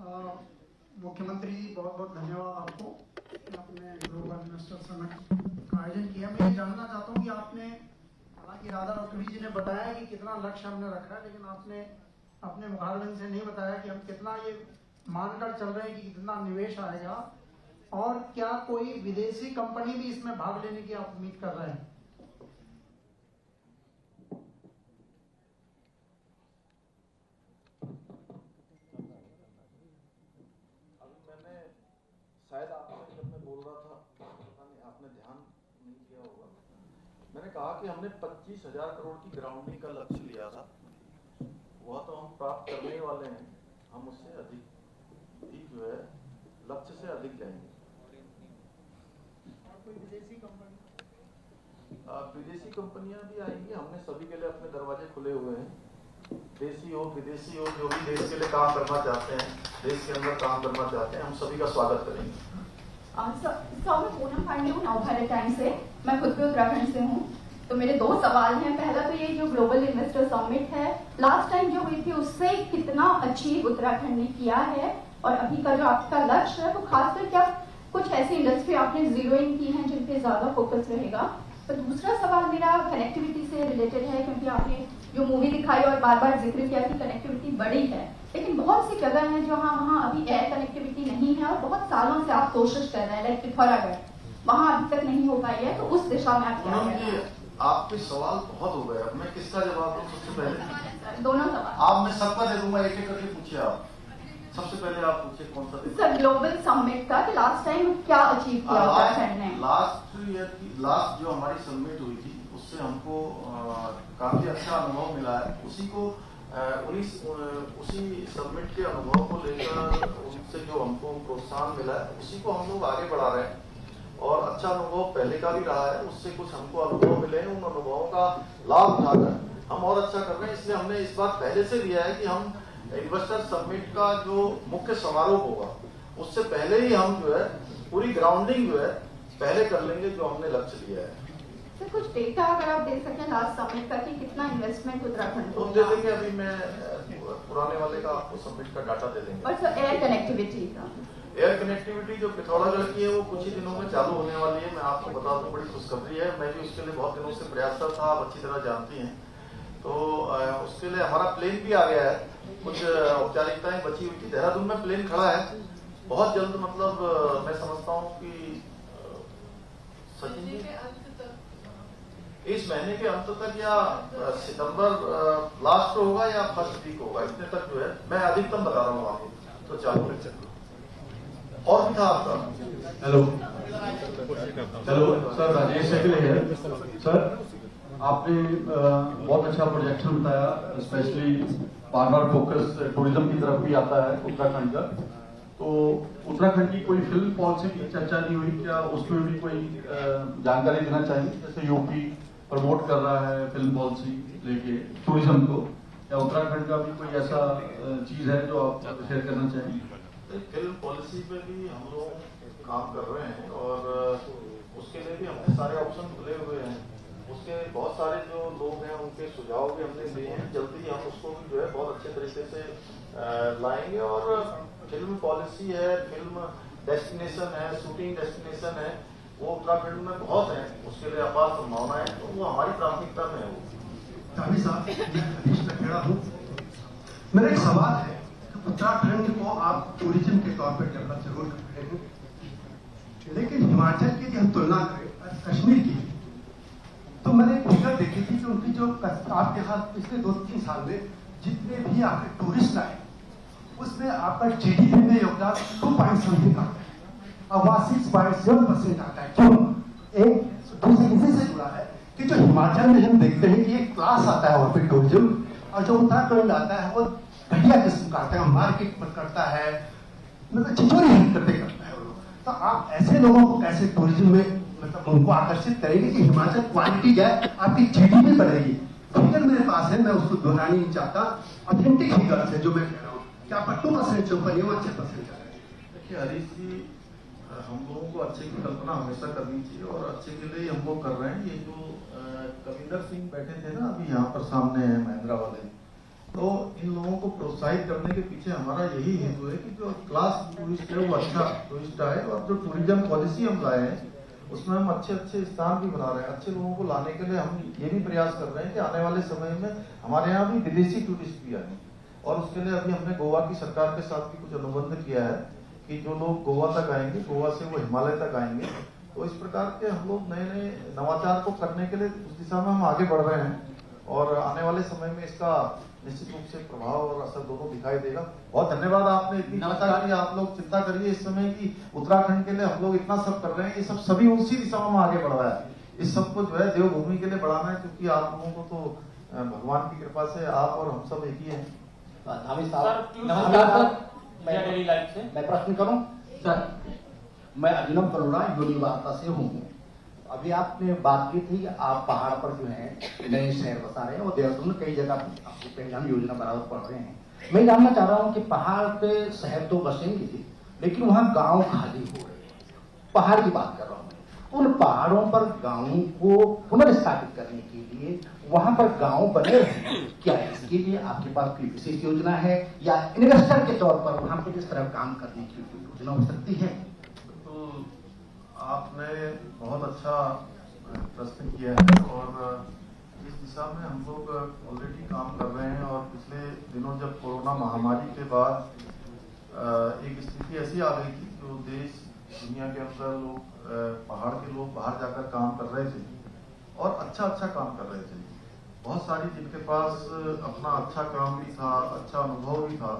अ, मुख्यमंत्री जी बहुत बहुत धन्यवाद आपको कि आपने global investor summit का आयोजन किया मैं जानना चाहता हूँ कि आपने हालाँकि राधा रतुड़ी जी ने बताया कि कितना लक्ष्य हमने रखा है लेकिन आपने अपने मुखारबन से नहीं बताया कि हम कितना ये मानकर चल रहे हैं कि कितना निवेश आएगा और क्या कोई विदेशी कंपनी भी इसमें भाग लेने की आप उम्मीद कर रहे हैं अभी मैंने शायद आपने जब मैं बोल रहा था पता नहीं आपने ध्यान नहीं किया होगा मैंने कहा कि हमने पच्चीस हज़ार करोड़ की ग्राउंडिंग का लक्ष्य लिया था। वह तो हम प्राप्त करने वाले हैं। हम उससे अधिक ही जो है लक्ष्य से अधिक जाएँगे। और कोई विदेशी कंपनी आ, विदेशी कंपनियाँ भी आएँगी। हमने सभी के लिए अपने दरवाजे खुले हुए हैं। देशी हो विदेशी हो जो भी देश के लिए काम करना चाहते हैं देश के अंदर काम करना चाहते हैं हम सभी का स्वागत करेंगे। सर मैं पूनम पांडे हूँ नवभारत टाइम से। मैं खुद भी उत्तराखंड से हूँ। तो मेरे दो सवाल हैं। पहला तो ये जो ग्लोबल इन्वेस्टर समिट है लास्ट टाइम जो हुई थी उससे कितना अचीव उत्तराखंड ने किया है? और अभी का जो आपका लक्ष्य है तो खासकर क्या कुछ ऐसी इंडस्ट्री आपने ज़ीरो इन की हैं जिन पे ज़्यादा फोकस रहेगा? तो दूसरा सवाल मेरा कनेक्टिविटी से रिलेटेड है क्योंकि आपने जो मूवी दिखाई और बार बार ज़िक्र किया कि कनेक्टिविटी बड़ी है। लेकिन बहुत सी जगह हैं जहाँ वहाँ अभी एयर कनेक्टिविटी नहीं है और बहुत सालों से आप कोशिश कर रहे हैं लाइक पिथौरागढ़। वहाँ अभी तक नहीं हो पाई है तो उस दिशा में आप क्या आपके सवाल बहुत हो गए। अब मैं किसका जवाब दूँ सबसे पहले? दोनों सवाल आप मैं सबका दे दूँगा एक एक करके पूछिए आप। सबसे पहले आप पूछिए कौन सा सर ग्लोबल समिट का कि लास्ट टाइम क्या अचीव किया ने? लास्ट ईयर की लास्ट जो हमारी सबमिट हुई थी उससे हमको काफ़ी अच्छा अनुभव मिला है। उसी को उन्हीं उसी सबमिट के अनुभव को लेकर उनसे जो हमको प्रोत्साहन मिला है उसी को हम लोग आगे बढ़ा रहे हैं। और अच्छा अनुभव पहले का भी रहा है उससे कुछ हमको अनुभव मिले हैं उन अनुभवों का लाभ उठाकर। हम और अच्छा कर रहे हैं इसलिए हमने इस बात पहले से लिया है कि हम इन्वेस्टर सबमिट का जो मुख्य समारोह होगा उससे पहले ही हम जो है पूरी ग्राउंडिंग जो है पहले कर लेंगे जो हमने लक्ष्य लिया है। सर कुछ डेटा अगर आप दे सकें लास्ट समिट का कि कितना इन्वेस्टमेंट उत्तराखंड तो दे देंगे अभी मैं पुराने वाले का आपको सबमिट का डाटा दे देंगे। और सर एयर कनेक्टिविटी का। एयर कनेक्टिविटी जो पिथौरागढ़ की है वो कुछ ही दिनों में चालू होने वाली है। मैं आपको बता दूँ बड़ी खुशखबरी है। मैं भी उसके लिए बहुत दिनों से प्रयासरत था आप अच्छी तरह जानती हैं। तो उसके लिए हमारा प्लेन भी आ गया है। कुछ औपचारिकताएँ बची हुई थी। देहरादून में प्लेन खड़ा है। बहुत जल्द मतलब मैं समझता हूँ कि सचिन जी? इस महीने के अंत तक या सितंबर लास्ट होगा या फ़र्स्ट वीक होगा? इतने तक जो है। मैं अधिकतम बता रहा हूँ आपको। तो चालू। है और था आपका? हेलो हेलो सर राजेश है सर आपने बहुत अच्छा प्रोजेक्शन बताया स्पेशली बार बार फोकस टूरिज़्म की तरफ़ भी आता है उत्तराखंड का। तो उत्तराखंड की कोई फ़िल्म पॉलिसी की चर्चा नहीं हुई? क्या उसमें भी कोई जानकारी देना चाहिए? जैसे यूपी प्रमोट कर रहा है फ़िल्म पॉलिसी लेके टूरिज़्म को। या उत्तराखंड का भी कोई ऐसा चीज़ है जो आप शेयर करना चाहेंगे फ़िल्म पॉलिसी पे भी हम लोग काम कर रहे हैं और उसके लिए भी हमने सारे ऑप्शन खुले हुए हैं। उसके बहुत सारे जो लोग हैं, उनके सुझाव भी हमने दिए हैं। जल्दी हम उसको भी जो है बहुत अच्छे तरीके से लाएँगे और फ़िल्म पॉलिसी है फ़िल्म डेस्टिनेशन है शूटिंग डेस्टिनेशन है, वो उत्तराखंड में बहुत है। उसके लिए अपार संभावना है तो वो हमारी प्राथमिकता में है वो। साहब मेरा एक सवाल है उत्तराखंड को आप टूरिज़्म के तौर पर डेवलप ज़रूर कर रहे हैं। लेकिन हिमाचल की यदि हम तुलना करें कश्मीर की तो मैंने एक फिगर देखी थी कि उनकी जो आपके यहाँ पिछले दो तीन साल में जितने भी आपके टूरिस्ट आए, उसमें आपका जीडीपी में योगदान टू पॉइंट समथिंग आता है। और सिक्स पॉइंट सेवन परसेंट आता है। क्यों? एक, दूसरे इसी से जुड़ा है कि जो हिमाचल में हम देखते हैं कि एक क्लास आता है वहाँ पे टूरिज़्म और जो उत्तराखंड आता है, वो घटिया किस्म का आता है मार्केट पर करता है मतलब छिछोरी करते करता है वो तो आप ऐसे लोगों को कैसे टूरिज़्म में मतलब उनको आकर्षित करेंगे कि हिमाचल क्वालिटी जाए, आपकी जीडीपी बढ़ेगी। फिगर मेरे पास है, मैं उसको दोहरानी नहीं चाहता। ऑथेंटिक फिगर है जो मैं कह रहा हूँ। कि आपका टू परसेंट से ऊपर वो अच्छे परसेंट देखिए, हरीश जी, हम लोगों को अच्छे की कल्पना हमेशा करनी चाहिए और अच्छे के लिए हम लोग कर रहे हैं। ये जो कविंदर सिंह बैठे थे ना अभी यहाँ पर सामने है महिंद्रा वाले तो इन लोगों को प्रोत्साहित करने के पीछे हमारा यही हेतु है कि जो क्लास टूरिस्ट है, वो अच्छा टूरिस्ट आए और जो टूरिज़्म पॉलिसी हम लाए हैं, उसमें हम अच्छे अच्छे स्थान भी बना रहे हैं। अच्छे लोगों को लाने के लिए हम ये भी प्रयास कर रहे हैं कि आने वाले समय में हमारे यहाँ भी विदेशी टूरिस्ट भी आए। और उसके लिए अभी हमने गोवा की सरकार के साथ भी कुछ अनुबंध किया है कि जो लोग गोवा तक आएँगे, गोवा से वो हिमालय तक आएँगे तो इस प्रकार के हम लोग नए नए नवाचार को करने के लिए उस दिशा में हम आगे बढ़ रहे हैं और आने वाले समय में इसका निश्चित रूप से प्रभाव और असर दोनों दिखाई देगा। बहुत धन्यवाद आपने इतनी चिंता करी आप लोग चिंता करिए इस समय की उत्तराखंड के लिए हम लोग इतना सब कर रहे हैं ये सब सभी उसी दिशा में आगे बढ़ रहा है। इस सबको जो है देवभूमि के लिए बढ़ाना है क्योंकि आप लोगों को तो भगवान की कृपा से आप और हम सब एक ही हैं। मैं प्रश्न करूँ? सर मैं अभिनव करोड़ा योगी वार्ता से हूँ। अभी आपने बात की थी, आप पहाड़ पर जो है, नए शहर बसा रहे हैं, और देहरादून में कई जगह हम योजना बराबर पढ़ रहे हैं। मैं जानना चाह रहा हूँ कि पहाड़ पे शहर तो बसेंगे लेकिन वहाँ गाँव खाली हो रहे पहाड़ की बात कर रहा हूँ। उन पहाड़ों पर गाँवों को पुनर्स्थापित करने के लिए वहाँ पर गाँव बने क्या इसके लिए आपके पास कोई विशेष योजना है? या इन्वेस्टर के तौर पर वहाँ पर किस तरह काम करने की योजना हो सकती है? आपने बहुत अच्छा प्रश्न किया है और इस दिशा में हम लोग ऑलरेडी काम कर रहे हैं और पिछले दिनों जब कोरोना महामारी के बाद एक स्थिति ऐसी आ गई थी जो देश, दुनिया के अंदर लोग पहाड़ के लोग बाहर जाकर काम कर रहे थे और अच्छा अच्छा काम कर रहे थे। बहुत सारी जिनके पास अपना अच्छा काम भी था अच्छा अनुभव भी था,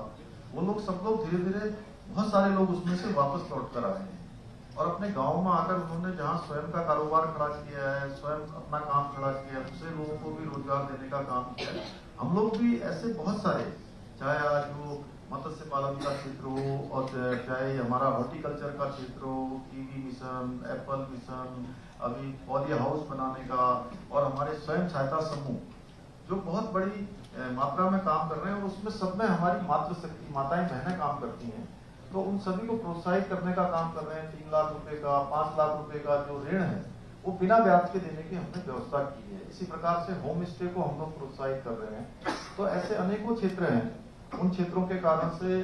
वो लोग सब लोग धीरे धीरे बहुत सारे लोग उसमें से वापस लौट कर आए हैं। और अपने गाँव में आकर उन्होंने जहाँ स्वयं का कारोबार खड़ा किया है, स्वयं अपना काम खड़ा किया है दूसरे लोगों को भी रोज़गार देने का काम किया है। हम लोग भी ऐसे बहुत सारे, चाहे आज वो मत्स्य पालन का क्षेत्र हो और चाहे हमारा हॉर्टिकल्चर का क्षेत्र हो, कीवी मिशन एप्पल मिशन, अभी पॉली हाउस बनाने का और हमारे स्वयं सहायता समूह, जो बहुत बड़ी मात्रा में काम कर रहे हैं और उसमें सब में हमारी मातृशक्ति, माताएँ, बहनें काम करती हैं। तो उन सभी को प्रोत्साहित करने का काम कर रहे हैं, तीन लाख रुपए का, पाँच लाख रुपए का जो ऋण है, वो बिना ब्याज के देने की हमने व्यवस्था की है। इसी प्रकार से होम स्टे को हम लोग प्रोत्साहित कर रहे हैं। तो ऐसे अनेकों क्षेत्र हैं। उन क्षेत्रों के कारण से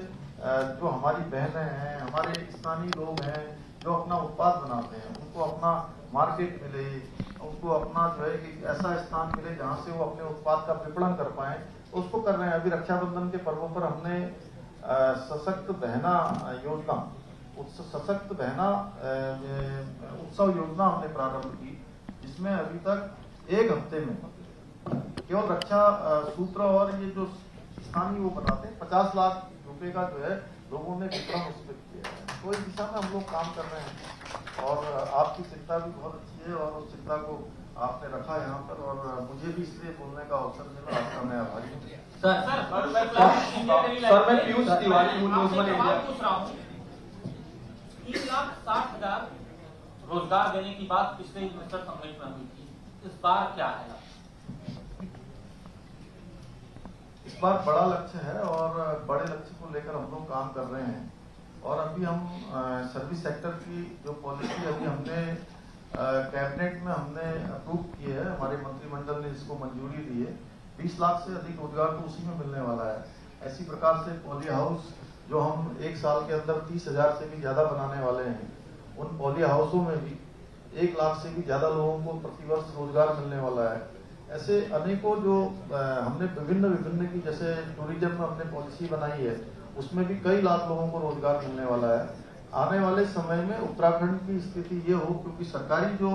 जो हमारी बहनें हैं, हमारे स्थानीय लोग हैं, जो अपना उत्पाद बनाते हैं, उनको अपना मार्केट मिले, उनको अपना जो है कि ऐसा स्थान मिले जहाँ से वो अपने उत्पाद का विपणन कर पाए, उसको कर रहे हैं। अभी रक्षाबंधन के पर्वों पर हमने सशक्त बहना योजना। सशक्त बहना उत्सव योजना हमने प्रारंभ की, जिसमें अभी तक एक हफ़्ते में केवल रक्षा सूत्र और ये जो स्थानीय वो बनाते हैं, पचास लाख रुपए का जो है, लोगों ने वितरण उस पर किया है। तो इस दिशा में हम लोग काम कर रहे हैं। और आपकी चिंता भी बहुत अच्छी है और उस चिंता को आपने रखा यहाँ पर और मुझे भी इसलिए बोलने का अवसर मिला आपका मैं आभारी हूँ सर सर मैं पीयूष तिवारी हूँ न्यूज़ वन तीन लाख साठ हज़ार रोज़गार देने की बात पिछले इन्वेस्टर में हुई थी इस बार क्या है इस बार बड़ा लक्ष्य है और बड़े लक्ष्य को लेकर हम लोग काम कर रहे हैं और अभी हम सर्विस सेक्टर की जो पॉलिसी अभी हमने कैबिनेट में हमने अप्रूव की है। हमारे मंत्रिमंडल ने इसको मंजूरी दी है। 20 लाख से अधिक रोज़गार तो उसी में मिलने वाला है। ऐसी प्रकार से पॉली हाउस जो हम एक साल के अंदर तीस हज़ार से भी ज़्यादा बनाने वाले हैं, उन पॉली हाउसों में भी एक लाख से भी ज़्यादा लोगों को प्रतिवर्ष रोज़गार मिलने वाला है। ऐसे अनेकों जो हमने विभिन्न विभिन्न की, जैसे टूरिज़्म में हमने पॉलिसी बनाई है, उसमें भी कई लाख लोगों को रोज़गार मिलने वाला है। आने वाले समय में उत्तराखंड की स्थिति ये हो, क्योंकि सरकारी जो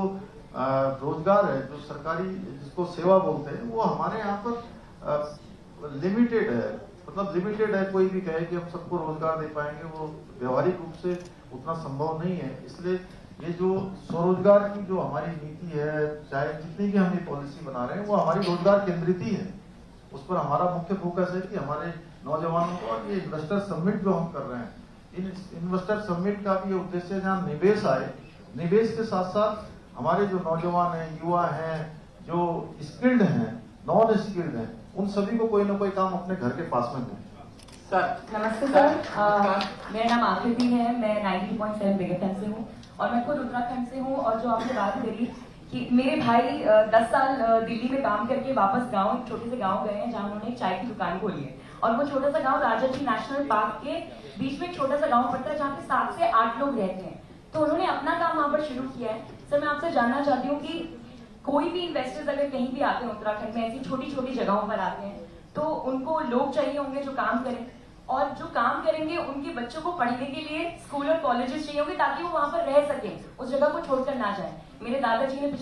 रोज़गार है, जो सरकारी जिसको सेवा बोलते हैं, वो हमारे यहाँ पर लिमिटेड है। मतलब लिमिटेड है, कोई भी कहे कि हम सबको रोज़गार दे पाएँगे, वो व्यवहारिक रूप से उतना संभव नहीं है। इसलिए ये जो स्वरोजगार की जो हमारी नीति है, चाहे जितनी भी हम ये पॉलिसी बना रहे हैं, वो हमारी रोज़गार केंद्रित ही है। उस पर हमारा मुख्य फोकस है कि हमारे नौजवानों को और ये इन्वेस्टर सबमिट जो हम कर रहे हैं इन इन्वेस्टर समिट का भी उद्देश्य है जहाँ निवेश आए। निवेश के साथ साथ हमारे जो नौजवान हैं युवा हैं जो स्किल्ड हैं नॉन स्किल्ड हैं उन सभी को कोई ना कोई काम अपने घर के पास में दें नमस्ते सर मेरा नाम आकृति है मैं 90.7 बिगेटन से हूँ और मैं खुद उत्तराखंड से हूँ और जो आपने बात करी कि मेरे भाई दस साल दिल्ली में काम करके वापस गाँव छोटे से गाँव गए हैं जहाँ उन्होंने चाय की दुकान खोली है। और वो छोटा सा गाँव राजाजी नेशनल पार्क के बीच में एक छोटा सा गाँव पड़ता है जहाँ पे सात से आठ लोग रहते हैं। तो उन्होंने अपना काम वहाँ पर शुरू किया है। सर, मैं आपसे जानना चाहती हूँ कि कोई भी इन्वेस्टर्स अगर कहीं भी आते हैं उत्तराखंड में, ऐसी छोटी छोटी जगहों पर आते हैं तो उनको लोग चाहिए होंगे जो काम करें। और जो काम करेंगे, उनके बच्चों को पढ़ने के लिए स्कूल और कॉलेजेस चाहिए होंगे ताकि वो वहाँ पर रह सकें, उस जगह को छोड़कर ना जाए। मेरे दादाजी ने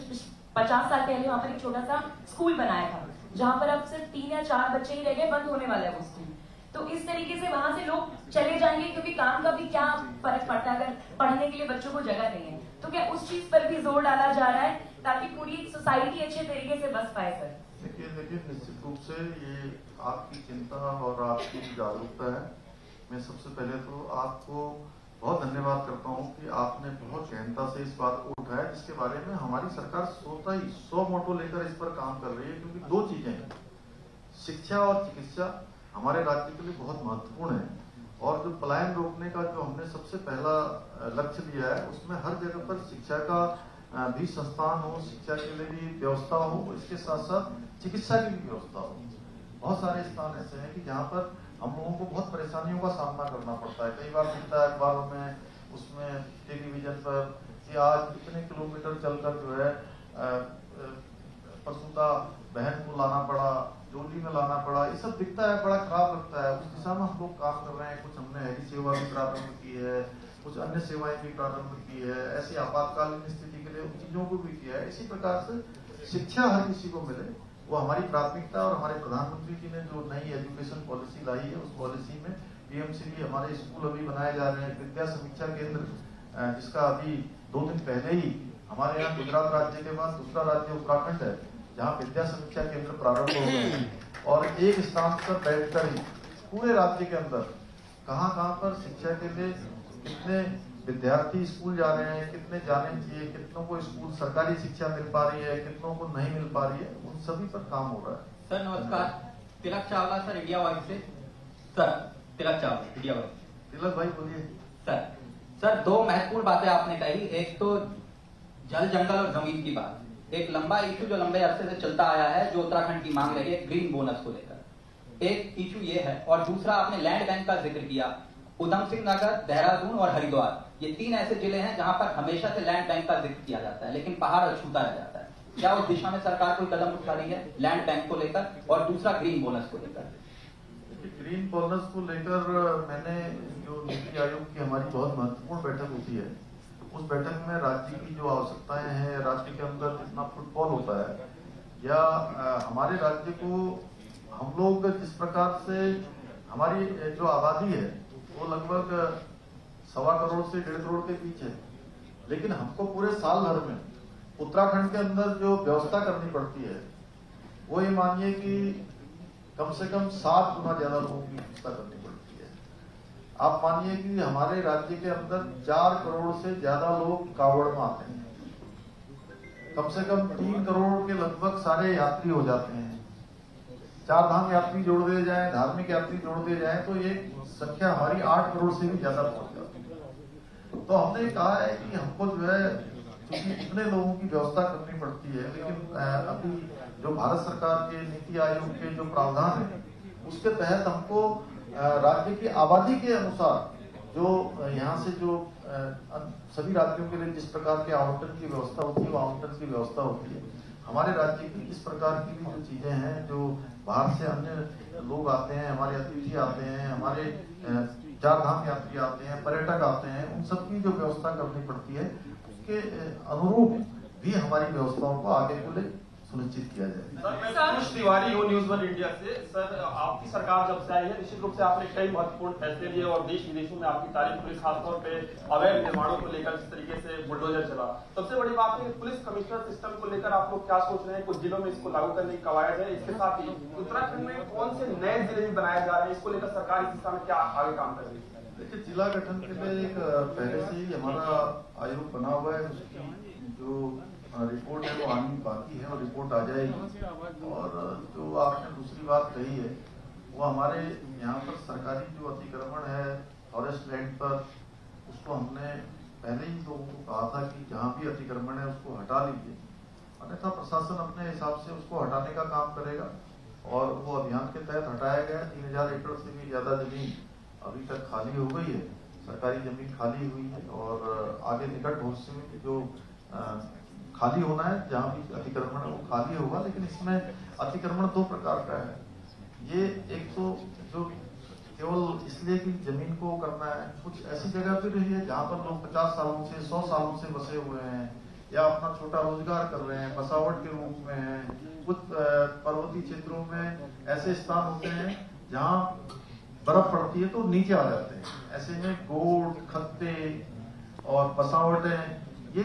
पचास साल पहले वहाँ पर एक छोटा सा स्कूल बनाया था। जहाँ पर अब सिर्फ़ तीन या चार बच्चे ही रह गए, बंद होने वाला है वो स्कूल तो इस तरीके से वहाँ से लोग चले जाएँगे, क्योंकि काम का भी क्या फ़र्क पड़ता है? अगर पढ़ने के लिए बच्चों को जगह नहीं है तो क्या उस चीज़ पर भी ज़ोर डाला जा रहा है, ताकि पूरी सोसाइटी अच्छे तरीके से बस पाए सर? देखिए देखिए, निश्चित रूप से ये आपकी चिंता और आपकी जागरूकता है। मैं सबसे पहले तो आपको बहुत धन्यवाद करता हूँ कि आपने बहुत गहनता से इस बात को उठाया, जिसके बारे में हमारी सरकार सोता ही सौ मोटो लेकर इस पर काम कर रही है, क्योंकि दो चीज़ें हैं। शिक्षा और चिकित्सा हमारे राज्य के लिए बहुत महत्वपूर्ण है। और जो पलायन रोकने का जो हमने सबसे पहला लक्ष्य लिया है, उसमें हर जगह पर शिक्षा का भी संस्थान हो, शिक्षा के लिए भी व्यवस्था हो, इसके साथ साथ चिकित्सा की भी व्यवस्था हो। बहुत सारे स्थान ऐसे हैं कि जहाँ पर हम लोगों को बहुत परेशानियों का सामना करना पड़ता है। कई बार मिलता है, अखबारों में, उसमें, टेलीविज़न पर, कि आज इतने किलोमीटर चलकर जो है प्रसूता बहन को लाना पड़ा डोली में लाना पड़ा, ये सब दिखता है, बड़ा खराब लगता है। उस दिशा में हम लोग काम कर रहे हैं, कुछ हमने हेली सेवा भी प्रारंभ की है, कुछ अन्य सेवाएँ भी प्रारंभ की है, ऐसी आपातकालीन स्थिति के लिए उन चीज़ों को भी किया है। इसी प्रकार से शिक्षा हर किसी को मिले। वो हमारी प्राथमिकता और हमारे प्रधानमंत्री जी ने जो नई एजुकेशन पॉलिसी लाई है, उस पॉलिसी में पीएमसीडी हमारे स्कूल अभी बनाए जा रहे हैं। विद्या समीक्षा केंद्र जिसका अभी दो दिन पहले ही हमारे यहाँ गुजरात राज्य के बाद दूसरा राज्य उत्तराखंड है, जहाँ विद्या समीक्षा केंद्र प्रारंभ हो गए और एक स्थान पर बैठकर ही पूरे राज्य के अंदर कहाँ कहाँ पर शिक्षा के लिए कितने विद्यार्थी स्कूल जा रहे हैं, कितने जाने चाहिए, कितनों को स्कूल सरकारी शिक्षा मिल पा रही है, कितनों को नहीं मिल पा रही है उन सभी पर काम हो रहा है। सर नमस्कार। Tilak Chawla sir India wise से। Sir Tilak Chawla India wise. Tilak भाई बोलिए। सर सर दो महत्वपूर्ण बातें आपने कही। एक तो जल जंगल और ज़मीन की बात। एक लंबा इशू जो लंबे अरसे से चलता आया है जो उत्तराखंड की मांग रही है ग्रीन बोनस को लेकर। एक इशू ये है और दूसरा आपने लैंड बैंक का ज़िक्र किया। उधम सिंह नगर देहरादून और हरिद्वार। ये तीन ऐसे ज़िले हैं जहाँ पर हमेशा से लैंड बैंक का ज़िक्र किया जाता है लेकिन पहाड़ अछूता रह जाता है। क्या उस दिशा में सरकार कोई कदम उठा रही है? लैंड बैंक को लेकर और दूसरा ग्रीन बोनस को लेकर। ग्रीन बोनस को लेकर मैंने जो नीति आयोग की हमारी बहुत महत्वपूर्ण बैठक होती है, उस बैठक में राज्य की जो आवश्यकताएँ हैं राज्य के अंदर जितना फुटबॉल होता है, या हमारे राज्य को हम लोग जिस प्रकार से, हमारी जो आबादी है, वो लगभग सवा करोड़ से डेढ़ करोड़ के बीच है। लेकिन हमको पूरे साल भर में उत्तराखंड के अंदर जो व्यवस्था करनी पड़ती है, वो ये मानिए कि कम से कम सात गुना ज़्यादा लोगों की व्यवस्था करनी पड़ती है। आप मानिए कि हमारे राज्य के अंदर चार करोड़ से ज़्यादा लोग कावड़ में आते हैं। कम से कम तीन करोड़ के लगभग सारे यात्री हो जाते हैं। चार धाम यात्री जोड़ दिए जाए, धार्मिक यात्री जोड़ दिए जाए तो ये संख्या हमारी आठ करोड़ से भी ज़्यादा पहुँच जाती है। तो हमने कहा है कि हमको जो है क्योंकि इतने लोगों की व्यवस्था करनी पड़ती है, लेकिन अभी जो भारत सरकार के नीति आयोग के जो प्रावधान है, उसके तहत हमको राज्य की आबादी के अनुसार जो यहाँ से जो सभी राज्यों के लिए जिस प्रकार के आवंटन की व्यवस्था होती है, वो आवंटन की व्यवस्था होती है। हमारे राज्य की इस प्रकार की भी जो चीज़ें हैं, जो बाहर से अन्य लोग आते हैं, हमारे अतिथि आते हैं, हमारे चार धाम यात्री आते हैं, पर्यटक आते हैं, उन सब की जो व्यवस्था करनी पड़ती है अ, अनुरूप भी हमारी व्यवस्थाओं को आगे को ले सुनिश्चित किया जाए। सर तिवारी हूँ न्यूज़ वन इंडिया से। सर आपकी सरकार जब से आई है निश्चित रूप से आपने कई महत्वपूर्ण फैसले लिए और देश विदेशों में आपकी तारीफ़ हुई खासतौर पे अवैध निर्माणों को लेकर जिस तरीके से बुलडोजर चला। सबसे बड़ी बात है कि पुलिस कमिश्नर सिस्टम को लेकर आप लोग क्या सोच रहे हैं? कुछ जिलों में इसको लागू करने की कवायद है। इसके साथ ही उत्तराखंड में कौन से नए ज़िले भी बनाए जा रहे हैं? इसको लेकर सरकार इस दिशा में क्या आगे काम कर रही है? देखिए, जिला गठन के लिए एक पहले से ही हमारा आयोग बना हुआ है, उसकी जो रिपोर्ट है वो आनी बाकी है और रिपोर्ट आ जाएगी। और जो आपने दूसरी बात कही है, वो हमारे यहाँ पर सरकारी जो अतिक्रमण है फॉरेस्ट लैंड पर, उसको हमने पहले ही लोगों को कहा था कि जहाँ भी अतिक्रमण है उसको हटा लीजिए। अन्यथा प्रशासन अपने हिसाब से उसको हटाने का काम करेगा और वो अभियान के तहत हटाया गया तीन हज़ार एकड़ से भी ज़्यादा ज़मीन अभी तक खाली हो गई है। सरकारी ज़मीन खाली हुई है और आगे निकट भविष्य में जो खाली होना है, जहाँ भी अतिक्रमण है, वो खाली होगा, लेकिन इसमें अतिक्रमण दो प्रकार का है। ये एक तो जो केवल इसलिए कि ज़मीन को करना है, कुछ ऐसी जगह भी रही है जहाँ पर लोग पचास सालों से, सौ सालों से बसे हुए हैं, या अपना छोटा रोज़गार कर रहे हैं, बसावट के रूप में है, कुछ पर्वतीय क्षेत्रों में ऐसे स्थान होते हैं जहाँ बर्फ़ पड़ती है तो नीचे आ जाते हैं। ऐसे में गोड़ खत्ते और बसावटें ये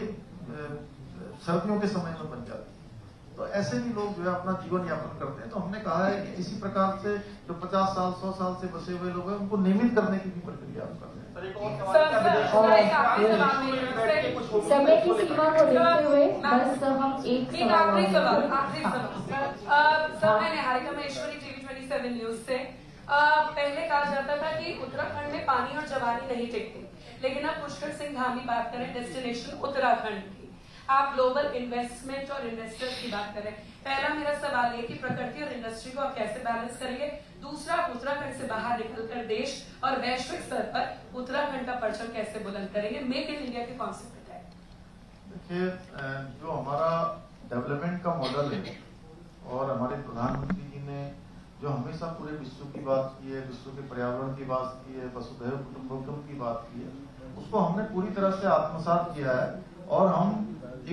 सर्दियों के समय में बन जाती है। तो ऐसे भी लोग जो है अपना जीवन यापन करते हैं। तो हमने कहा है कि इसी प्रकार से जो 50 साल 100 साल से बसे हुए लोग हैं उनको नियमित करने की भी प्रक्रिया हम कर रहे हैं। सर एक और सवाल क्या विदेशों में समय की सीमा को देखते हुए बस हम एक सवाल आखिरी सवाल अ, सर मैं निहारिका महेश्वरी टीवी 27 न्यूज़ से पहले कहा जाता था कि उत्तराखंड में पानी और जवानी नहीं टिकती। लेकिन अब पुष्कर सिंह धामी बात करें डेस्टिनेशन उत्तराखंड की। आप ग्लोबल इन्वेस्टमेंट और इन्वेस्टर्स की बात करें, पहला मेरा सवाल ये कि प्रकृति और इंडस्ट्री को आप कैसे बैलेंस करेंगे? दूसरा, उत्तराखंड से बाहर निकलकर देश और वैश्विक स्तर पर उत्तराखंड का परचम कैसे बुलंद करेंगे? मेक इन इंडिया के कॉन्सेप्ट है देखिए जो हमारा डेवलपमेंट का मॉडल है, और हमारे प्रधानमंत्री जी ने जो हमेशा पूरे विश्व की बात की है विश्व के पर्यावरण की बात की है वसुधैव कुटुंबकम की बात की है उसको हमने पूरी तरह से आत्मसात किया है और हम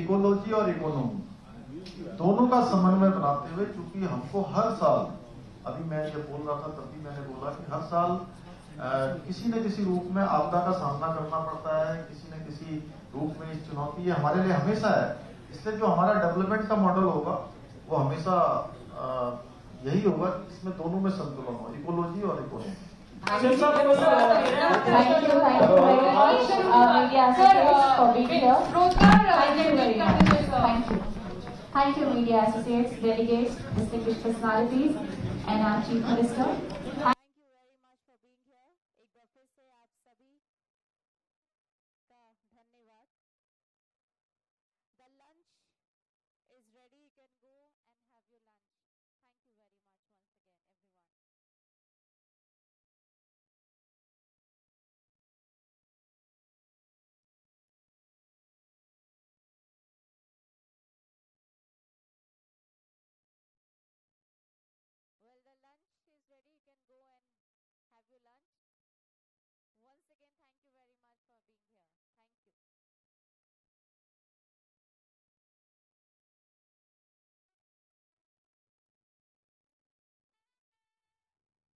इकोलॉजी और इकोनॉमी दोनों का समन्वय बनाते हुए क्योंकि हमको हर साल अभी मैं जब बोल रहा था तभी मैंने बोला कि हर साल अ, किसी न किसी रूप में आपदा का सामना करना पड़ता है किसी न किसी रूप में इस चुनौती ये हमारे लिए हमेशा है। इसलिए जो हमारा डेवलपमेंट का मॉडल होगा वो हमेशा अ, यही होगा कि इसमें दोनों में संतुलन हो इकोलॉजी और economy Thank you, uh, media associates, delegates, distinguished personalities, and our chief minister.